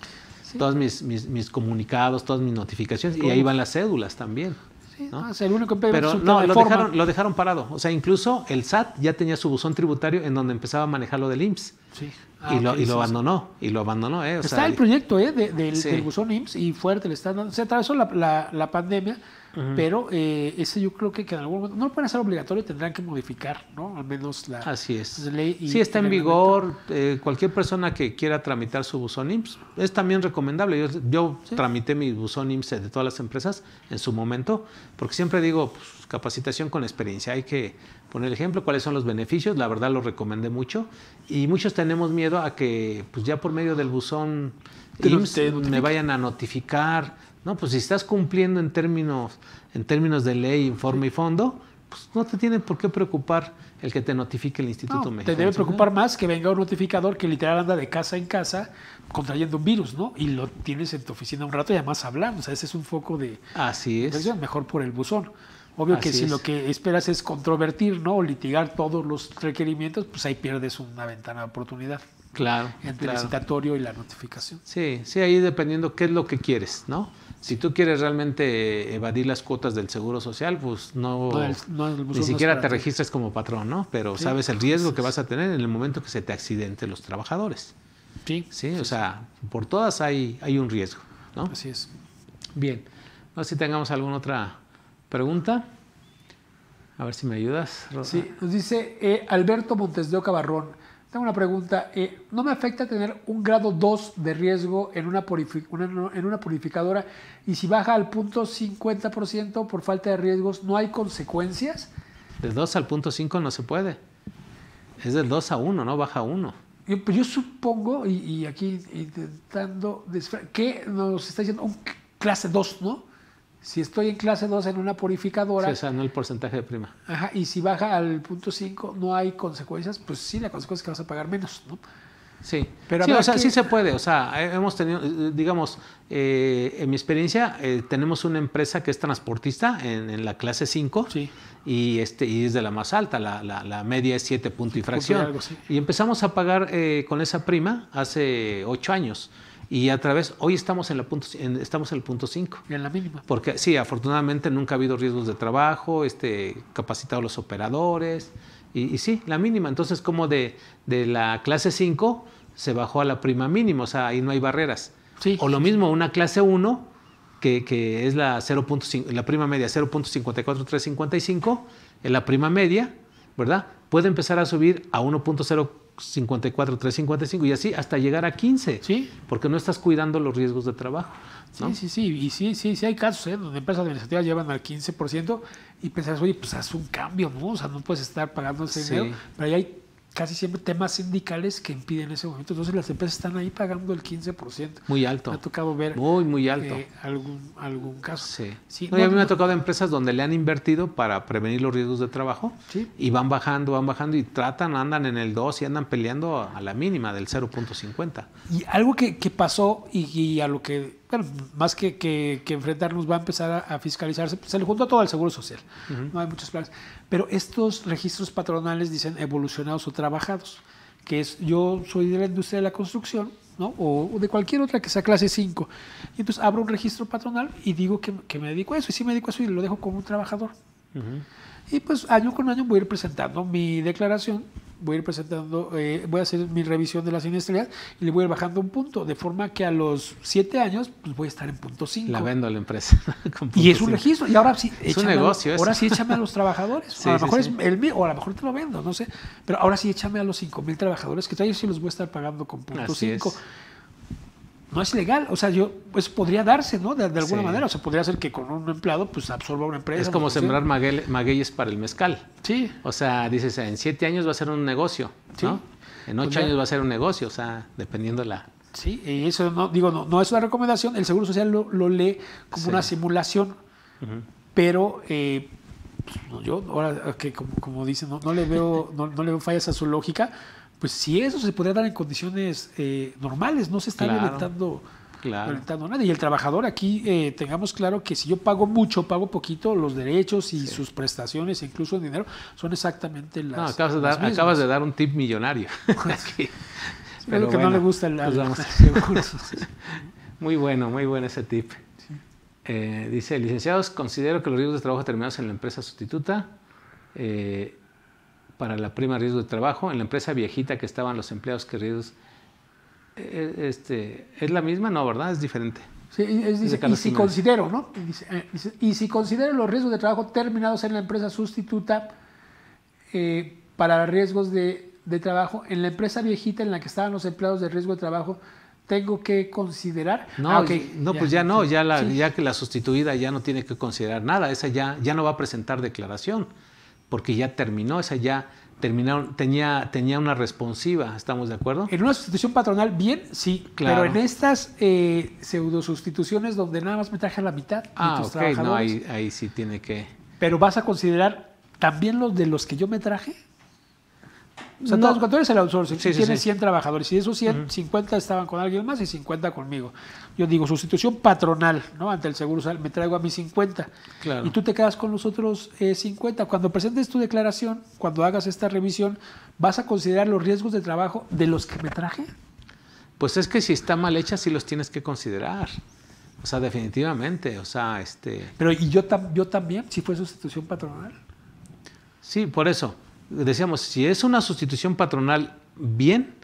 Speaker 1: Todos mis, mis, comunicados, todas mis notificaciones, y ahí van las cédulas también.
Speaker 2: ¿No? el único
Speaker 1: Pero no, lo dejaron, lo dejaron parado. O sea, incluso el SAT ya tenía su buzón tributario en donde empezaba a manejar lo del IMSS. Sí. y, lo, y lo abandonó, y lo abandonó. ¿eh?
Speaker 2: está el proyecto ¿eh? del, buzón IMSS y fuerte le está dando. Se atravesó la, la, la pandemia, pero eh, ese yo creo que, en algún momento, no lo pueden hacer obligatorio, tendrán que modificar, ¿no? Al menos la,
Speaker 1: Así es. ley. sí, está en vigor. Eh, cualquier persona que quiera tramitar su buzón IMSS es también recomendable. Yo, tramité mi buzón IMSS de todas las empresas en su momento, porque siempre digo, pues, capacitación con experiencia. Hay que poner el ejemplo, cuáles son los beneficios. La verdad lo recomendé mucho. Y muchos tenemos miedo a que, pues ya por medio del buzón IMSS me vayan a notificar no, pues si estás cumpliendo en términos, en términos de ley, informe y fondo, pues no te tiene por qué preocupar el que te notifique el Instituto
Speaker 2: no,
Speaker 1: Te
Speaker 2: debe preocupar más que venga un notificador que literal anda de casa en casa contrayendo un virus, ¿no? Y lo tienes en tu oficina un rato y además hablamos. O sea, ese es un foco de.
Speaker 1: Así es.
Speaker 2: Mejor por el buzón. Obvio que si lo que esperas es controvertir, ¿no? O litigar todos los requerimientos, pues ahí pierdes una ventana de oportunidad.
Speaker 1: Claro.
Speaker 2: Entre el citatorio y la notificación.
Speaker 1: Sí, sí, ahí dependiendo qué es lo que quieres, ¿no? Si tú quieres realmente evadir las cuotas del seguro social, pues no, ni siquiera te registres como patrón, ¿no? Pero sabes el riesgo que vas a tener en el momento que se te accidente los trabajadores. Sí. Sí, o sea, por todas hay, hay un riesgo, ¿no?
Speaker 2: Así es.
Speaker 1: Bien. No sé si tengamos alguna otra pregunta. A ver si me ayudas.
Speaker 2: Sí, nos dice eh, Alberto Montes de Oca Tengo una pregunta. Eh, ¿No me afecta tener un grado 2 de riesgo en una, en una purificadora y si baja al punto 50% por falta de riesgos, ¿no hay consecuencias?
Speaker 1: De 2 al punto 5 no se puede. Es del 2 a 1, ¿no? Baja a 1.
Speaker 2: Yo, pues yo supongo, y, aquí intentando, que nos está diciendo un clase 2, ¿no? Si estoy en clase 2 en una purificadora.
Speaker 1: Sí, o sea, no el porcentaje de prima.
Speaker 2: Ajá, y si baja al punto 5, no hay consecuencias, pues sí, la consecuencia es que vas a pagar menos, ¿no?
Speaker 1: Sí, pero sí, o sea, sí se puede. O sea, hemos tenido, digamos, eh, en mi experiencia, eh, tenemos una empresa que es transportista en, la clase 5 sí. y, este, y es de la más alta, la, la, media es 7 puntos y fracción. Y empezamos a pagar eh, con esa prima hace 8 años. Y a través, hoy estamos en, la punto, estamos en el punto 5.
Speaker 2: En la mínima.
Speaker 1: Porque sí, afortunadamente nunca ha habido riesgos de trabajo, este, capacitados los operadores, y, sí, la mínima. Entonces, como de, de la clase 5 se bajó a la prima mínima, o sea, ahí no hay barreras. Sí. O lo mismo, una clase 1, que, que es la, 0. la prima media 0.54355, en la prima media, ¿verdad? Puede empezar a subir a 1.0 54, 355 y así hasta llegar a 15.
Speaker 2: Sí.
Speaker 1: Porque no estás cuidando los riesgos de trabajo.
Speaker 2: Sí, sí, sí. Y sí, sí, sí hay casos ¿eh? donde empresas administrativas llevan al 15% y pensás, oye, pues haz un cambio, ¿no? O sea, no puedes estar pagando ese dinero. Pero ahí hay casi siempre temas sindicales que impiden ese momento. Entonces las empresas están ahí pagando el 15%.
Speaker 1: Muy alto.
Speaker 2: Me ha tocado ver
Speaker 1: muy, muy alto. Eh,
Speaker 2: algún, algún caso.
Speaker 1: Sí. sí a mí me ha tocado empresas donde le han invertido para prevenir los riesgos de trabajo
Speaker 2: sí.
Speaker 1: y van bajando, van bajando y tratan, andan en el 2 y andan peleando a la mínima del 0.50.
Speaker 2: Y algo que, que pasó y, a lo que bueno, más que, que, enfrentarnos va a empezar a, fiscalizarse, pues, se le juntó todo al Seguro Social, no hay muchos planes. Pero estos registros patronales dicen evolucionados o trabajados, que es yo soy de la industria de la construcción, ¿no? o, de cualquier otra que sea clase 5. Y entonces abro un registro patronal y digo que, que, me dedico a eso, y sí me dedico a eso y lo dejo como un trabajador. Y pues año con año voy a ir presentando mi declaración voy a ir presentando, eh, voy a hacer mi revisión de la siniestralidad y le voy a ir bajando un punto, de forma que a los siete años pues voy a estar en punto 5.
Speaker 1: La vendo a la empresa.
Speaker 2: y es un registro, y ahora sí,
Speaker 1: es un negocio.
Speaker 2: ahora sí échame a los trabajadores. a lo mejor es el mío, o a lo mejor te lo vendo, no sé. Pero ahora sí échame a los cinco mil trabajadores que todavía sí los voy a estar pagando con punto 5 no es legal. O sea, yo, pues podría darse, ¿no? De, alguna manera. O sea, podría ser que con un empleado, pues absorba una empresa.
Speaker 1: Es como sembrar magueyes para el mezcal.
Speaker 2: Sí.
Speaker 1: O sea, dices, en siete años va a ser un negocio, ¿no? En ocho pues años va a ser un negocio, o sea, dependiendo la.
Speaker 2: Sí, y eso no, digo, no, no es una recomendación. El Seguro Social lo, lee como una simulación, pero eh, pues, yo, ahora que como, como dicen, no, le veo, no, no le veo fallas a su lógica pues si eso se podría dar en condiciones eh, normales, no se está violentando, violentando nada. Y el trabajador aquí, eh, tengamos claro que si yo pago mucho, pago poquito, los derechos y sus prestaciones, incluso el dinero, son exactamente las. No,
Speaker 1: acabas, de dar, acabas de dar un tip millonario.
Speaker 2: Pero que no le gusta el,
Speaker 1: pues Muy bueno, muy bueno ese tip. Eh, dice, licenciados, considero que los riesgos de trabajo terminados en la empresa sustituta eh, para la prima riesgo de trabajo. En la empresa viejita que estaban los empleados queridos, eh, este, ¿es la misma? No, ¿verdad? Es diferente.
Speaker 2: Sí, dice, y si considero, ¿no? Eh, y si considero los riesgos de trabajo terminados en la empresa sustituta eh, para riesgos de, de, trabajo, en la empresa viejita en la que estaban los empleados de riesgo de trabajo, tengo que considerar.
Speaker 1: No, ah, no pues ya no, ya, la, ya que la sustituida ya no tiene que considerar nada, esa ya, ya no va a presentar declaración porque ya terminó, esa ya terminaron, tenía, tenía una responsiva, ¿estamos de acuerdo?
Speaker 2: En una sustitución patronal, bien, sí, claro. pero en estas eh, pseudo sustituciones donde nada más me traje a la mitad
Speaker 1: ah, ok, no, ahí, ahí sí tiene que...
Speaker 2: Pero vas a considerar también los de los que yo me traje. O sea, todos, cuando eres el outsourcing, tienes 100 trabajadores y de esos 100, 50 estaban con alguien más y 50 conmigo. Yo digo, sustitución patronal, ¿no? Ante el Seguro Social, me traigo a mis 50. Y tú te quedas con los otros 50. Eh, cuando presentes tu declaración, cuando hagas esta revisión, ¿vas a considerar los riesgos de trabajo de los que me traje?
Speaker 1: Pues es que si está mal hecha, sí los tienes que considerar. O sea, definitivamente. O sea, este.
Speaker 2: Pero, ¿y yo, yo también, si fue sustitución patronal?
Speaker 1: Sí, por eso decíamos, si es una sustitución patronal bien,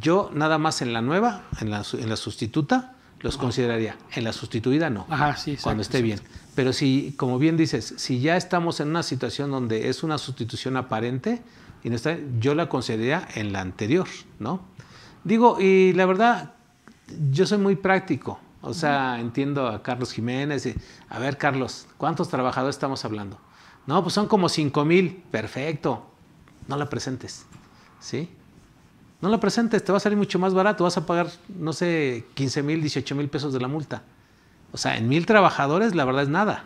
Speaker 1: yo nada más en la nueva, en la, en la sustituta, los consideraría. En la sustituida no,
Speaker 2: Ajá, sí,
Speaker 1: cuando esté bien. Pero si, como bien dices, si ya estamos en una situación donde es una sustitución aparente, y no está, yo la concedía en la anterior, ¿no? Digo, y la verdad, yo soy muy práctico. O sea, entiendo a Carlos Jiménez. Y, a ver, Carlos, ¿cuántos trabajadores estamos hablando? No, pues son como 5 mil. Perfecto. No la presentes. ¿Sí? No la presentes, te va a salir mucho más barato. Vas a pagar, no sé, 15 mil, 18 mil pesos de la multa. O sea, en mil trabajadores, la verdad es nada.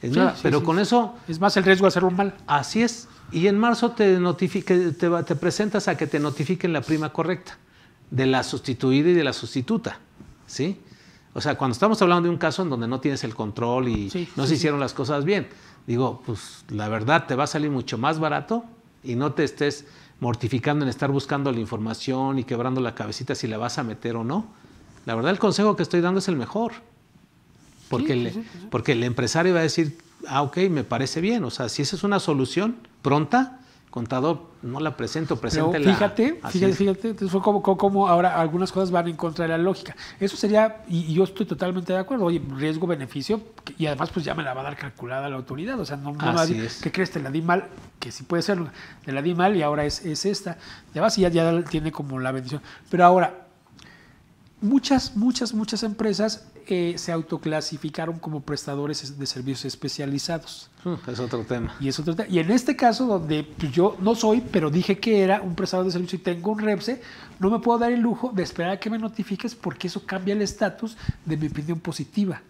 Speaker 1: Es nada. Pero con eso.
Speaker 2: Es más el riesgo de hacerlo mal.
Speaker 1: Así es. Y en marzo te, te, te presentas a que te notifiquen la prima correcta de la sustituida y de la sustituta. ¿Sí? O sea, cuando estamos hablando de un caso en donde no tienes el control y no se hicieron las cosas bien, digo, pues la verdad te va a salir mucho más barato y no te estés mortificando en estar buscando la información y quebrando la cabecita si la vas a meter o no. La verdad el consejo que estoy dando es el mejor. Porque, el, porque el empresario va a decir, ah, ok, me parece bien. O sea, si esa es una solución pronta, contador, no la presento, presente
Speaker 2: la... Fíjate, fíjate, fíjate, fue como, como, ahora algunas cosas van en contra de la lógica. Eso sería, y, yo estoy totalmente de acuerdo, oye, riesgo-beneficio, y además pues ya me la va a dar calculada la autoridad, o sea, no, no nadie, ¿qué crees? Te la di mal, que sí puede ser, te la di mal y ahora es, es esta. Ya vas y ya, ya tiene como la bendición. Pero ahora, muchas, muchas, muchas empresas eh, se autoclasificaron como prestadores de servicios especializados.
Speaker 1: Mm, es otro tema.
Speaker 2: Y es otro Y en este caso, donde pues, yo no soy, pero dije que era un prestador de servicio y tengo un REPSE, no me puedo dar el lujo de esperar a que me notifiques porque eso cambia el estatus de mi opinión positiva.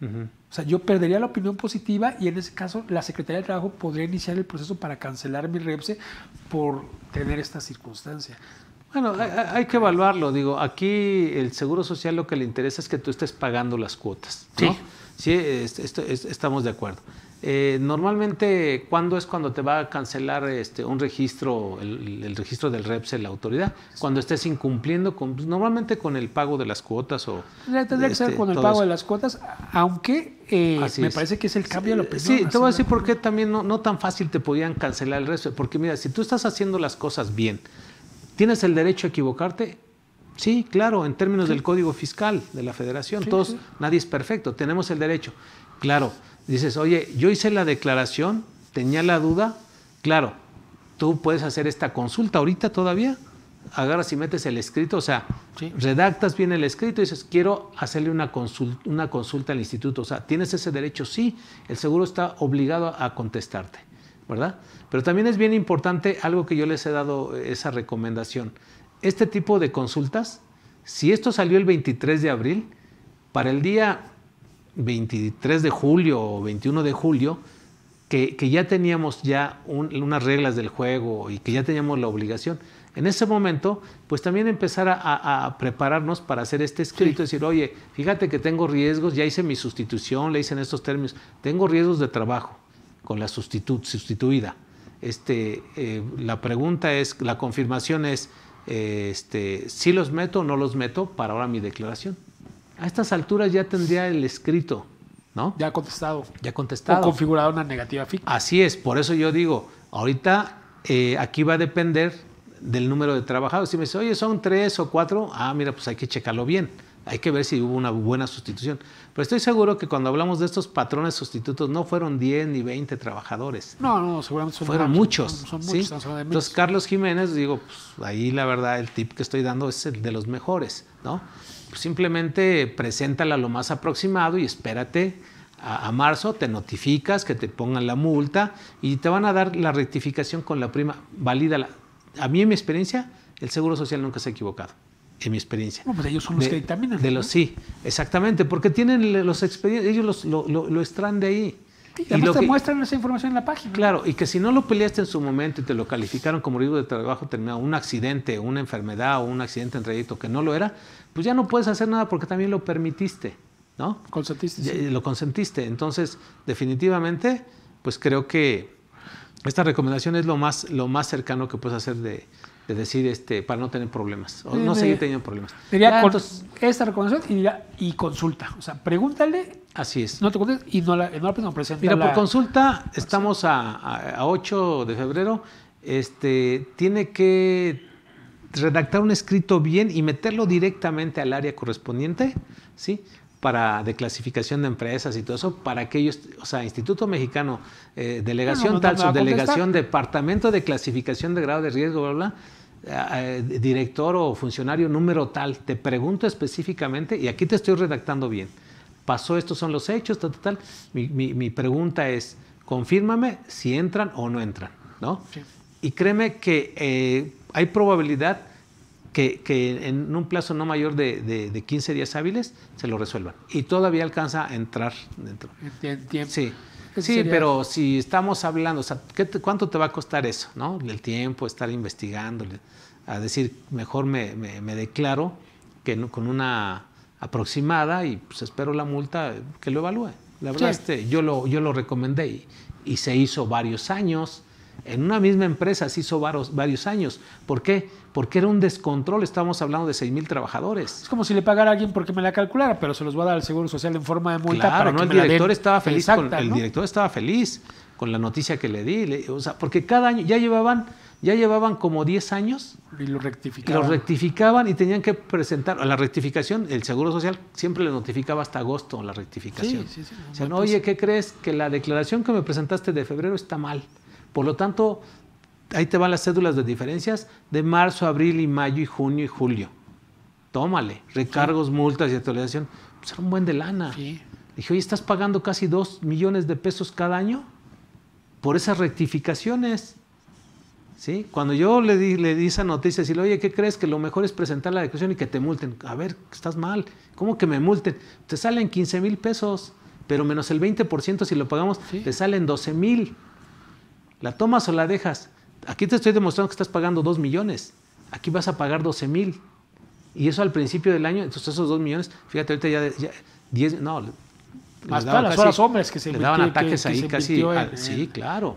Speaker 2: O sea, yo perdería la opinión positiva y en ese caso la Secretaría de Trabajo podría iniciar el proceso para cancelar mi REPSE por tener esta circunstancia.
Speaker 1: Bueno, hay, que evaluarlo. Digo, aquí el Seguro Social lo que le interesa es que tú estés pagando las cuotas. ¿no? Sí. Sí, estamos de acuerdo. Eh, normalmente, ¿cuándo es cuando te va a cancelar este, un registro, el, registro del REPS la autoridad? Cuando estés incumpliendo, con, pues, normalmente con el pago de las cuotas o...
Speaker 2: Tendría que ser este, con el pago de las cuotas, aunque eh, me parece que es el cambio de la opinión.
Speaker 1: Sí, te voy a decir por qué también no, no tan fácil te podían cancelar el REPS. Porque mira, si tú estás haciendo las cosas bien, ¿Tienes el derecho a equivocarte? Sí, claro, en términos del Código Fiscal de la Federación, todos, nadie es perfecto, tenemos el derecho. Claro, dices, oye, yo hice la declaración, tenía la duda, claro, tú puedes hacer esta consulta ahorita todavía, agarras y metes el escrito, o sea, redactas bien el escrito y dices, quiero hacerle una consulta, una consulta al instituto, o sea, ¿tienes ese derecho? Sí, el seguro está obligado a contestarte. ¿Verdad? Pero también es bien importante algo que yo les he dado esa recomendación. Este tipo de consultas, si esto salió el 23 de abril, para el día 23 de julio o 21 de julio, que, ya teníamos ya unas reglas del juego y que ya teníamos la obligación, en ese momento, pues también empezar a, prepararnos para hacer este escrito, decir, oye, fíjate que tengo riesgos, ya hice mi sustitución, le hice en estos términos, tengo riesgos de trabajo con la sustituida. Este, eh, la pregunta es, la confirmación es, eh, este, si los meto o no los meto para ahora mi declaración. A estas alturas ya tendría el escrito, ¿no?
Speaker 2: Ya contestado.
Speaker 1: Ya contestado. O
Speaker 2: configurado una negativa fija.
Speaker 1: Así es, por eso yo digo, ahorita eh, aquí va a depender del número de trabajadores. Si me dice, oye, son tres o cuatro, ah, mira, pues hay que checarlo bien. Hay que ver si hubo una buena sustitución. Pero estoy seguro que cuando hablamos de estos patrones sustitutos no fueron 10 ni 20 trabajadores.
Speaker 2: No, no, seguramente
Speaker 1: fueron muchos. Son, muchos Entonces, Carlos Jiménez, digo, pues ahí la verdad el tip que estoy dando es el de los mejores, ¿no? Pues simplemente preséntala lo más aproximado y espérate a, a, marzo, te notificas que te pongan la multa y te van a dar la rectificación con la prima válida. A mí en mi experiencia, el Seguro Social nunca se ha equivocado en mi experiencia.
Speaker 2: No, pues ellos son los que dictaminan.
Speaker 1: De los, Sí, exactamente, porque tienen los expedientes, ellos lo, lo, extraen de ahí.
Speaker 2: y, además te muestran esa información en la página.
Speaker 1: Claro, y que si no lo peleaste en su momento y te lo calificaron como riesgo de trabajo terminado, un accidente, una enfermedad o un accidente en trayecto que no lo era, pues ya no puedes hacer nada porque también lo permitiste, ¿no?
Speaker 2: Consentiste.
Speaker 1: Lo consentiste. Entonces, definitivamente, pues creo que esta recomendación es lo más, lo más cercano que puedes hacer de, de decir este para no tener problemas o no seguir teniendo problemas.
Speaker 2: Sería esta recomendación y, y, consulta, o sea, pregúntale.
Speaker 1: Así es.
Speaker 2: No te contestes y no la, no la presenta.
Speaker 1: Mira, por consulta estamos a, a, 8 de febrero. Este tiene que redactar un escrito bien y meterlo directamente al área correspondiente, ¿sí? para de clasificación de empresas y todo eso, para aquellos, o sea, Instituto Mexicano, eh, delegación
Speaker 2: no, no,
Speaker 1: tal,
Speaker 2: no a
Speaker 1: subdelegación, departamento de clasificación de grado de riesgo, bla, bla, eh, director o funcionario número tal, te pregunto específicamente, y aquí te estoy redactando bien, pasó, estos son los hechos, tal, tal, tal. Mi, mi- mi pregunta es, confírmame si entran o no entran, ¿no?
Speaker 2: Sí.
Speaker 1: Y créeme que eh, hay probabilidad que, que en un plazo no mayor de, de- de 15 días hábiles se lo resuelvan. Y todavía alcanza a entrar dentro.
Speaker 2: Entiendo.
Speaker 1: Sí, sí,
Speaker 2: sería-
Speaker 1: pero si estamos hablando, o sea, ¿qué te- ¿cuánto te va a costar eso? ¿no? El tiempo, estar investigando, a decir, mejor me, me- me declaro que no- con una aproximada y pues espero la multa que lo evalúe. La verdad,
Speaker 2: Sí.
Speaker 1: este, yo, lo, yo lo recomendé y, y se hizo varios años. En una misma empresa se hizo varios, varios años. ¿Por qué? Porque era un descontrol, estábamos hablando de 6 mil trabajadores.
Speaker 2: Es como si le pagara a alguien porque me la calculara, pero se los va a dar al Seguro Social en forma de multa
Speaker 1: Claro,
Speaker 2: para
Speaker 1: ¿no?
Speaker 2: que
Speaker 1: el
Speaker 2: me la
Speaker 1: director
Speaker 2: den
Speaker 1: estaba feliz con, el director estaba feliz con la noticia que le di, le- o sea, porque cada año ya llevaban ya llevaban como 10 años
Speaker 2: Y lo
Speaker 1: y
Speaker 2: rectificaban.
Speaker 1: los rectificaban y tenían que presentar la rectificación, el Seguro Social siempre le notificaba hasta agosto la rectificación.
Speaker 2: Sí, sí, sí.
Speaker 1: Decían,
Speaker 2: Entonces-
Speaker 1: oye, ¿qué crees? Que la declaración que me presentaste de febrero está mal. Por lo tanto, ahí te van las cédulas de diferencias de marzo, abril y mayo y junio y julio. Tómale, recargos, multas y actualización. Pues era un buen de lana.
Speaker 2: Sí.
Speaker 1: Dije, oye, estás pagando casi 2 millones de pesos cada año por esas rectificaciones. ¿Sí? Cuando yo le di, le di esa noticia, decirle, oye, ¿qué crees? Que lo mejor es presentar la declaración y que te multen. A ver, estás mal. ¿Cómo que me multen? Te salen 15 mil pesos, pero menos el 20% si lo pagamos,
Speaker 2: Sí.
Speaker 1: te salen 12 mil. ¿La tomas o la dejas? Aquí te estoy demostrando que estás pagando 2 millones. Aquí vas a pagar 12 mil. Y eso al principio del año, entonces esos 2 millones, fíjate, ahorita ya, ya 10, no,
Speaker 2: Más las horas hombres que se
Speaker 1: le daban
Speaker 2: que-
Speaker 1: ataques
Speaker 2: que
Speaker 1: ahí casi. sí, claro.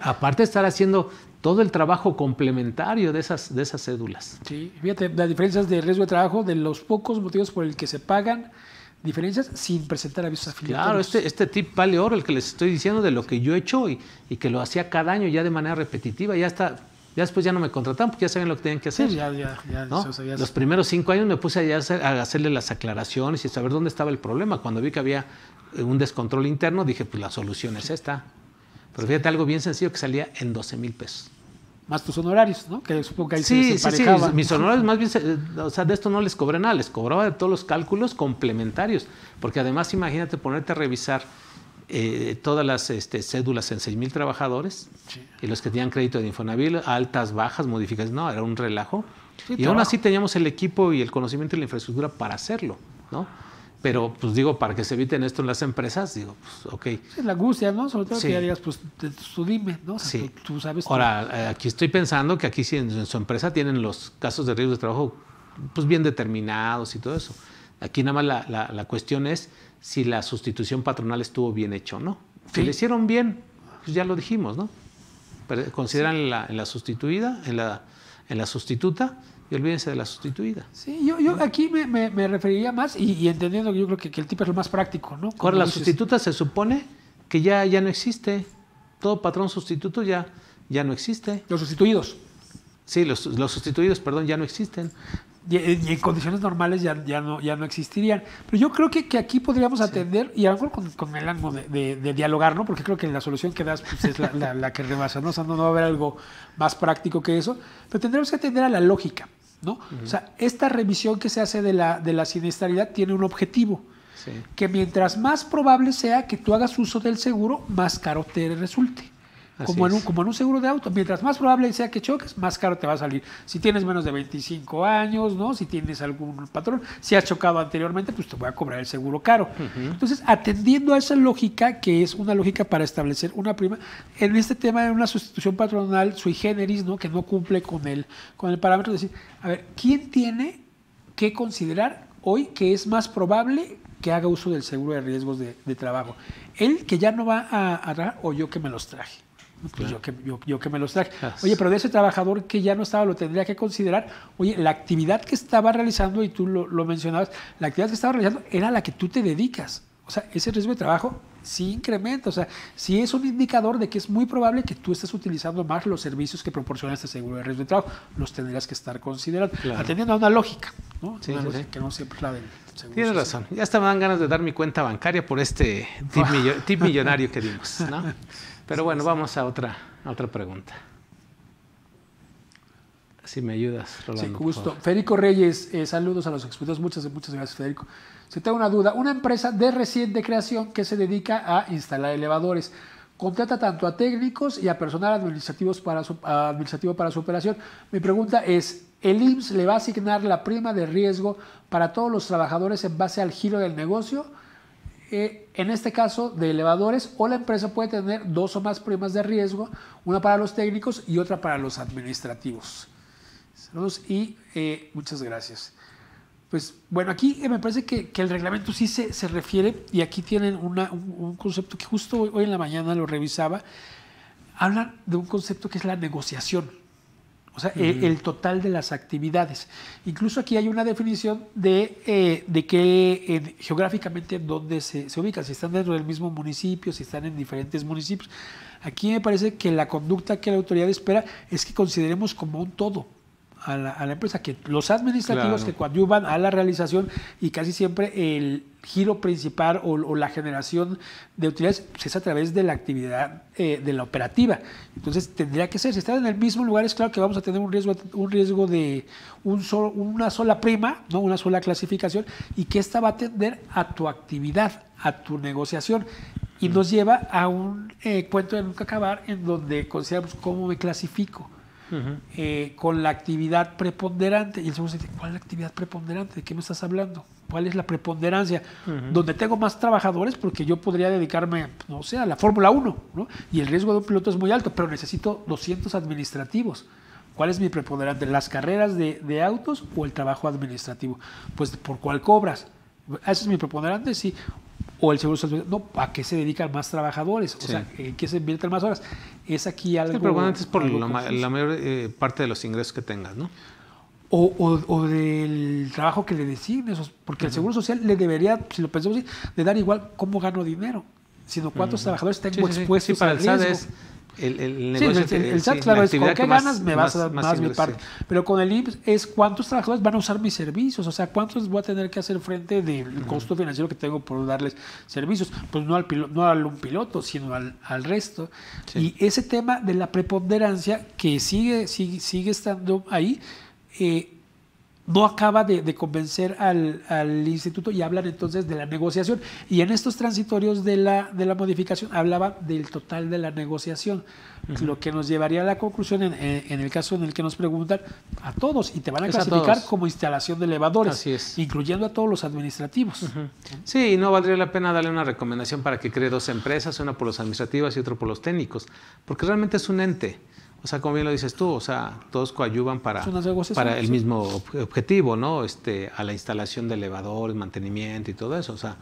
Speaker 1: Aparte de estar haciendo todo el trabajo complementario de esas, de esas cédulas.
Speaker 2: Sí, fíjate, las diferencias de riesgo de trabajo, de los pocos motivos por el que se pagan diferencias sin presentar avisos afiliatorios.
Speaker 1: Claro, este, este tip vale oro, el que les estoy diciendo de lo que yo he hecho y, y que lo hacía cada año ya de manera repetitiva. Ya está, ya después ya no me contrataban porque ya sabían lo que tenían que hacer.
Speaker 2: Sí, ya, ya, ya.
Speaker 1: Los primeros cinco años me puse a, hacer- a hacerle las aclaraciones y saber dónde estaba el problema. Cuando vi que había eh, un descontrol interno, dije, pues la solución es esta. Pero fíjate algo bien sencillo que salía en 12 mil pesos.
Speaker 2: Más tus honorarios, ¿no? Que supongo que ahí
Speaker 1: Sí,
Speaker 2: se,
Speaker 1: sí, sí. Mis honorarios más bien, o sea, de esto no les cobré nada, les cobraba de todos los cálculos complementarios. Porque además, imagínate ponerte a revisar eh, todas las este, cédulas en 6 mil trabajadores
Speaker 2: Sí.
Speaker 1: y los que tenían crédito de Infonavit, altas, bajas, modificaciones, no, era un relajo.
Speaker 2: Sí,
Speaker 1: y aún así teníamos el equipo y el conocimiento y la infraestructura para hacerlo, ¿no? Pero, pues digo, para que se eviten esto en las empresas, digo, pues, ok.
Speaker 2: Sí, la angustia, ¿no? Sobre todo
Speaker 1: Sí.
Speaker 2: que ya digas, pues tú dime, ¿no? O sea,
Speaker 1: Sí.
Speaker 2: tú, tú sabes.
Speaker 1: Ahora, eh, aquí estoy pensando que aquí sí en, en su empresa tienen los casos de riesgo de trabajo pues bien determinados y todo eso. Aquí nada más la, la- la cuestión es si la sustitución patronal estuvo bien hecha o no. Si
Speaker 2: Sí.
Speaker 1: le hicieron bien, pues ya lo dijimos, ¿no? Pero consideran la, en la sustituida, en la, en la sustituta y olvídense de la sustituida.
Speaker 2: Sí, yo, yo aquí me, me, me referiría más y, y entendiendo que yo creo que, que el tipo es lo más práctico, ¿no? Como
Speaker 1: Ahora, la
Speaker 2: dices,
Speaker 1: sustituta se supone que ya, ya no existe. Todo patrón sustituto ya, ya no existe.
Speaker 2: Los sustituidos.
Speaker 1: Sí, los, los sustituidos, perdón, ya no existen.
Speaker 2: Y, y en condiciones normales ya, ya, no, ya no existirían. Pero yo creo que, que aquí podríamos atender, y a lo mejor con, con el ánimo de, de- de dialogar, ¿no? Porque creo que la solución que das pues, es la, la- la que rebasa, ¿no? O sea, no, no va a haber algo más práctico que eso. Pero tendremos que atender a la lógica, ¿no? O sea, esta revisión que se hace de la, de la siniestralidad tiene un objetivo.
Speaker 1: Sí.
Speaker 2: Que mientras más probable sea que tú hagas uso del seguro, más caro te resulte.
Speaker 1: Así
Speaker 2: Como en, un,
Speaker 1: es.
Speaker 2: como en un seguro de auto. Mientras más probable sea que choques, más caro te va a salir. Si tienes menos de 25 años, ¿no? Si tienes algún patrón, si has chocado anteriormente, pues te voy a cobrar el seguro caro. Entonces, atendiendo a esa lógica, que es una lógica para establecer una prima, en este tema de una sustitución patronal sui generis, ¿no? Que no cumple con el, con el parámetro de decir, a ver, ¿quién tiene que considerar hoy que es más probable que haga uso del seguro de riesgos de, de trabajo? ¿Él que ya no va a, a o yo que me los traje? Pues yo, que, yo, yo que me los traje. Oye, pero de ese trabajador que ya no estaba, lo tendría que considerar. Oye, la actividad que estaba realizando, y tú lo, lo mencionabas, la actividad que estaba realizando era la que tú te dedicas. O sea, ese riesgo de trabajo sí incrementa. O sea, sí es un indicador de que es muy probable que tú estés utilizando más los servicios que proporciona este seguro de riesgo de trabajo. Los tendrías que estar considerando, atendiendo a una lógica, ¿no?
Speaker 1: Sí,
Speaker 2: una
Speaker 1: sí,
Speaker 2: lógica
Speaker 1: sí.
Speaker 2: que no siempre la del seguro.
Speaker 1: Tienes razón. Ya hasta me dan ganas de dar mi cuenta bancaria por este tip, millo- tip millonario que dimos, ¿no? Pero bueno, vamos a otra, a otra pregunta. Si me ayudas,
Speaker 2: Sí,
Speaker 1: Rolando. por
Speaker 2: gusto. Federico Reyes, eh, saludos a los expertos. Muchas, muchas gracias, Federico. Si tengo una duda, una empresa de reciente creación que se dedica a instalar elevadores contrata tanto a técnicos y a personal administrativos para su, administrativo para su operación. Mi pregunta es, ¿el IMSS le va a asignar la prima de riesgo para todos los trabajadores en base al giro del negocio? En este caso de elevadores, o la empresa puede tener dos o más primas de riesgo, una para los técnicos y otra para los administrativos. Saludos y eh, muchas gracias. Pues bueno, aquí me parece que, el reglamento sí se, refiere, y aquí tienen un concepto que justo hoy, hoy en la mañana lo revisaba, hablan de un concepto que es la negociación, o sea, el, el total de las actividades. Incluso aquí hay una definición de, eh, de que eh, geográficamente en dónde se, se ubican, si están dentro del mismo municipio, si están en diferentes municipios. Aquí me parece que la conducta que la autoridad espera es que consideremos como un todo a la, a la empresa, que los administrativos
Speaker 1: Claro.
Speaker 2: que coadyuvan a la realización y casi siempre el giro principal o, o la generación de utilidades pues, es a través de la actividad eh, de la operativa. Entonces tendría que ser, si están en el mismo lugar, es claro que vamos a tener un riesgo, un riesgo de un solo, una sola prima, ¿no? una sola clasificación, y que esta va a atender a tu actividad, a tu negociación. Y nos lleva a un eh, cuento de nunca acabar en donde consideramos cómo me clasifico Eh, con la actividad preponderante. Y el segundo dice, ¿cuál es la actividad preponderante? ¿De qué me estás hablando? ¿Cuál es la preponderancia? Donde tengo más trabajadores porque yo podría dedicarme, no sé, a la Fórmula 1, ¿no? Y el riesgo de un piloto es muy alto, pero necesito 200 administrativos. ¿Cuál es mi preponderante? ¿Las carreras de, de autos o el trabajo administrativo? Pues, ¿por cuál cobras? ¿Ese es mi preponderante? Sí. O el seguro social. No, ¿a qué se dedican más trabajadores? O
Speaker 1: Sí.
Speaker 2: sea, ¿en qué se invierten más horas? Es aquí algo.
Speaker 1: El preponderante es por la, ma- la mayor eh, parte de los ingresos que tengas, ¿no?
Speaker 2: O, o- o del trabajo que le designes, porque el Seguro Social le debería, si lo pensamos así, de dar igual cómo gano dinero, sino cuántos trabajadores tengo
Speaker 1: Sí, sí, sí.
Speaker 2: expuestos
Speaker 1: Sí, para el
Speaker 2: riesgo.
Speaker 1: es el, el
Speaker 2: Sí,
Speaker 1: negocio que-
Speaker 2: el- el
Speaker 1: sí,
Speaker 2: SAT,
Speaker 1: la
Speaker 2: claro, es con qué
Speaker 1: más-
Speaker 2: ganas me vas a dar más, mi parte.
Speaker 1: sí.
Speaker 2: Pero con el IMSS es cuántos trabajadores van a usar mis servicios, o sea, cuántos voy a tener que hacer frente del costo financiero que tengo por darles servicios. Pues no al, pilo- no al un piloto, sino al, al resto.
Speaker 1: Sí.
Speaker 2: Y ese tema de la preponderancia que sigue, sigue, sigue estando ahí, eh, no acaba de, de convencer al, al instituto y hablan entonces de la negociación. Y en estos transitorios de la, de la modificación hablaban del total de la negociación, lo que nos llevaría a la conclusión, en, el caso en el que nos preguntan, a todos, y te van a
Speaker 1: Es
Speaker 2: clasificar como instalación de elevadores,
Speaker 1: Así es.
Speaker 2: incluyendo a todos los administrativos.
Speaker 1: Sí, y no valdría la pena darle una recomendación para que cree dos empresas, una por los administrativos y otra por los técnicos, porque realmente es un ente. O sea, como bien lo dices tú, o sea, todos coadyuvan para, el mismo ob- objetivo, ¿no? Este, a la instalación de elevadores, mantenimiento y todo eso, o sea,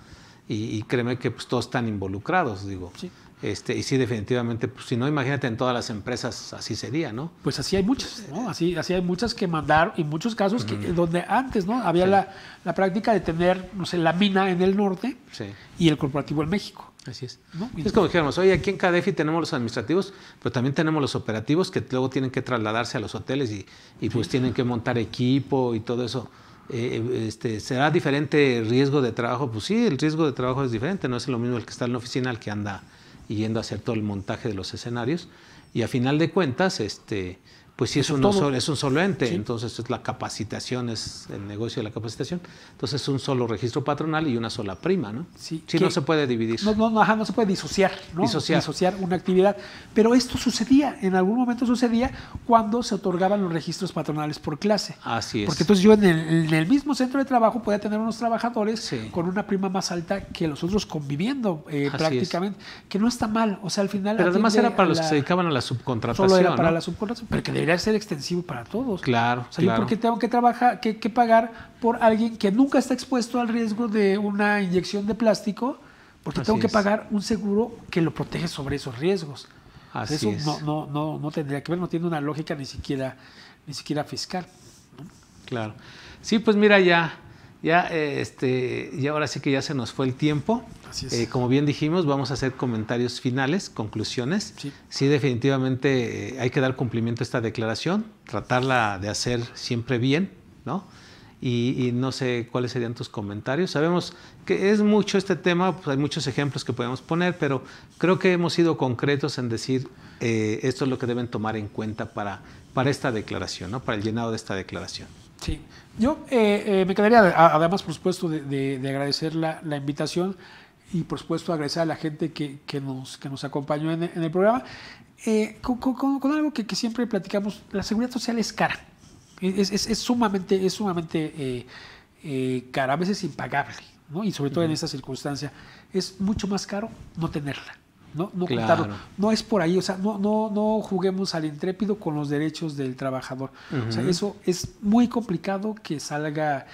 Speaker 1: y, y créeme que pues, todos están involucrados, digo.
Speaker 2: Sí.
Speaker 1: Este, y sí, definitivamente, pues, si no, imagínate en todas las empresas así sería, ¿no?
Speaker 2: Pues así hay muchas, ¿no? Así, así hay muchas que mandar, y muchos casos que, donde antes, ¿no? Había la, la práctica de tener, no sé, la mina en el norte
Speaker 1: Sí.
Speaker 2: y el corporativo en México.
Speaker 1: Así es.
Speaker 2: ¿no?
Speaker 1: Es como dijéramos, oye, aquí en Cadefi tenemos los administrativos, pero también tenemos los operativos que luego tienen que trasladarse a los hoteles y, y pues tienen que montar equipo y todo eso. Eh, este, ¿Será diferente riesgo de trabajo? Pues sí, el riesgo de trabajo es diferente, no es lo mismo el que está en la oficina al que anda yendo a hacer todo el montaje de los escenarios. Y a final de cuentas, este, pues sí es,
Speaker 2: Eso
Speaker 1: uno
Speaker 2: todo.
Speaker 1: solo, es un solo ente,
Speaker 2: Sí.
Speaker 1: entonces es la capacitación, es el negocio de la capacitación. Entonces es un solo registro patronal y una sola prima, ¿no?
Speaker 2: Sí,
Speaker 1: sí no se puede dividir.
Speaker 2: No, no, no, ajá, no se puede disociar, ¿no?
Speaker 1: Disociar.
Speaker 2: una actividad. Pero esto sucedía, en algún momento sucedía cuando se otorgaban los registros patronales por clase.
Speaker 1: Así es.
Speaker 2: Porque entonces yo en el, en el mismo centro de trabajo podía tener unos trabajadores
Speaker 1: Sí.
Speaker 2: con una prima más alta que los otros conviviendo eh, prácticamente, que no está mal. O sea, al final.
Speaker 1: Pero además era para los que se dedicaban a la subcontratación.
Speaker 2: Solo era para
Speaker 1: ¿no?
Speaker 2: la subcontratación, pero que debería ser extensivo para todos.
Speaker 1: Claro,
Speaker 2: O sea,
Speaker 1: claro.
Speaker 2: yo porque tengo que trabajar, que, que pagar por alguien que nunca está expuesto al riesgo de una inyección de plástico, porque
Speaker 1: Así
Speaker 2: tengo que
Speaker 1: es.
Speaker 2: pagar un seguro que lo protege sobre esos riesgos.
Speaker 1: Así
Speaker 2: Eso
Speaker 1: es.
Speaker 2: no, no, no, no tendría que ver, no tiene una lógica ni siquiera, ni siquiera fiscal.
Speaker 1: Claro. Sí, pues mira, ya, ya, eh, este, y ahora sí que ya se nos fue el tiempo.
Speaker 2: Así es.
Speaker 1: Eh, como bien dijimos, vamos a hacer comentarios finales, conclusiones.
Speaker 2: Sí.
Speaker 1: Sí, definitivamente eh, hay que dar cumplimiento a esta declaración, tratarla de hacer siempre bien, ¿no? Y, y no sé cuáles serían tus comentarios. Sabemos que es mucho este tema, pues hay muchos ejemplos que podemos poner, pero creo que hemos sido concretos en decir eh, esto es lo que deben tomar en cuenta para, para esta declaración, ¿no? Para el llenado de esta declaración.
Speaker 2: Sí, yo eh, eh, me quedaría, además, por supuesto, de, de- de agradecer la, la invitación y, por supuesto, agradecer a la gente que, que nos, que nos acompañó en, en el programa, eh, con, con- con- con algo que, que siempre platicamos, la seguridad social es cara, es, es- es sumamente, es sumamente eh, eh, cara, a veces impagable, ¿no? y sobre todo en esta circunstancia, es mucho más caro no tenerla. No, no
Speaker 1: Claro.
Speaker 2: contarlo. No es por ahí, o sea, no, no, no juguemos al intrépido con los derechos del trabajador. O sea, eso es muy complicado que salga,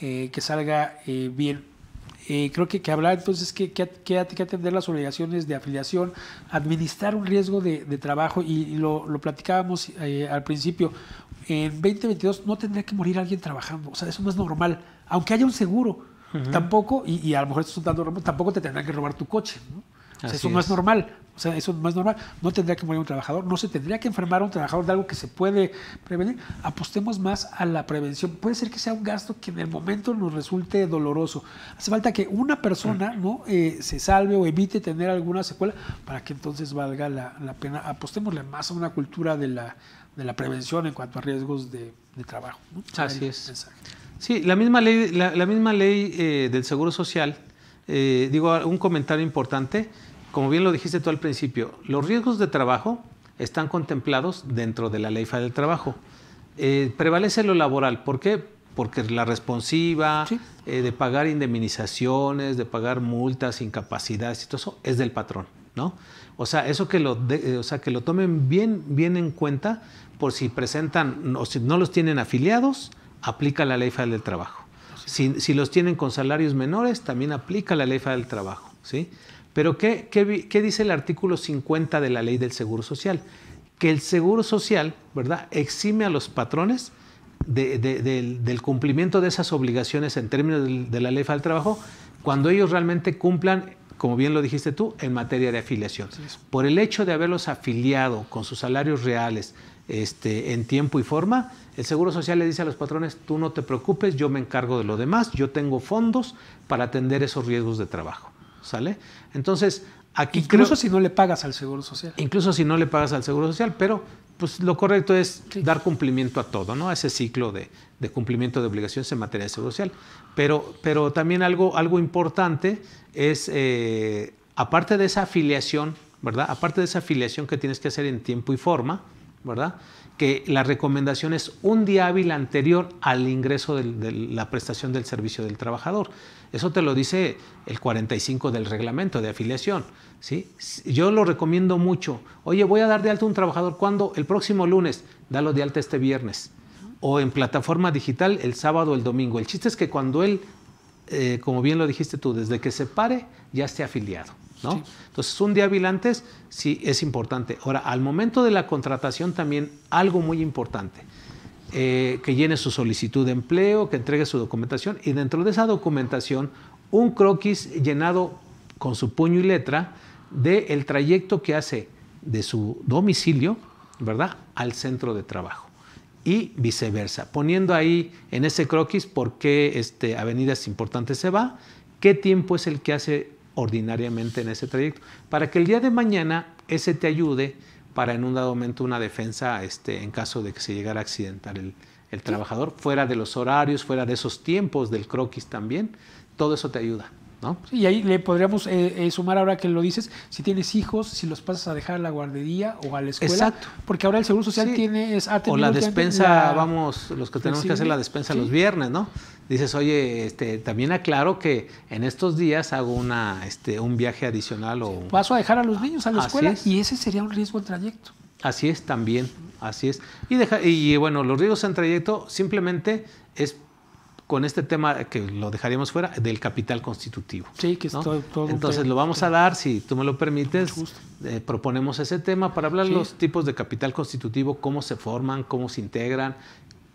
Speaker 2: eh, que salga eh, bien. Eh, creo que, que hablar entonces que, que, que, atender las obligaciones de afiliación, administrar un riesgo de, de trabajo y, y lo, lo platicábamos al principio. En 2022 no tendría que morir alguien trabajando, o sea, eso no es normal, aunque haya un seguro. Tampoco, y, y a lo mejor esto es un normal, tampoco te tendrán que robar tu coche. ¿no? O sea, eso no es
Speaker 1: es.
Speaker 2: normal. O sea, eso no es normal. No tendría que morir un trabajador, no se tendría que enfermar un trabajador de algo que se puede prevenir. Apostemos más a la prevención. Puede ser que sea un gasto que en el momento nos resulte doloroso. Hace falta que una persona ¿no? Eh, se salve o evite tener alguna secuela para que entonces valga la, la pena. Apostémosle más a una cultura de la, de la prevención en cuanto a riesgos de, de trabajo.
Speaker 1: Así es.
Speaker 2: mensaje.
Speaker 1: Sí, la misma ley, la, la misma ley eh, del Seguro Social, eh, digo un comentario importante, como bien lo dijiste tú al principio, los riesgos de trabajo están contemplados dentro de la Ley Federal del Trabajo. Eh, prevalece lo laboral, ¿por qué? Porque la responsiva,
Speaker 2: Sí.
Speaker 1: eh, de pagar indemnizaciones, de pagar multas, incapacidades y todo eso, es del patrón, ¿no? O sea, eso que lo, de- eh, o sea, que lo tomen bien, bien en cuenta por si presentan o si no los tienen afiliados, aplica la ley federal del trabajo. Si, si los tienen con salarios menores, también aplica la ley federal del trabajo, ¿sí? Pero ¿qué, qué, dice el artículo 50 de la ley del Seguro Social? Que el Seguro Social, ¿verdad?, exime a los patrones de- de- del, del cumplimiento de esas obligaciones en términos de la ley del trabajo cuando ellos realmente cumplan, como bien lo dijiste tú, en materia de afiliación. Por el hecho de haberlos afiliado con sus salarios reales este, en tiempo y forma, el Seguro Social le dice a los patrones, tú no te preocupes, yo me encargo de lo demás, yo tengo fondos para atender esos riesgos de trabajo. ¿Sale? Entonces, aquí
Speaker 2: Incluso
Speaker 1: creo-
Speaker 2: si no le pagas al Seguro Social.
Speaker 1: incluso si no le pagas al Seguro Social, pero pues lo correcto es
Speaker 2: Sí.
Speaker 1: dar cumplimiento a todo, ¿no? A ese ciclo de, de cumplimiento de obligaciones en materia de Seguro Social. Pero, pero también algo, algo importante es, eh, aparte de esa afiliación, ¿verdad? Aparte de esa afiliación que tienes que hacer en tiempo y forma, ¿verdad? Que la recomendación es un día hábil anterior al ingreso de la prestación del servicio del trabajador. Eso te lo dice el 45 del reglamento de afiliación. ¿sí? Yo lo recomiendo mucho. Oye, voy a dar de alta a un trabajador. ¿Cuándo? El próximo lunes. Dalo de alta este viernes. O en plataforma digital el sábado o el domingo. El chiste es que cuando él, eh, como bien lo dijiste tú, desde que se pare, ya esté afiliado. ¿no?
Speaker 2: Sí.
Speaker 1: Entonces, un día hábil antes sí es importante. Ahora, al momento de la contratación también algo muy importante. Eh, que llene su solicitud de empleo, que entregue su documentación y dentro de esa documentación un croquis llenado con su puño y letra del el trayecto que hace de su domicilio, ¿verdad?, al centro de trabajo y viceversa, poniendo ahí en ese croquis por qué este, avenidas importantes se va, qué tiempo es el que hace ordinariamente en ese trayecto, para que el día de mañana ese te ayude para en un dado momento una defensa este, en caso de que se llegara a accidentar el, el trabajador, fuera de los horarios, fuera de esos tiempos del croquis también, todo eso te ayuda. ¿no?
Speaker 2: Sí, y ahí le podríamos eh, eh, sumar ahora que lo dices, si tienes hijos, si los pasas a dejar a la guardería o a la escuela.
Speaker 1: Exacto.
Speaker 2: Porque ahora el Seguro Social
Speaker 1: Sí.
Speaker 2: tiene... Es,
Speaker 1: O la despensa,
Speaker 2: la-
Speaker 1: vamos, los que tenemos que hacer la despensa
Speaker 2: Sí.
Speaker 1: los viernes, ¿no? Dices, oye, este, también aclaro que en estos días hago una, este, un viaje adicional o...
Speaker 2: Paso a dejar a los niños a la escuela
Speaker 1: es.
Speaker 2: y ese sería un riesgo del trayecto.
Speaker 1: Así es también, así es. Y, deja, y bueno, los riesgos en trayecto simplemente es con este tema que lo dejaríamos fuera del capital constitutivo.
Speaker 2: Sí, que es
Speaker 1: ¿no?
Speaker 2: todo, todo
Speaker 1: Entonces
Speaker 2: tema.
Speaker 1: lo vamos a dar, si tú me lo permites, eh, proponemos ese tema para hablar
Speaker 2: Sí.
Speaker 1: los tipos de capital constitutivo, cómo se forman, cómo se integran,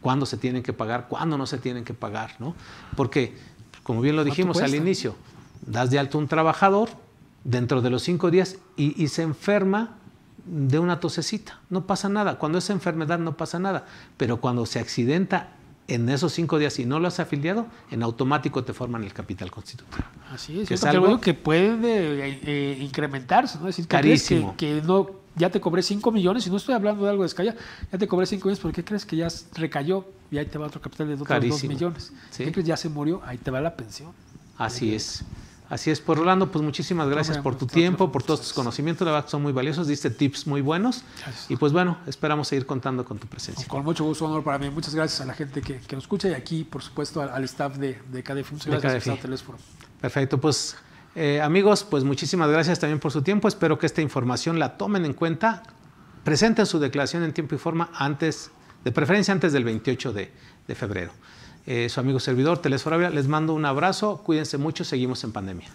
Speaker 1: cuándo se tienen que pagar, cuándo no se tienen que pagar, ¿no? Porque, como bien lo dijimos al inicio, das de alto un trabajador dentro de los cinco días y, y se enferma de una tosecita, no pasa nada. Cuando es enfermedad no pasa nada, pero cuando se accidenta en esos cinco días y no lo has afiliado, en automático te forman el capital constitutivo.
Speaker 2: Así es, que es algo que puede eh, eh, incrementarse, ¿no? Es decir, carísimo. Que, no, ya te cobré 5 millones, y no estoy hablando de algo de escala, ya te cobré 5 millones, ¿por qué crees que ya recayó y ahí te va otro capital de 2 millones? ¿Qué crees? Ya se murió, ahí te va la pensión.
Speaker 1: Así es. Así es, por pues, Rolando, pues muchísimas gracias por tu tiempo, por todos tus conocimientos, la verdad son muy valiosos, diste tips muy buenos y pues bueno, esperamos seguir contando con tu presencia.
Speaker 2: Con mucho gusto, honor para mí. Muchas gracias a la gente que, nos escucha y aquí, por supuesto, al, staff de, de. Muchas gracias por
Speaker 1: Perfecto, pues eh, amigos, pues muchísimas gracias también por su tiempo. Espero que esta información la tomen en cuenta, presenten su declaración en tiempo y forma antes, de preferencia antes del 28 de febrero. Eh, su amigo servidor, Teles les mando un abrazo, cuídense mucho, seguimos en pandemia.